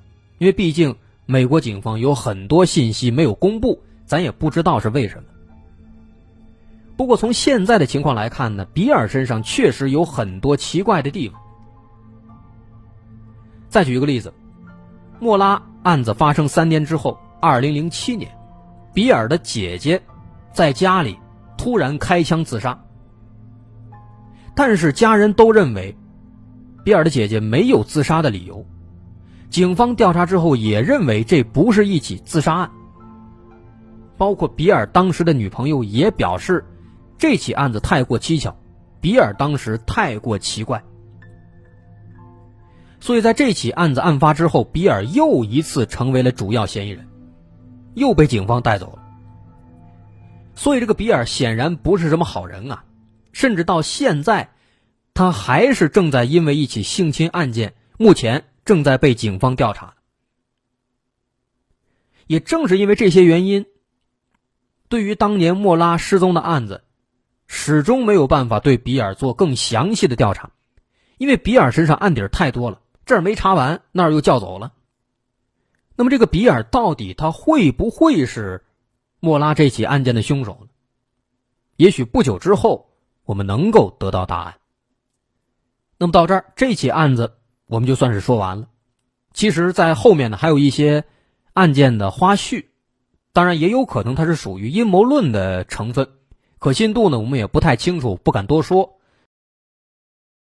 因为毕竟美国警方有很多信息没有公布，咱也不知道是为什么。不过从现在的情况来看呢，比尔身上确实有很多奇怪的地方。再举一个例子，莫拉案子发生三年之后。二零零七年，比尔的姐姐在家里突然开枪自杀，但是家人都认为比尔的姐姐没有自杀的理由。警方调查之后也认为这不是一起自杀案。包括比尔当时的女朋友也表示，这起案子太过蹊跷，比尔当时太过奇怪。所以在这起案子案发之后，比尔又一次成为了主要嫌疑人。又被警方带走了，所以这个比尔显然不是什么好人啊！甚至到现在，他还是正在因为一起性侵案件，目前正在被警方调查。也正是因为这些原因，对于当年莫拉失踪的案子，始终没有办法对比尔做更详细的调查，因为比尔身上案底太多了，这儿没查完，那儿又叫走了。那么，这个比尔到底他会不会是莫拉这起案件的凶手呢？也许不久之后，我们能够得到答案。那么到这儿，这起案子我们就算是说完了。其实，在后面呢，还有一些案件的花絮，当然也有可能它是属于阴谋论的成分，可信度呢，我们也不太清楚，不敢多说。